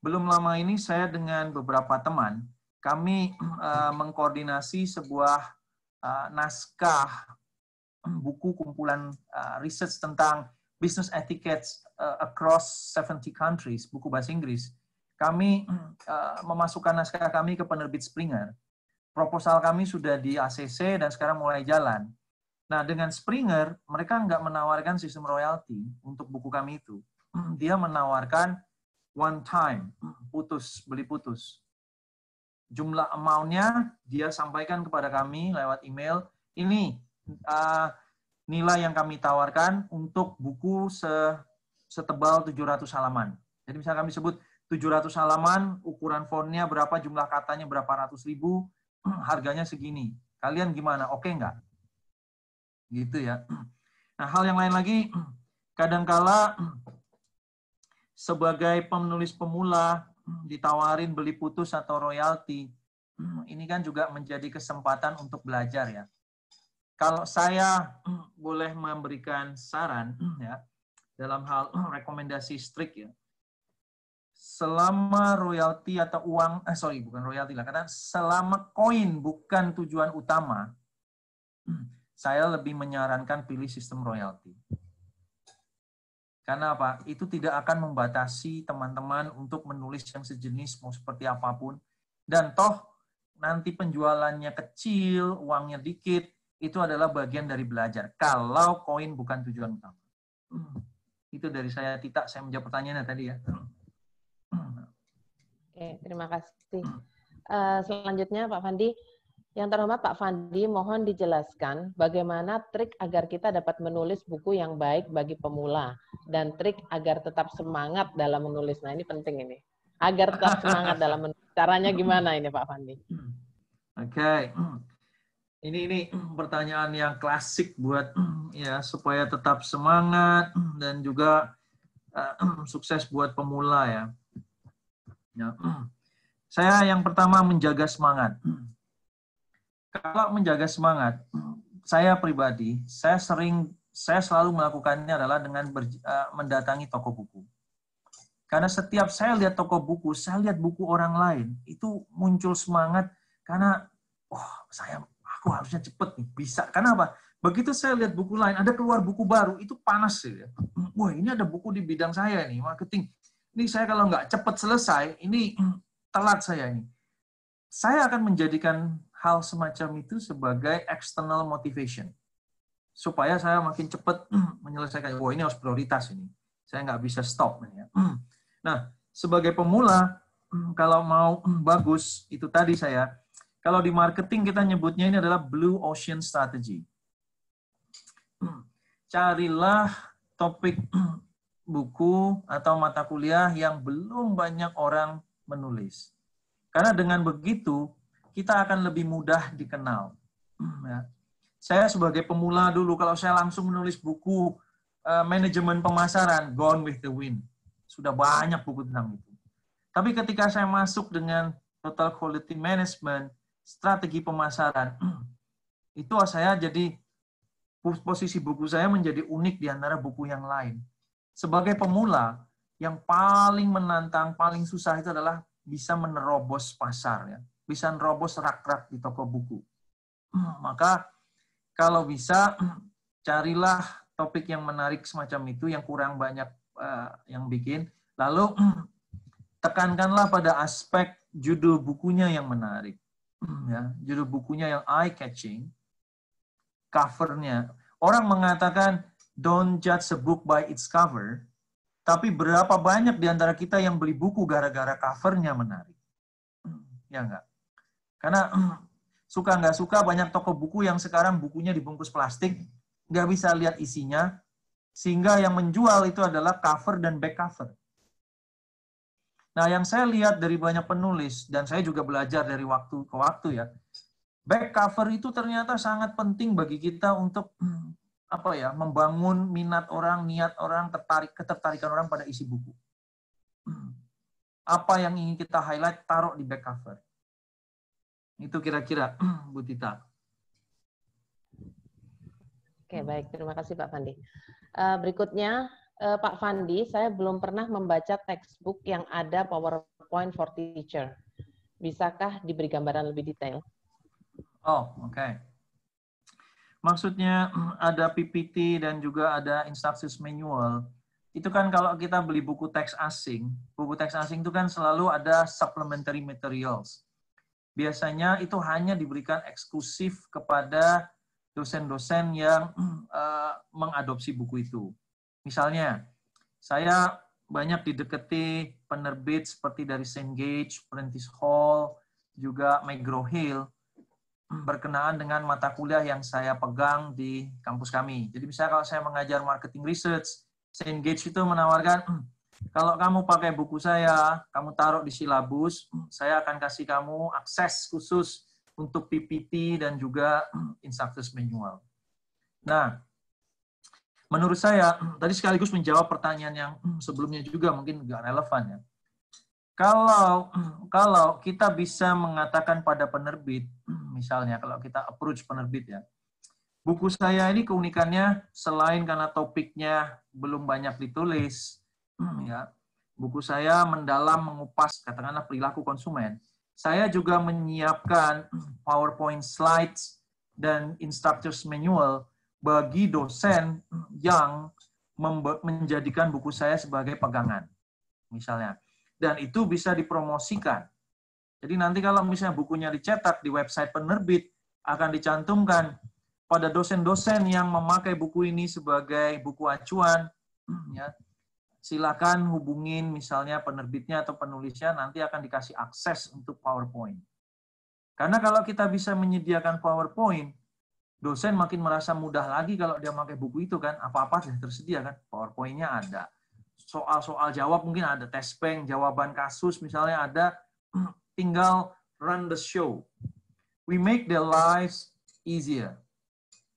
Belum lama ini saya dengan beberapa teman, kami uh, mengkoordinasi sebuah uh, naskah buku kumpulan uh, research tentang business etiquette across 70 countries, buku bahasa Inggris. Kami memasukkan naskah kami ke penerbit Springer. Proposal kami sudah di ACC dan sekarang mulai jalan Nah, dengan Springer, mereka nggak menawarkan sistem royalti untuk buku kami itu. Dia menawarkan one time, putus, beli putus. Jumlah amount-nya dia sampaikan kepada kami lewat email, ini uh, nilai yang kami tawarkan untuk buku se setebal 700 halaman. Jadi misalnya kami sebut 700 halaman, ukuran fontnya berapa, jumlah katanya berapa ratus ribu, harganya segini. Kalian gimana? Oke okay nggak? Gitu ya. Nah, hal yang lain lagi, kadangkala sebagai penulis pemula ditawarin beli putus atau royalti, ini kan juga menjadi kesempatan untuk belajar ya. Kalau saya boleh memberikan saran ya dalam hal rekomendasi strict ya, selama royalti atau uang, eh sorry bukan royalti lah, karena selama koin bukan tujuan utama, saya lebih menyarankan pilih sistem royalti. Karena apa? Itu tidak akan membatasi teman-teman untuk menulis yang sejenis mau seperti apa pun. Dan toh nanti penjualannya kecil, uangnya dikit, itu adalah bagian dari belajar. Kalau koin bukan tujuan utama. Itu dari saya Tita, saya menjawab pertanyaannya tadi ya. Oke, terima kasih. Uh, selanjutnya Pak Fandi, yang terhormat Pak Fandi, mohon dijelaskan bagaimana trik agar kita dapat menulis buku yang baik bagi pemula dan trik agar tetap semangat dalam menulis. Nah ini penting ini. Agar tetap semangat dalam menulis. Caranya gimana ini Pak Fandi? Oke. Okay. Ini ini pertanyaan yang klasik buat ya supaya tetap semangat dan juga uh, sukses buat pemula ya. ya. Saya yang pertama menjaga semangat kalau menjaga semangat, saya pribadi, saya sering, saya selalu melakukannya adalah dengan ber, uh, mendatangi toko buku. Karena setiap saya lihat toko buku, saya lihat buku orang lain, itu muncul semangat karena, oh saya, aku harusnya cepet nih, bisa. Karena apa? Begitu saya lihat buku lain, ada keluar buku baru, itu panas ya. Wah ini ada buku di bidang saya nih, marketing. Ini saya kalau nggak cepat selesai, ini telat saya ini. Saya akan menjadikan hal semacam itu sebagai external motivation. Supaya saya makin cepat menyelesaikan, wah ini harus prioritas ini. Saya nggak bisa stop. Ya. Nah, sebagai pemula, kalau mau bagus, itu tadi saya, kalau di marketing kita nyebutnya ini adalah blue ocean strategy. Carilah topik buku atau mata kuliah yang belum banyak orang menulis. Karena dengan begitu, kita akan lebih mudah dikenal. Ya. saya sebagai pemula dulu, kalau saya langsung menulis buku uh, manajemen pemasaran, Gone with the Wind. Sudah banyak buku tentang itu. Tapi ketika saya masuk dengan Total Quality Management, strategi pemasaran, itu saya jadi posisi buku saya menjadi unik di antara buku yang lain. Sebagai pemula, yang paling menantang, paling susah itu adalah bisa menerobos pasar, ya. Bisa menerobos rak-rak di toko buku. Maka kalau bisa carilah topik yang menarik semacam itu yang kurang banyak uh, yang bikin. Lalu tekankanlah pada aspek judul bukunya yang menarik. Ya judul bukunya yang eye catching covernya. Orang mengatakan don't judge a book by its cover. Tapi berapa banyak di antara kita yang beli buku gara-gara covernya menarik? Ya enggak karena suka nggak suka banyak toko buku yang sekarang bukunya dibungkus plastik, nggak bisa lihat isinya, sehingga yang menjual itu adalah cover dan back cover. Nah, yang saya lihat dari banyak penulis, dan saya juga belajar dari waktu ke waktu ya, back cover itu ternyata sangat penting bagi kita untuk apa ya membangun minat orang, niat orang, tertarik ketertarikan orang pada isi buku. Apa yang ingin kita highlight, taruh di back cover. Itu kira-kira, Bu Tita. Oke, baik. Terima kasih Pak Fandi. Uh, berikutnya, uh, Pak Fandi, saya belum pernah membaca textbook yang ada PowerPoint for Teacher. Bisakah diberi gambaran lebih detail? Oh, oke. Okay. Maksudnya ada PPT dan juga ada instructions manual. Itu kan kalau kita beli buku teks asing, buku teks asing itu kan selalu ada supplementary materials biasanya itu hanya diberikan eksklusif kepada dosen-dosen yang uh, mengadopsi buku itu. Misalnya, saya banyak didekati penerbit seperti dari St. Gage, Prentice Hall, juga McGraw-Hill, berkenaan dengan mata kuliah yang saya pegang di kampus kami. Jadi misalnya kalau saya mengajar marketing research, St. Gage itu menawarkan kalau kamu pakai buku saya, kamu taruh di silabus, saya akan kasih kamu akses khusus untuk PPT dan juga instructors manual. Nah, menurut saya, tadi sekaligus menjawab pertanyaan yang sebelumnya juga mungkin nggak relevan ya. Kalau kalau kita bisa mengatakan pada penerbit, misalnya kalau kita approach penerbit ya, buku saya ini keunikannya selain karena topiknya belum banyak ditulis, Hmm, ya buku saya mendalam mengupas katakanlah perilaku konsumen. Saya juga menyiapkan PowerPoint slides dan instructors manual bagi dosen yang menjadikan buku saya sebagai pegangan, misalnya. Dan itu bisa dipromosikan. Jadi nanti kalau misalnya bukunya dicetak di website penerbit, akan dicantumkan pada dosen-dosen yang memakai buku ini sebagai buku acuan, ya, silakan hubungin misalnya penerbitnya atau penulisnya nanti akan dikasih akses untuk PowerPoint. Karena kalau kita bisa menyediakan PowerPoint, dosen makin merasa mudah lagi kalau dia pakai buku itu kan, apa-apa sudah tersedia kan, PowerPoint-nya ada. Soal-soal jawab mungkin ada, test bank, jawaban kasus misalnya ada, tinggal run the show. We make their lives easier.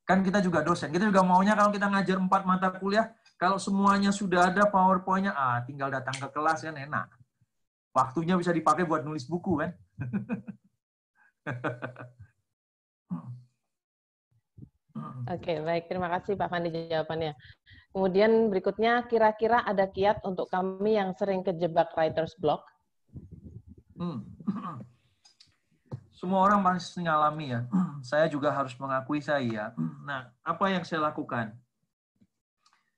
Kan kita juga dosen, kita juga maunya kalau kita ngajar empat mata kuliah, kalau semuanya sudah ada PowerPoint-nya, ah, tinggal datang ke kelas kan enak. Waktunya bisa dipakai buat nulis buku kan. Oke, baik. Terima kasih Pak Fandi jawabannya. Kemudian berikutnya, kira-kira ada kiat untuk kami yang sering kejebak writer's block? Hmm. Semua orang pasti mengalami ya. Saya juga harus mengakui saya. Nah, apa yang saya lakukan?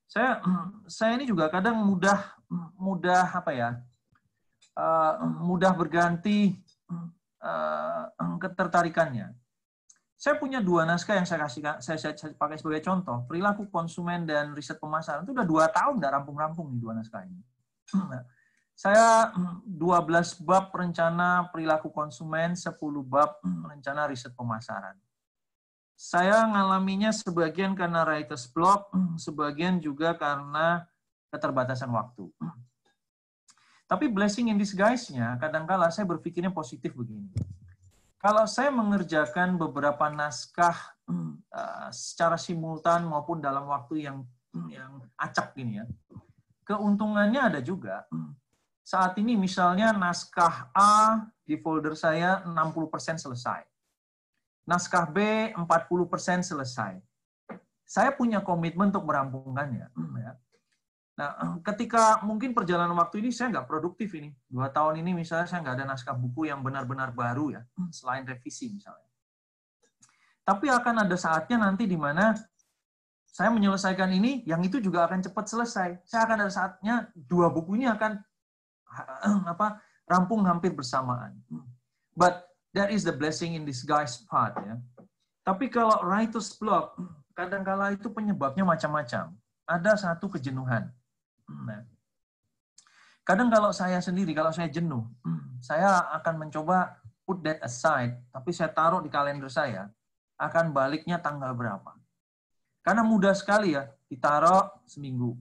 Saya saya ini juga kadang mudah mudah apa ya uh, mudah berganti uh, ketertarikannya. Saya punya dua naskah yang saya kasih saya, saya, saya pakai sebagai contoh perilaku konsumen dan riset pemasaran itu udah dua tahun udah rampung-rampung nih dua naskah ini. Nah, saya 12 bab rencana perilaku konsumen, 10 bab rencana riset pemasaran. Saya ngalaminya sebagian karena writer's block, sebagian juga karena keterbatasan waktu. Tapi blessing in disguise-nya, kadangkala saya berpikirnya positif begini. kalau saya mengerjakan beberapa naskah uh, secara simultan maupun dalam waktu yang yang acak gini ya, keuntungannya ada juga. Saat ini misalnya naskah A di folder saya 60% selesai. Naskah B 40% selesai. Saya punya komitmen untuk merampungkannya. Ya. Nah, ketika mungkin perjalanan waktu ini saya nggak produktif ini. Dua tahun ini misalnya saya nggak ada naskah buku yang benar-benar baru ya, selain revisi misalnya. Tapi akan ada saatnya nanti di mana saya menyelesaikan ini, yang itu juga akan cepat selesai. Saya akan ada saatnya dua buku ini akan apa rampung hampir bersamaan. But that is the blessing in disguise part ya. Tapi kalau writer's block, kadang-kala itu penyebabnya macam-macam. Ada satu kejenuhan Nah, kadang kalau saya sendiri, kalau saya jenuh, saya akan mencoba put that aside, tapi saya taruh di kalender saya, akan baliknya tanggal berapa. Karena mudah sekali ya, ditaruh seminggu,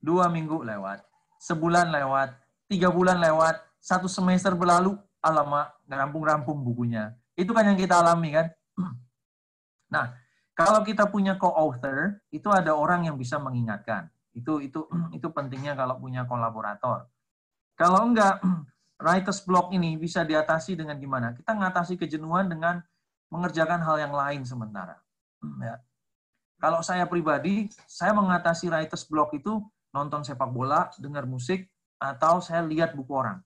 dua minggu lewat, sebulan lewat, tiga bulan lewat, satu semester berlalu, alamak, rampung-rampung bukunya. Itu kan yang kita alami kan. Nah, kalau kita punya co-author, itu ada orang yang bisa mengingatkan. Itu itu itu pentingnya kalau punya kolaborator. Kalau enggak, writer's block ini bisa diatasi dengan gimana? Kita mengatasi kejenuhan dengan mengerjakan hal yang lain sementara. Ya. Kalau saya pribadi, saya mengatasi writer's block itu nonton sepak bola, dengar musik, atau saya lihat buku orang.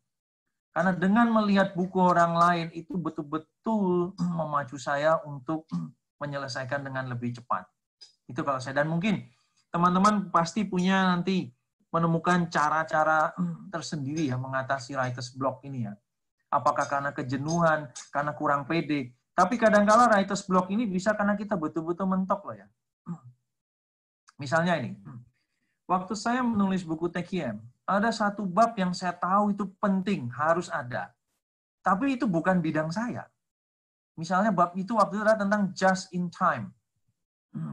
Karena dengan melihat buku orang lain itu betul-betul memacu saya untuk menyelesaikan dengan lebih cepat. Itu kalau saya dan mungkin teman-teman pasti punya nanti menemukan cara-cara tersendiri ya mengatasi writer's block ini ya. Apakah karena kejenuhan, karena kurang pede. Tapi kadang-kala writer's block ini bisa karena kita betul-betul mentok loh ya. Misalnya ini, waktu saya menulis buku TKM, ada satu bab yang saya tahu itu penting, harus ada. Tapi itu bukan bidang saya. Misalnya bab itu waktu itu adalah tentang just in time.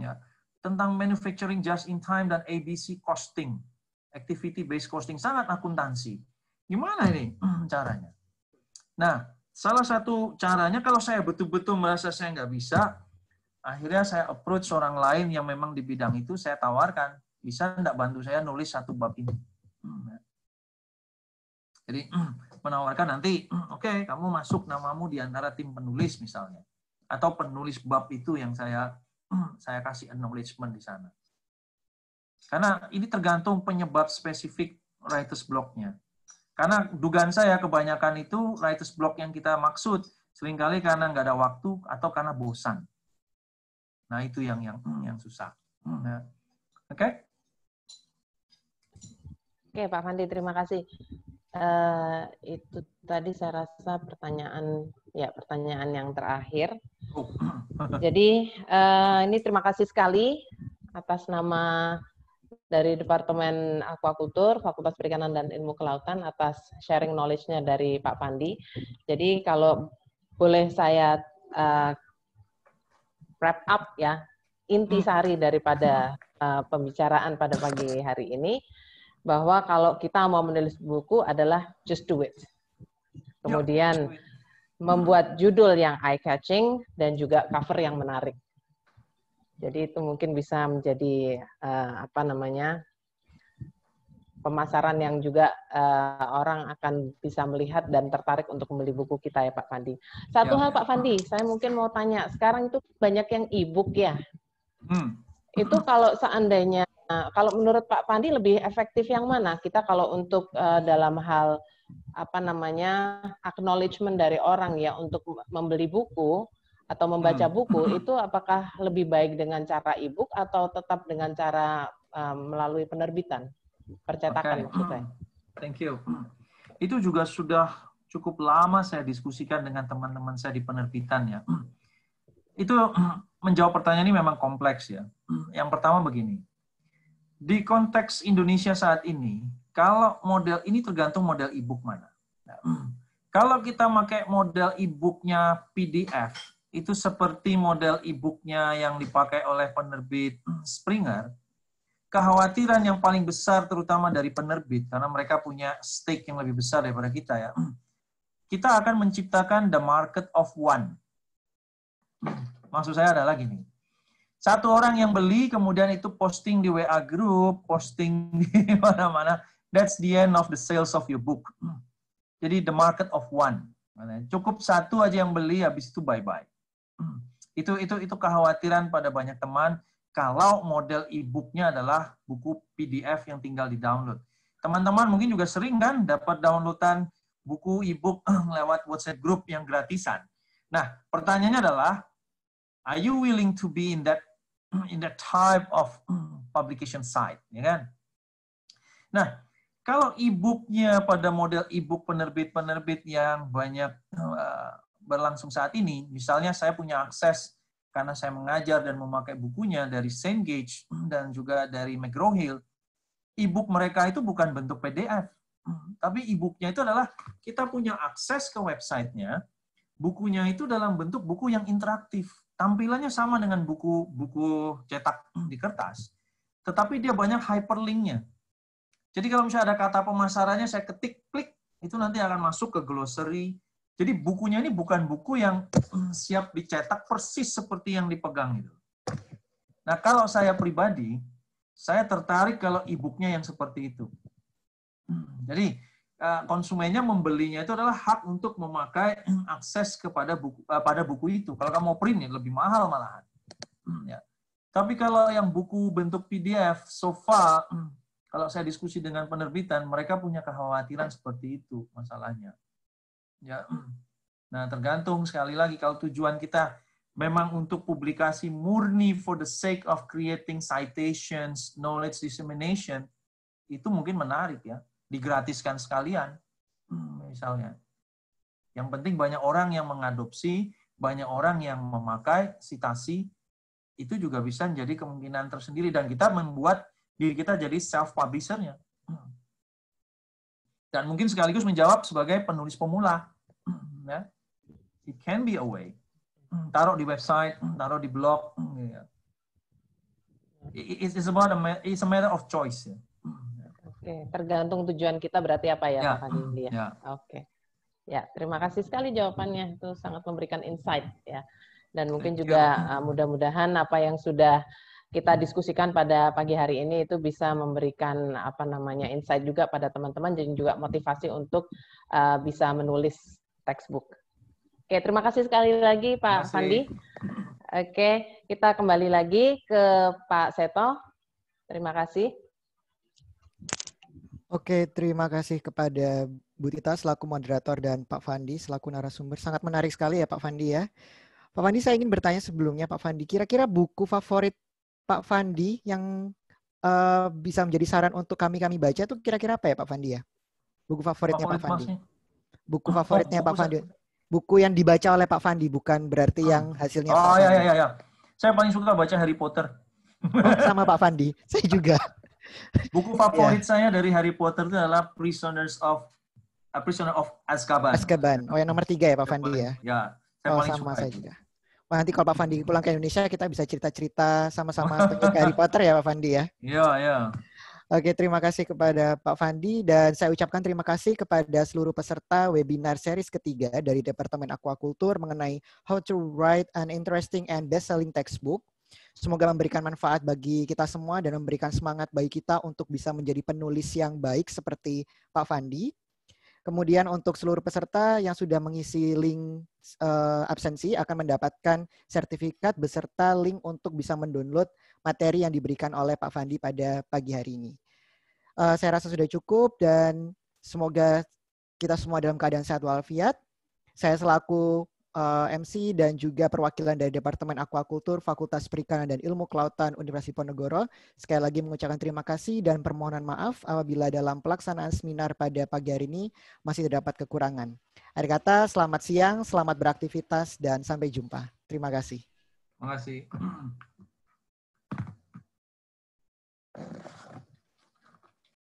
Ya tentang manufacturing just in time dan ABC costing, activity based costing sangat akuntansi. Gimana ini caranya? Nah, salah satu caranya kalau saya betul-betul merasa saya nggak bisa, akhirnya saya approach orang lain yang memang di bidang itu, saya tawarkan, bisa nggak bantu saya nulis satu bab ini? Jadi menawarkan nanti, oke, okay, kamu masuk namamu di antara tim penulis misalnya, atau penulis bab itu yang saya saya kasih acknowledgement di sana. Karena ini tergantung penyebab spesifik writer's block-nya. Karena dugaan saya kebanyakan itu writer's block yang kita maksud sering kali karena nggak ada waktu atau karena bosan. Nah itu yang yang yang susah. Nah, Oke? Okay? Oke Pak Fandi terima kasih. Uh, itu tadi saya rasa pertanyaan ya pertanyaan yang terakhir. Oh. Jadi uh, ini terima kasih sekali atas nama dari Departemen Aquakultur, Fakultas Perikanan dan Ilmu Kelautan atas sharing knowledge-nya dari Pak Pandi. Jadi kalau boleh saya uh, wrap up ya, intisari hmm. daripada uh, pembicaraan pada pagi hari ini bahwa kalau kita mau menulis buku adalah just do it. Kemudian membuat judul yang eye catching dan juga cover yang menarik. Jadi itu mungkin bisa menjadi uh, apa namanya pemasaran yang juga uh, orang akan bisa melihat dan tertarik untuk membeli buku kita ya Pak Fandi. Satu ya. hal Pak Fandi, saya mungkin mau tanya, sekarang itu banyak yang e-book ya. Hmm. Itu kalau seandainya kalau menurut Pak Pandi lebih efektif yang mana? Kita kalau untuk uh, dalam hal apa namanya acknowledgement dari orang ya untuk membeli buku atau membaca hmm. buku itu apakah lebih baik dengan cara e-book atau tetap dengan cara um, melalui penerbitan percetakan okay. Thank you. Itu juga sudah cukup lama saya diskusikan dengan teman-teman saya di penerbitan ya. Itu menjawab pertanyaan ini memang kompleks ya. Yang pertama begini, di konteks Indonesia saat ini, kalau model ini tergantung model e-book mana. Nah, kalau kita pakai model e-booknya PDF, itu seperti model e-booknya yang dipakai oleh penerbit Springer, kekhawatiran yang paling besar terutama dari penerbit, karena mereka punya stake yang lebih besar daripada kita ya, kita akan menciptakan the market of one. Maksud saya adalah gini. Satu orang yang beli kemudian itu posting di WA group, posting di mana-mana, that's the end of the sales of your book. Jadi the market of one. Cukup satu aja yang beli habis itu bye-bye. Itu itu itu kekhawatiran pada banyak teman kalau model e-booknya adalah buku PDF yang tinggal di-download. Teman-teman mungkin juga sering kan dapat downloadan buku e-book lewat WhatsApp group yang gratisan. Nah, pertanyaannya adalah are you willing to be in that in that type of publication site, ya kan? Nah, kalau e-booknya pada model e-book penerbit-penerbit yang banyak uh, berlangsung saat ini, misalnya saya punya akses karena saya mengajar dan memakai bukunya dari Cengage dan juga dari McGraw-Hill, e-book mereka itu bukan bentuk PDF, tapi e-booknya itu adalah kita punya akses ke websitenya, bukunya itu dalam bentuk buku yang interaktif. Tampilannya sama dengan buku-buku cetak di kertas, tetapi dia banyak hyperlinknya. Jadi kalau misalnya ada kata pemasarannya, saya ketik, klik, itu nanti akan masuk ke glossary, jadi bukunya ini bukan buku yang siap dicetak persis seperti yang dipegang itu. Nah, kalau saya pribadi, saya tertarik kalau e-booknya yang seperti itu. Jadi eh, konsumennya membelinya itu adalah hak untuk memakai akses kepada buku eh, pada buku itu. Kalau kamu mau print ya lebih mahal malahan. Ya. Tapi kalau yang buku bentuk PDF, so far kalau saya diskusi dengan penerbitan, mereka punya kekhawatiran seperti itu masalahnya. Ya. Nah, tergantung sekali lagi kalau tujuan kita memang untuk publikasi murni for the sake of creating citations, knowledge dissemination, itu mungkin menarik ya, digratiskan sekalian, hmm, misalnya. Yang penting banyak orang yang mengadopsi, banyak orang yang memakai citasi, itu juga bisa menjadi kemungkinan tersendiri dan kita membuat diri kita jadi self publishernya. Hmm. Dan mungkin sekaligus menjawab sebagai penulis pemula ya. It can be a way. Taruh di website, taruh di blog. Ya. It's about a, it's a matter of choice. Ya. Oke, tergantung tujuan kita berarti apa ya, ya. Pak Fadli ya. ya. Oke. Ya, terima kasih sekali jawabannya. Itu sangat memberikan insight ya. Dan mungkin juga uh, mudah-mudahan apa yang sudah kita diskusikan pada pagi hari ini itu bisa memberikan apa namanya insight juga pada teman-teman dan juga motivasi untuk uh, bisa menulis textbook. Oke, terima kasih sekali lagi Pak Fandi. Oke, kita kembali lagi ke Pak Seto. Terima kasih. Oke, terima kasih kepada Bu Tita selaku moderator dan Pak Fandi selaku narasumber. Sangat menarik sekali ya Pak Fandi ya. Pak Fandi saya ingin bertanya sebelumnya Pak Fandi, kira-kira buku favorit Pak Fandi yang uh, bisa menjadi saran untuk kami-kami baca itu kira-kira apa ya Pak Fandi ya? Buku favoritnya Favorit Pak Fandi. Buku favoritnya oh, Pak Fandi. Buku yang dibaca oleh Pak Fandi, bukan berarti oh. yang hasilnya Oh iya iya iya. Saya paling suka baca Harry Potter. Oh, sama Pak Fandi, saya juga. Buku favorit yeah. saya dari Harry Potter itu adalah Prisoners of uh, Prisoner of Azkaban. Azkaban. Oh yang nomor tiga ya Pak Fandi ya? Ya. Saya oh sama saya juga. Wah, nanti kalau Pak Fandi pulang ke Indonesia kita bisa cerita-cerita sama-sama tentang Harry Potter ya Pak Fandi ya? Iya, iya. Oke, terima kasih kepada Pak Fandi dan saya ucapkan terima kasih kepada seluruh peserta webinar series ketiga dari Departemen Aquaculture mengenai How to Write an Interesting and Best-Selling Textbook. Semoga memberikan manfaat bagi kita semua dan memberikan semangat bagi kita untuk bisa menjadi penulis yang baik seperti Pak Fandi. Kemudian untuk seluruh peserta yang sudah mengisi link uh, absensi akan mendapatkan sertifikat beserta link untuk bisa mendownload materi yang diberikan oleh Pak Fandi pada pagi hari ini. Uh, saya rasa sudah cukup dan semoga kita semua dalam keadaan sehat walafiat. Saya selaku uh, eh, MC dan juga perwakilan dari Departemen Aquakultur Fakultas Perikanan dan Ilmu Kelautan Universitas Ponegoro. Sekali lagi mengucapkan terima kasih dan permohonan maaf apabila dalam pelaksanaan seminar pada pagi hari ini masih terdapat kekurangan. Akhir kata, selamat siang, selamat beraktivitas, dan sampai jumpa. Terima kasih. Terima kasih.